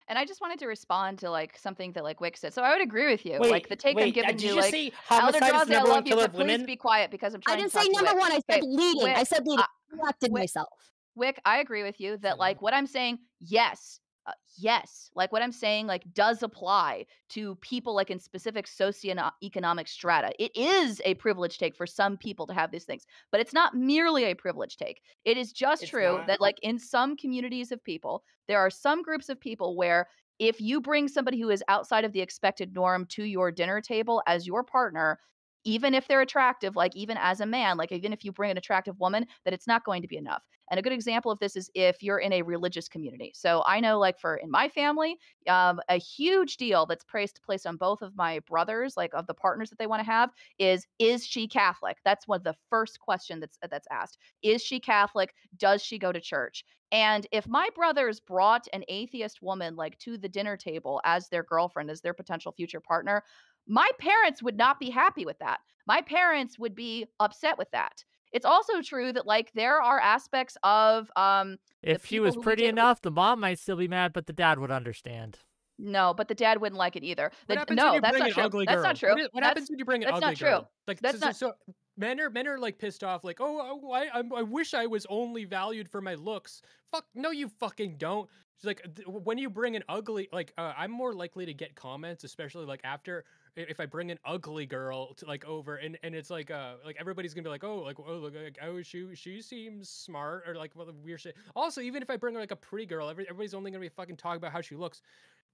And I just wanted to respond to like something that like Whick said. So I would agree with you. Wait, like the take wait, I'm uh, giving did you, you like just say Elder homicide is Drazi, the I number one love you, killer but of please women? be quiet because I'm trying. I trying didn't to talk say to number Whick. one. I said Okay, leading. I said leading. uh, I corrected Whick- myself. Whick, I agree with you that like what I'm saying, yes, uh, yes, like what I'm saying, like does apply to people like in specific socioeconomic strata. It is a privilege take for some people to have these things, but it's not merely a privilege take. It is just It's true not. that like in some communities of people, there are some groups of people where if you bring somebody who is outside of the expected norm to your dinner table as your partner, even if they're attractive, like even as a man, like even if you bring an attractive woman, that it's not going to be enough. And a good example of this is if you're in a religious community. So I know, like for in my family, um, a huge deal that's placed placed on both of my brothers, like of the partners that they want to have, is is she Catholic? That's one of the first question that's that's asked. Is she Catholic? Does she go to church? And if my brothers brought an atheist woman like to the dinner table as their girlfriend, as their potential future partner, my parents would not be happy with that. My parents would be upset with that. It's also true that like there are aspects of um If she was pretty enough, the mom might still be mad, but the dad would understand. no, but the dad wouldn't like it either. What The- no, that's not true. That's not true. What, what happens when you bring an that's ugly not true. girl? Like That's so, not- so men are men are like pissed off. Like, oh, oh, I I wish I was only valued for my looks. Fuck, no, you fucking don't. It's like th- when you bring an ugly, like uh, I'm more likely to get comments, especially like after i- if I bring an ugly girl to like over and and it's like uh like everybody's gonna be like oh like oh look like oh she she seems smart or like well the weird shit. Also, even if I bring like a pretty girl, every, everybody's only gonna be fucking talking about how she looks.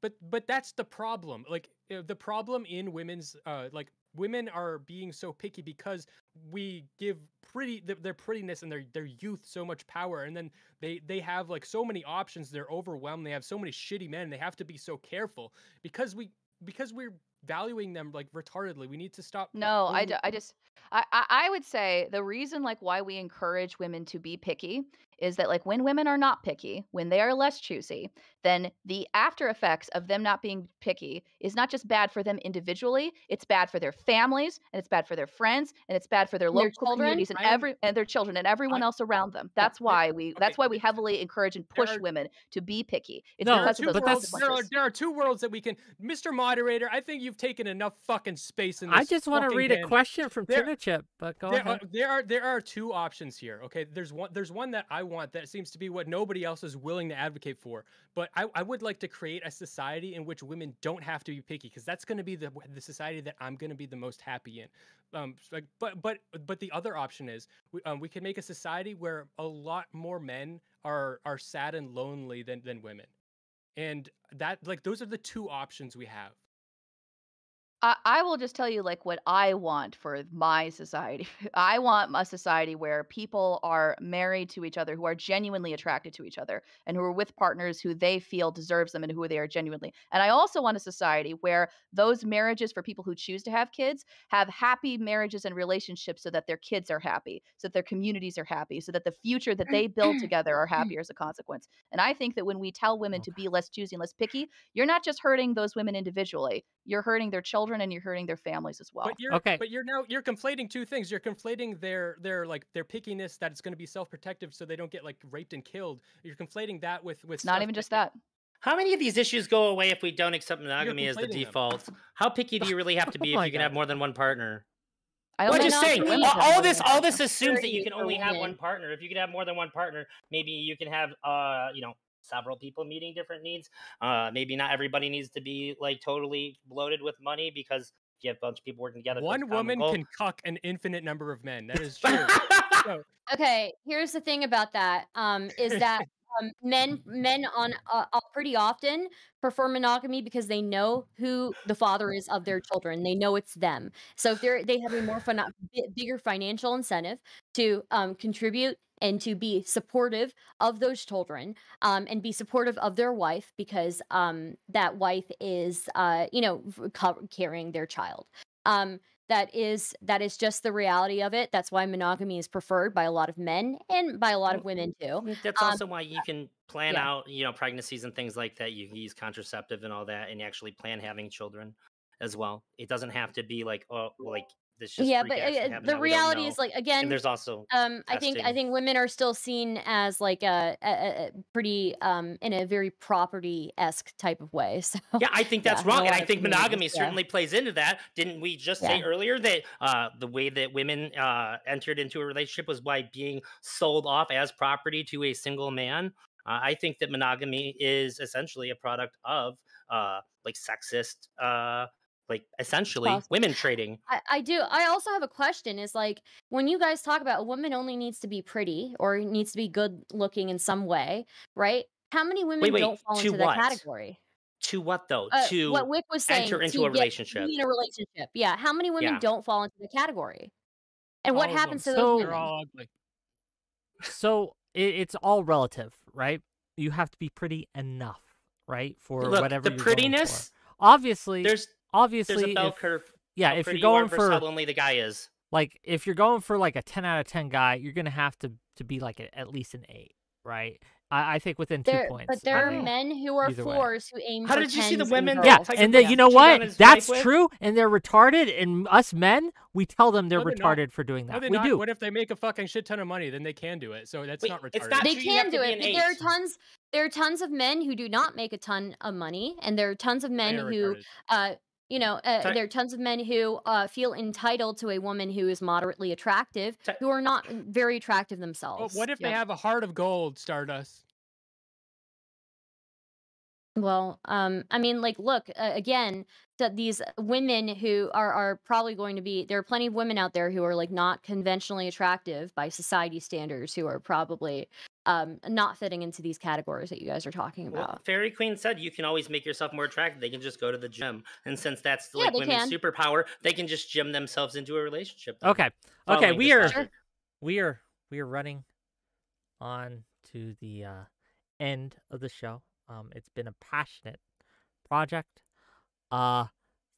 But but that's the problem. Like uh, the problem in women's uh like women are being so picky because we give pretty th- their prettiness and their their youth so much power and then they they have like so many options. They're overwhelmed. They have so many shitty men. They have to be so careful because we because we're valuing them like retardedly. We need to stop No, I, d- I just I, I I would say the reason like why we encourage women to be picky is that like when women are not picky, when they are less choosy, then the after effects of them not being picky is not just bad for them individually, it's bad for their families and it's bad for their friends and it's bad for their And their local children. communities and I every and their children and everyone I- else around them. That's why we that's why we heavily encourage and push are- women to be picky. It's No, there are because two of those but worlds. There are, there are two worlds that we can, Mr. Moderator. I think you've taken enough fucking space in this. I just want to read den. a question from There- Chip, but go there ahead. Are, there are there are two options here. Okay, there's one there's one that I want that seems to be what nobody else is willing to advocate for. But I, I would like to create a society in which women don't have to be picky because that's going to be the the society that I'm going to be the most happy in. Um, like, but but but the other option is we, um, we can make a society where a lot more men are are sad and lonely than than women, and that like those are the two options we have. I, I will just tell you like what I want for my society. [LAUGHS] I want a society where people are married to each other, who are genuinely attracted to each other, and who are with partners who they feel deserves them and who they are genuinely. And I also want a society where those marriages for people who choose to have kids have happy marriages and relationships so that their kids are happy, so that their communities are happy, so that the future that they build [CLEARS THROAT] together are mm. happier as a consequence. And I think that when we tell women to be less choosy and less picky, you're not just hurting those women individually, you're hurting their children children and you're hurting their families as well. But you're Okay. But you're now you're conflating two things. You're conflating their their like their pickiness that it's going to be self protective so they don't get like raped and killed. You're conflating that with with not even just that. How many of these issues go away if we don't accept monogamy as the conflating them. default? How picky do you really have to [LAUGHS] be Oh if my you can God. have more than one partner? I don't Well, think just saying. All, all this, all this assumes that you can only have one partner. If you can have more than one partner, maybe you can have, uh, you know, several people meeting different needs. Uh, maybe not everybody needs to be like totally bloated with money because if you have a bunch of people working together. one woman can cuck an infinite number of men. That is [LAUGHS] true. so, Okay, here's the thing about that. Um, is that [LAUGHS] um, men men on uh, uh, pretty often prefer monogamy because they know who the father is of their children. They know it's them. So if they're they have a more fina- bi- bigger financial incentive to um, contribute and to be supportive of those children um, and be supportive of their wife because um, that wife is uh, you know carrying their child. Um, that is that is just the reality of it. That's why monogamy is preferred by a lot of men and by a lot of women too. That's Um, also why you can plan yeah. out, you know, pregnancies and things like that. You can use contraceptive and all that, and you actually plan having children as well. It doesn't have to be like, oh, like this just yeah, but accident uh, the reality is like and again, there's also um, I think I think women are still seen as like a, a, a pretty um in a very property esque type of way. [LAUGHS] So Yeah, I think that's yeah, wrong, and I think monogamy yeah. certainly plays into that. Didn't we just say earlier that uh, the way that women uh, entered into a relationship was by being sold off as property to a single man? Uh, I think that monogamy is essentially a product of uh, like sexist, uh, like essentially women trading. I, I do. I also have a question. Is like when you guys talk about a woman only needs to be pretty or needs to be good looking in some way, right? How many women wait, don't fall to into that category? To what though? Uh, to what Whick was saying enter into to a get- relationship. be in a relationship. Yeah. How many women Yeah. don't fall into the category? And what all of happens them. to So- those They're women? all ugly. So it, it's all relative, right? You have to be pretty enough, right, for Look, whatever the you're going for. prettiness. Obviously, There's there's obviously, a bell if, curve. yeah, if you're going versus for how lonely the guy is. like if you're going for like a 10 out of 10 guy you're gonna have to to be like a, at least an 8 right i, I think within two points but there I are think. men who are Either way. fours who aim How for did you see the tens and women yeah and then you know what that's wife with? true and they're retarded and us men we tell them they're No, they're not. retarded for doing that they're we not. do What if they make a fucking shit ton of money? Then they can do it. So that's Wait, not it's retarded. not they true, can do it but there are tons there are tons of men who do not make a ton of money and there are tons of men who retarded. uh you know uh, Sorry. there are tons of men who uh, feel entitled to a woman who is moderately attractive Sorry. who are not very attractive Well, themselves what if they have a heart of gold, Stardust? well um i mean like look uh, again that these women who are are probably going to be there are plenty of women out there who are like not conventionally attractive by society standards who are probably um not fitting into these categories that you guys are talking Well, about Fairy Queen said you can always make yourself more attractive. They can just go to the gym, and since that's Yeah, like they women's can. superpower, they can just gym themselves into a relationship. then, okay okay we are logic. we are we are running on to the uh end of the show um it's been a passionate project uh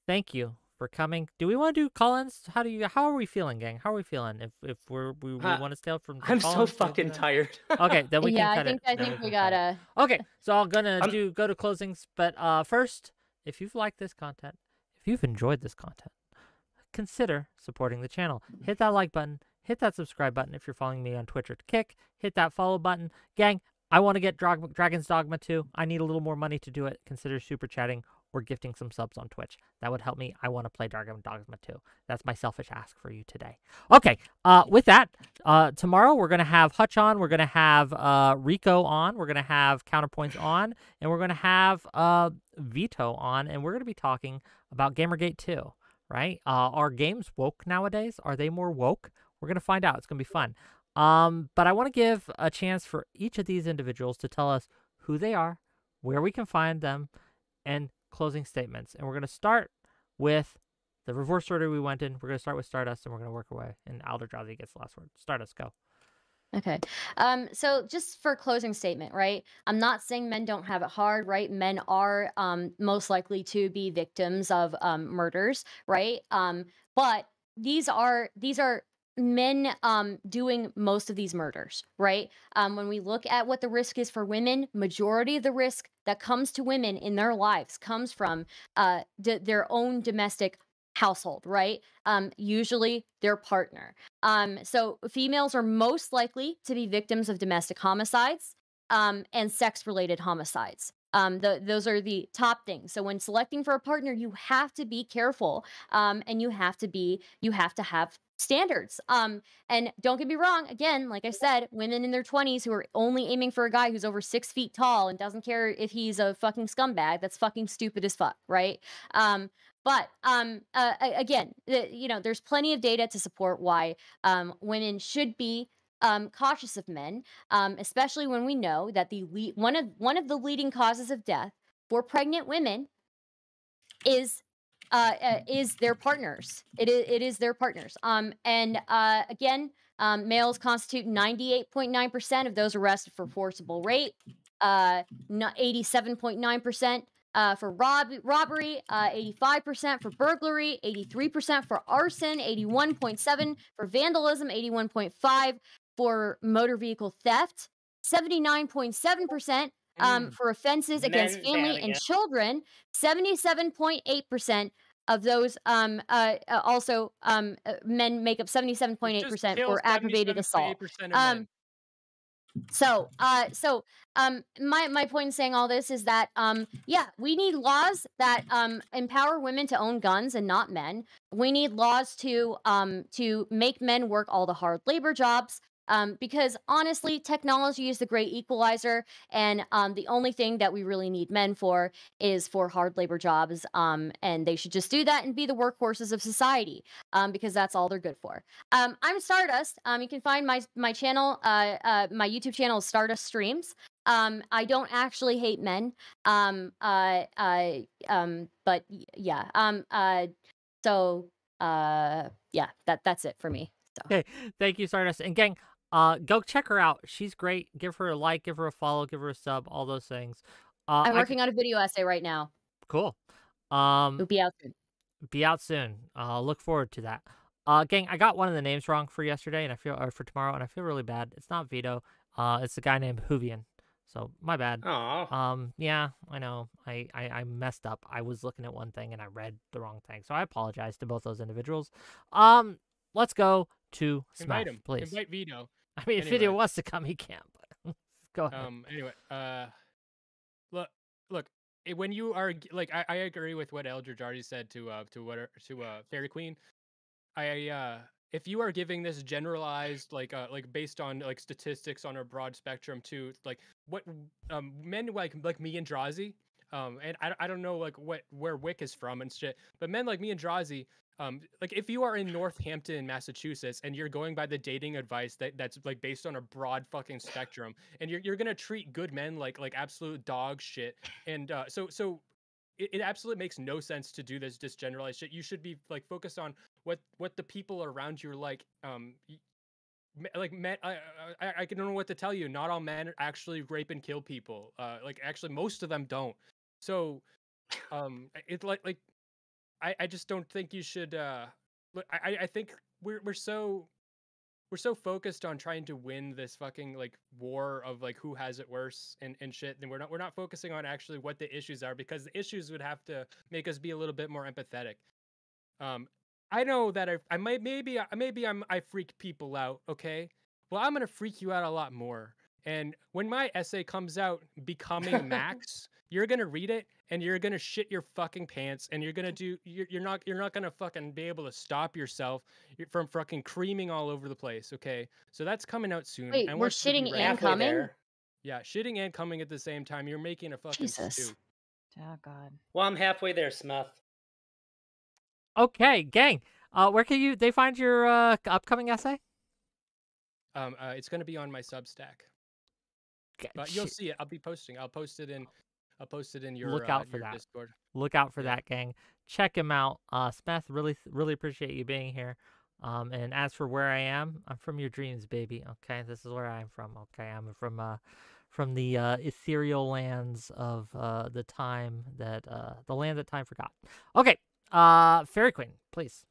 thank you for coming do we want to do call-ins how do you how are we feeling gang how are we feeling if if we're we, we Uh, want to stay up from I'm so call-ins, do we do fucking tired. okay then [LAUGHS] we yeah can i cut think it i then think we can cut it. gotta Okay, so I'm gonna I'm- do go to closings, but uh, first, if you've liked this content, if you've enjoyed this content, consider supporting the channel. Hit that like button, hit that subscribe button if you're following me on Twitch or Kick, hit that follow button, gang. I want to get Drag- Dragon's Dogma 2. I need a little more money to do it. Consider super chatting or gifting some subs on Twitch. That would help me. I want to play Dragon Dogma 2. That's my selfish ask for you today. Okay, uh, with that, uh, tomorrow we're gonna have Hutch on. We're gonna have uh, Rico on. We're gonna have Counterpoints on, and we're gonna have uh, Vito on, and we're gonna be talking about GamerGate 2. Right? Uh, are games woke nowadays? Are they more woke? We're gonna find out. It's gonna be fun. Um, but I want to give a chance for each of these individuals to tell us who they are, where we can find them, and closing statements. And we're gonna start with the reverse order we went in. We're gonna start with Stardust, and we're gonna work away. way. And Elder Drazi gets the last word. Stardust, go. Okay. Um, so just for closing statement, right? I'm not saying men don't have it hard, right? Men are um most likely to be victims of um murders, right? Um, but these are these are men um doing most of these murders right? Um when we look at what the risk is for women majority of the risk that comes to women in their lives comes from uh their own domestic household right? Um usually their partner. Um so females are most likely to be victims of domestic homicides um and sex related homicides um the, those are the top things. So when selecting for a partner you have to be careful um and you have to be you have to have standards. Um and don't get me wrong again like i said women in their 20s who are only aiming for a guy who's over six feet tall and doesn't care if he's a fucking scumbag that's fucking stupid as fuck right? Um but um uh, again you know there's plenty of data to support why um women should be um, cautious of men, um, especially when we know that the le- one of one of the leading causes of death for pregnant women is uh, uh, is their partners. It is it is their partners. Um, and uh, again, um, males constitute ninety eight point nine percent of those arrested for forcible rape. Uh, eighty seven point nine percent. Uh, for rob- robbery, uh, 85% for burglary, 83% for arson, 81.7 for vandalism, 81.5 for motor vehicle theft, 79.7% um, Mm. for offenses against family and children, 77.8% of those um, uh, uh, also um, uh, men make up 77.8% for aggravated assault. Um, so uh so um my my point in saying all this is that um yeah we need laws that um empower women to own guns and not men we need laws to um to make men work all the hard labor jobs um, because honestly, technology is the great equalizer, and um, the only thing that we really need men for is for hard labor jobs, um, and they should just do that and be the workhorses of society, um, because that's all they're good for. Um, I'm Stardust. Um, you can find my my channel, uh, uh, my YouTube channel is Stardust Streams. Um, I don't actually hate men. Um, uh, uh, um, but yeah. Um, uh, so uh, yeah, that that's it for me. So. Okay, thank you, Stardust. And gang, uh, go check her out. She's great. Give her a like, give her a follow, give her a sub, all those things. Uh, I'm I- working on a video essay right now. cool. Um, It'll be out soon. be out soon. Uh, look forward to that. Uh, gang, I got one of the names wrong for yesterday, and I feel or for tomorrow, and I feel really bad. It's not Vito. Uh, it's a guy named Huvian. So my bad. Aw. Um, yeah, I know. I, I I messed up. I was looking at one thing and I read the wrong thing. So I apologize to both those individuals. Um, let's go to Smeth, Invite him. please. Invite Vito. I mean, if Vito wants to come, he can. But [LAUGHS] go ahead. Um. Anyway. Uh. Look. Look. eh, When you are like, I, I agree with what Elder Drazi already said to uh to what to uh Fairy Queen. I uh if you are giving this generalized like uh like based on like statistics on a broad spectrum to like what um men like like me and Drazi um and I, I don't know like what where Whick is from and shit but men like me and Drazi um like if you are in Northampton Massachusetts and you're going by the dating advice that that's like based on a broad fucking spectrum and you're you're gonna treat good men like like absolute dog shit and uh so so it, it absolutely makes no sense to do this just shit. You should be like focused on what what the people around you are like. Um, like men, I, I I I don't know what to tell you. Not all men actually rape and kill people. Uh, like actually most of them don't. So, um, it's like like I I just don't think you should. Uh, look, I I- I think we're we're so we're so focused on trying to win this fucking like war of like who has it worse and, and shit and we're not we're not focusing on actually what the issues are because the issues would have to make us be a little bit more empathetic um i know that i, I might maybe maybe i'm i freak people out okay well i'm gonna freak you out a lot more and when my essay comes out [LAUGHS] becoming max you're gonna read it and you're gonna shit your fucking pants and you're gonna do you're, you're not you're not gonna fucking be able to stop yourself from fucking creaming all over the place okay so that's coming out soon Wait, I we're want you to be shitting ready. and coming? there. yeah shitting and coming at the same time you're making a fucking Jesus. stew Oh God. Well, I'm halfway there, Smeth. Okay, gang. Uh, where can you they find your uh upcoming essay? um uh, it's gonna be on my substack G- but you'll see it i'll be posting i'll post it in i'll post it in your Look uh, out for your that. discord Look out for Yeah. that, gang. Check him out. Uh, Smeth, really, really appreciate you being here. Um, and as for where I am, I'm from your dreams, baby. Okay, this is where I'm from. Okay, I'm from uh, from the uh, ethereal lands of uh the time that uh the land that time forgot. Okay, uh, Fairy Queen, please.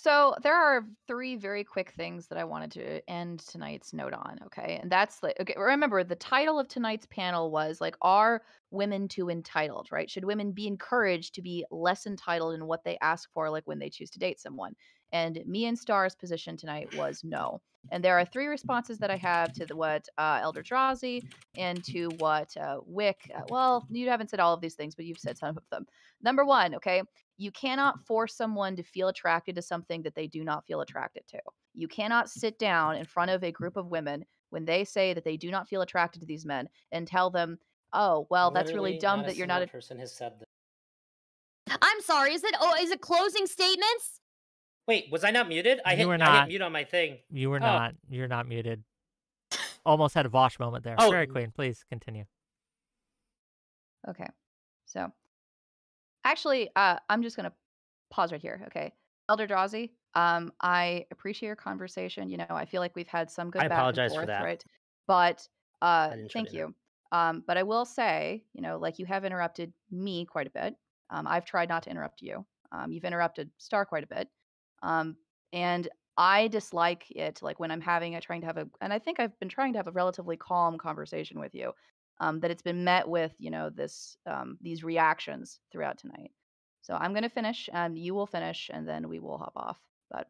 So there are three very quick things that I wanted to end tonight's note on. Okay, and that's like okay. Remember, the title of tonight's panel was like, "Are women too entitled?" Right? Should women be encouraged to be less entitled in what they ask for, like when they choose to date someone? And me and Star's position tonight was no. And there are three responses that I have to the, what uh, Elder Drazi and to what uh, Whick. Uh, well, you haven't said all of these things, but you've said some of them. Number one, okay, you cannot force someone to feel attracted to something that they do not feel attracted to. You cannot sit down in front of a group of women when they say that they do not feel attracted to these men and tell them, "Oh, well, that's really dumb that you're not." A- person has said that. I'm sorry. Is it? Oh, is it closing statements? Wait, was I not muted? I You hit, were I not. hit mute on my thing. You were Oh. not. You're not muted. Almost had a Vaush moment there. Oh. Fairy Queen, please continue. Okay. So, actually, uh, I'm just gonna pause right here. Okay, Elder Drazi, um, I appreciate your conversation. You know, I feel like we've had some good I back apologize and for forth, that. right? But uh, thank you. Um, but I will say, you know, like you have interrupted me quite a bit. Um, I've tried not to interrupt you. Um, you've interrupted Star quite a bit. Um, and I dislike it, like when I'm having a trying to have a, and I think I've been trying to have a relatively calm conversation with you um, that it's been met with you know this um, these reactions throughout tonight. So i'm going to finish and you will finish and then we will hop off. But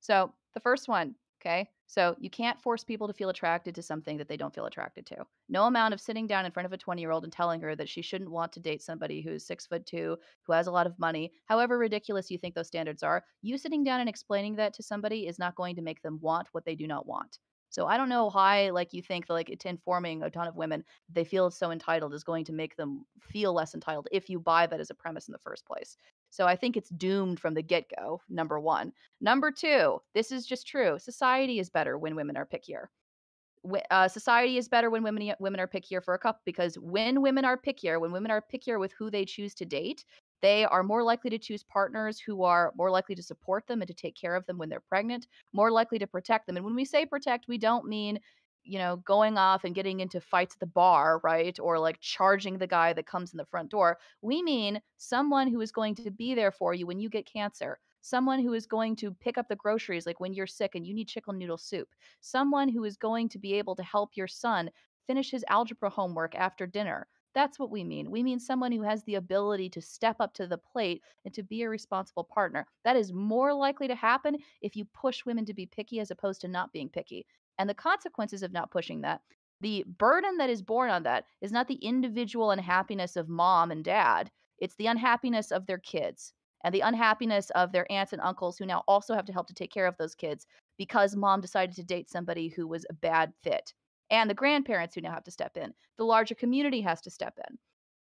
so the first one okay? So you can't force people to feel attracted to something that they don't feel attracted to. No amount of sitting down in front of a 20 year old and telling her that she shouldn't want to date somebody who's six foot two who has a lot of money however ridiculous you think those standards are you sitting down and explaining that to somebody is not going to make them want what they do not want so I don't know why, like you think, that, like it's informing a ton of women they feel so entitled is going to make them feel less entitled if you buy that as a premise in the first place. So I think it's doomed from the get go, number one. Number two, this is just true. Society is better when women are pickier. Uh, society is better when women women are pickier for a couple because when women are pickier, when women are pickier with who they choose to date, they are more likely to choose partners who are more likely to support them and to take care of them when they're pregnant, more likely to protect them. And when we say protect, we don't mean you know, going off and getting into fights at the bar, right? Or like charging the guy that comes in the front door. We mean someone who is going to be there for you when you get cancer, someone who is going to pick up the groceries like when you're sick and you need chicken noodle soup, someone who is going to be able to help your son finish his algebra homework after dinner. That's what we mean. We mean someone who has the ability to step up to the plate and to be a responsible partner. That is more likely to happen if you push women to be picky as opposed to not being picky and the consequences of not pushing that the burden that is borne on that is not the individual unhappiness of mom and dad it's the unhappiness of their kids and the unhappiness of their aunts and uncles who now also have to help to take care of those kids because mom decided to date somebody who was a bad fit and the grandparents who now have to step in the larger community has to step in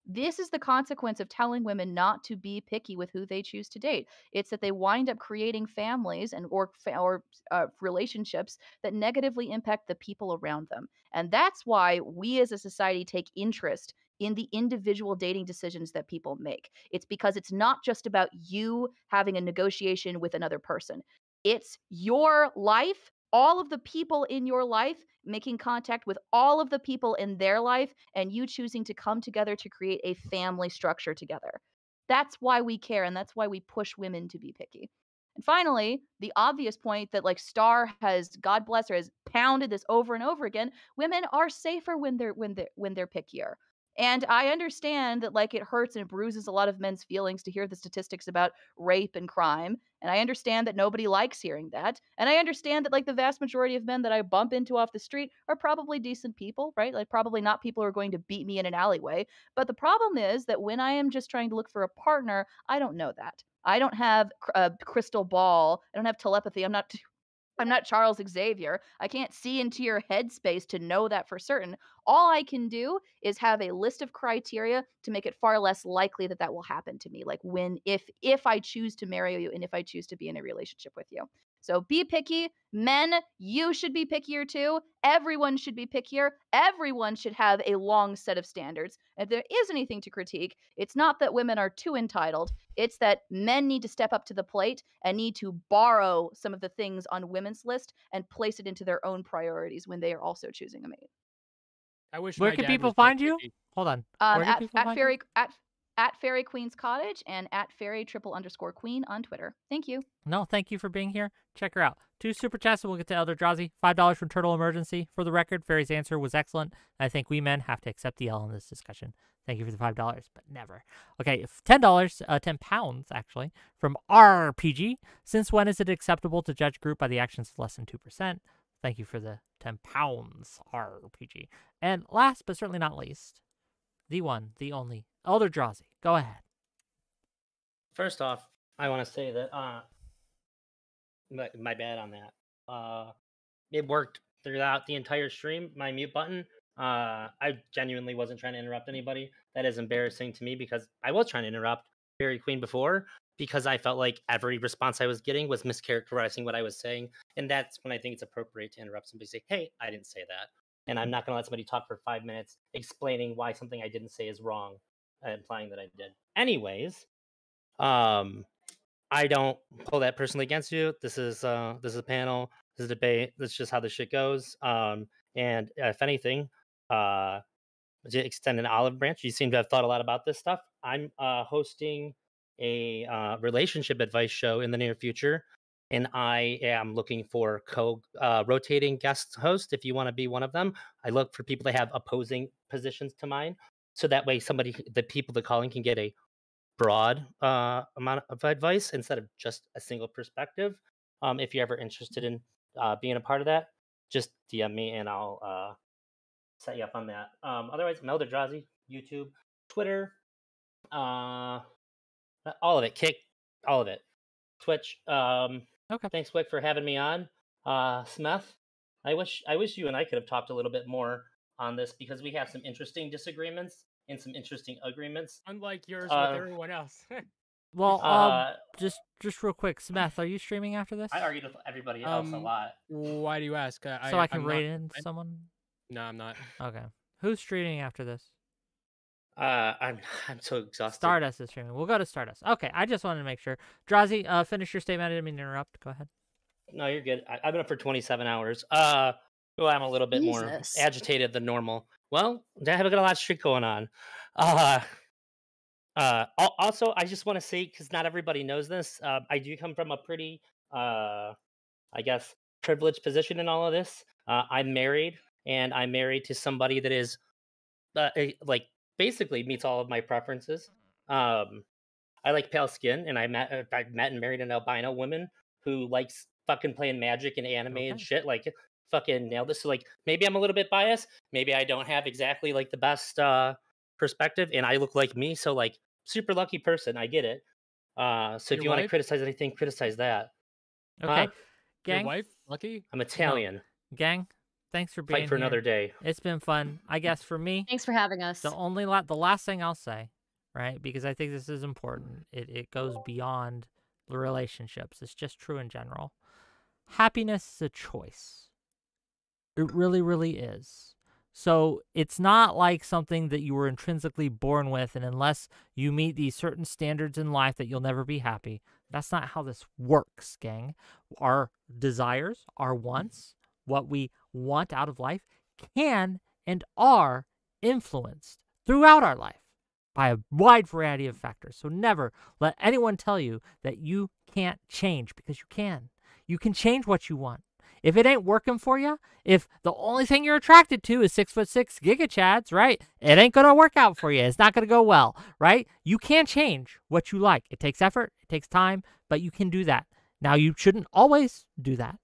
this is the consequence of telling women not to be picky with who they choose to date. It's that they wind up creating families and or or uh, relationships that negatively impact the people around them. And that's why we as a society take interest in the individual dating decisions that people make. It's because it's not just about you having a negotiation with another person. It's your life, all of the people in your life making contact with all of the people in their life and you choosing to come together to create a family structure together. That's why we care and that's why we push women to be picky. And finally, the obvious point that like Star has God bless her has pounded this over and over again, women are safer when they're when they're when they're pickier. And I understand that like it hurts and bruises a lot of men's feelings to hear the statistics about rape and crime. And I understand that nobody likes hearing that. And I understand that like the vast majority of men that I bump into off the street are probably decent people, right? Like probably not people who are going to beat me in an alleyway. But the problem is that when I am just trying to look for a partner, I don't know that. I don't have a uh, crystal ball. I don't have telepathy. I'm not [LAUGHS] I'm not Charles Xavier. I can't see into your headspace to know that for certain. All I can do is have a list of criteria to make it far less likely that that will happen to me. Like when, if, if I choose to marry you and if I choose to be in a relationship with you. So be picky. Men, you should be pickier too. Everyone should be pickier. Everyone should have a long set of standards. If there is anything to critique, it's not that women are too entitled. It's that men need to step up to the plate and need to borrow some of the things on women's list and place it into their own priorities when they are also choosing a mate. I wish. Where can people was more find you? Hold on. Um, at at fairy at at Fairy Queen's Cottage and at Fairy triple underscore Queen on Twitter. Thank you. No, thank you for being here. Check her out. Two super chats and we'll get to Elder Drazi. Five dollars from Turtle Emergency. For the record, Fairy's answer was excellent. I think we men have to accept the L in this discussion. Thank you for the five dollars, but never. Okay, ten dollars, uh, ten pounds actually from RPG. Since when is it acceptable to judge group by the actions of less than two percent? Thank you for the ten pounds RPG. And last but certainly not least, the one, the only Elder Drazi. Go ahead. First off, I want to say that uh, my, my bad on that. Uh, it worked throughout the entire stream. My mute button. Uh, I genuinely wasn't trying to interrupt anybody. That is embarrassing to me because I was trying to interrupt Fairy Queen before because I felt like every response I was getting was mischaracterizing what I was saying, and that's when I think it's appropriate to interrupt somebody. Say, "Hey, I didn't say that," and I'm not going to let somebody talk for five minutes explaining why something I didn't say is wrong, uh, implying that I did. Anyways, um, I don't hold that personally against you. This is uh this is a panel. This is a debate. That's just how this shit goes. Um, and if anything, uh, to extend an olive branch, you seem to have thought a lot about this stuff. I'm uh hosting a uh, relationship advice show in the near future, and I am looking for co uh, rotating guest host. If you want to be one of them, I look for people that have opposing positions to mine, so that way somebody, the people that calling, can get a broad uh, amount of advice instead of just a single perspective. Um, if you're ever interested in uh, being a part of that, just DM me and I'll uh, set you up on that. Um, otherwise, Elder Drazi, YouTube, Twitter, uh, all of it, Kick, all of it, Twitch. Um, Okay. Thanks, Whick, for having me on. Uh, Smeth, I wish I wish you and I could have talked a little bit more on this because we have some interesting disagreements and some interesting agreements. Unlike yours Uh, with everyone else. [LAUGHS] Well, um, Uh, just just real quick, Smeth, are you streaming after this? I argued with everybody else a Um, lot. Why do you ask? Uh, so I, I can I'm rate not- in I- someone. No, I'm not. Okay. Who's streaming after this? Uh, I'm [LAUGHS] I'm so exhausted. Stardust is streaming. We'll go to Stardust. Okay, I just wanted to make sure. Drazi, uh, finish your statement. I didn't mean to interrupt. Go ahead. No, you're good. I, I've been up for 27 hours. Uh, well, I'm a little bit more agitated than normal. Well, I have got a lot of shit going on. Uh, uh, also, I just want to say because not everybody knows this. Uh, I do come from a pretty, uh, I guess, privileged position in all of this. Uh, I'm married, and I'm married to somebody that is, uh, like, basically meets all of my preferences. Um, I like pale skin, and I met uh, I met and married an albino woman who likes fucking playing magic and anime and shit. Like fucking nailed this. So like maybe I'm a little bit biased. Maybe I don't have exactly like the best uh perspective, and I look like me. So like super lucky person. I get it. Uh, so if Your you want to criticize anything, criticize that. Okay, Huh? Your wife, Lucky? I'm Italian. gang. Thanks for being Fight for here. another day. It's been fun. I guess for me, Thanks for having us. the only la- the last thing I'll say, right? Because I think this is important. It it goes beyond the relationships. It's just true in general. Happiness is a choice. It really, really is. So it's not like something that you were intrinsically born with, and unless you meet these certain standards in life, that you'll never be happy. That's not how this works, gang. Our desires, our wants, what we want out of life can and are influenced throughout our life by a wide variety of factors. So never let anyone tell you that you can't change because you can. You can change what you want. If it ain't working for you, if the only thing you're attracted to is six foot six giga chads, right? It ain't gonna work out for you. It's not gonna go well, right? You can change what you like. It takes effort, it takes time, but you can do that. Now you shouldn't always do that,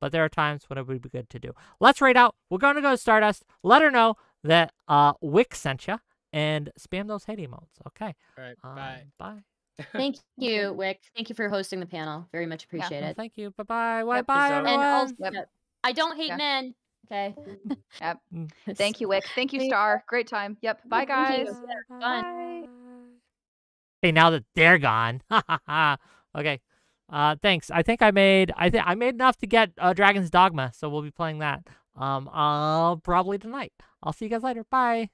but there are times when it would be good to do. Let's rate out. We're gonna go to Stardust. Let her know that uh Whick sent you and spam those hate emotes. Okay. All right, Um, bye. Bye. Thank [LAUGHS] you, Whick. Thank you for hosting the panel. Very much appreciate Well, it. thank you. Bye bye. Bye Yep. bye. Peace out. everyone. And also, Yep. I don't hate Yeah. men. Okay. [LAUGHS] Yep. Mm. Thank you, Whick. Thank you, Star. Great time. Yep. Bye, Thank you. guys. Fun. Bye. Hey, now that they're gone. [LAUGHS] okay. Uh, thanks. I think I made I think I made enough to get uh, Dragon's Dogma, so we'll be playing that. Um, uh, probably tonight. I'll see you guys later. Bye.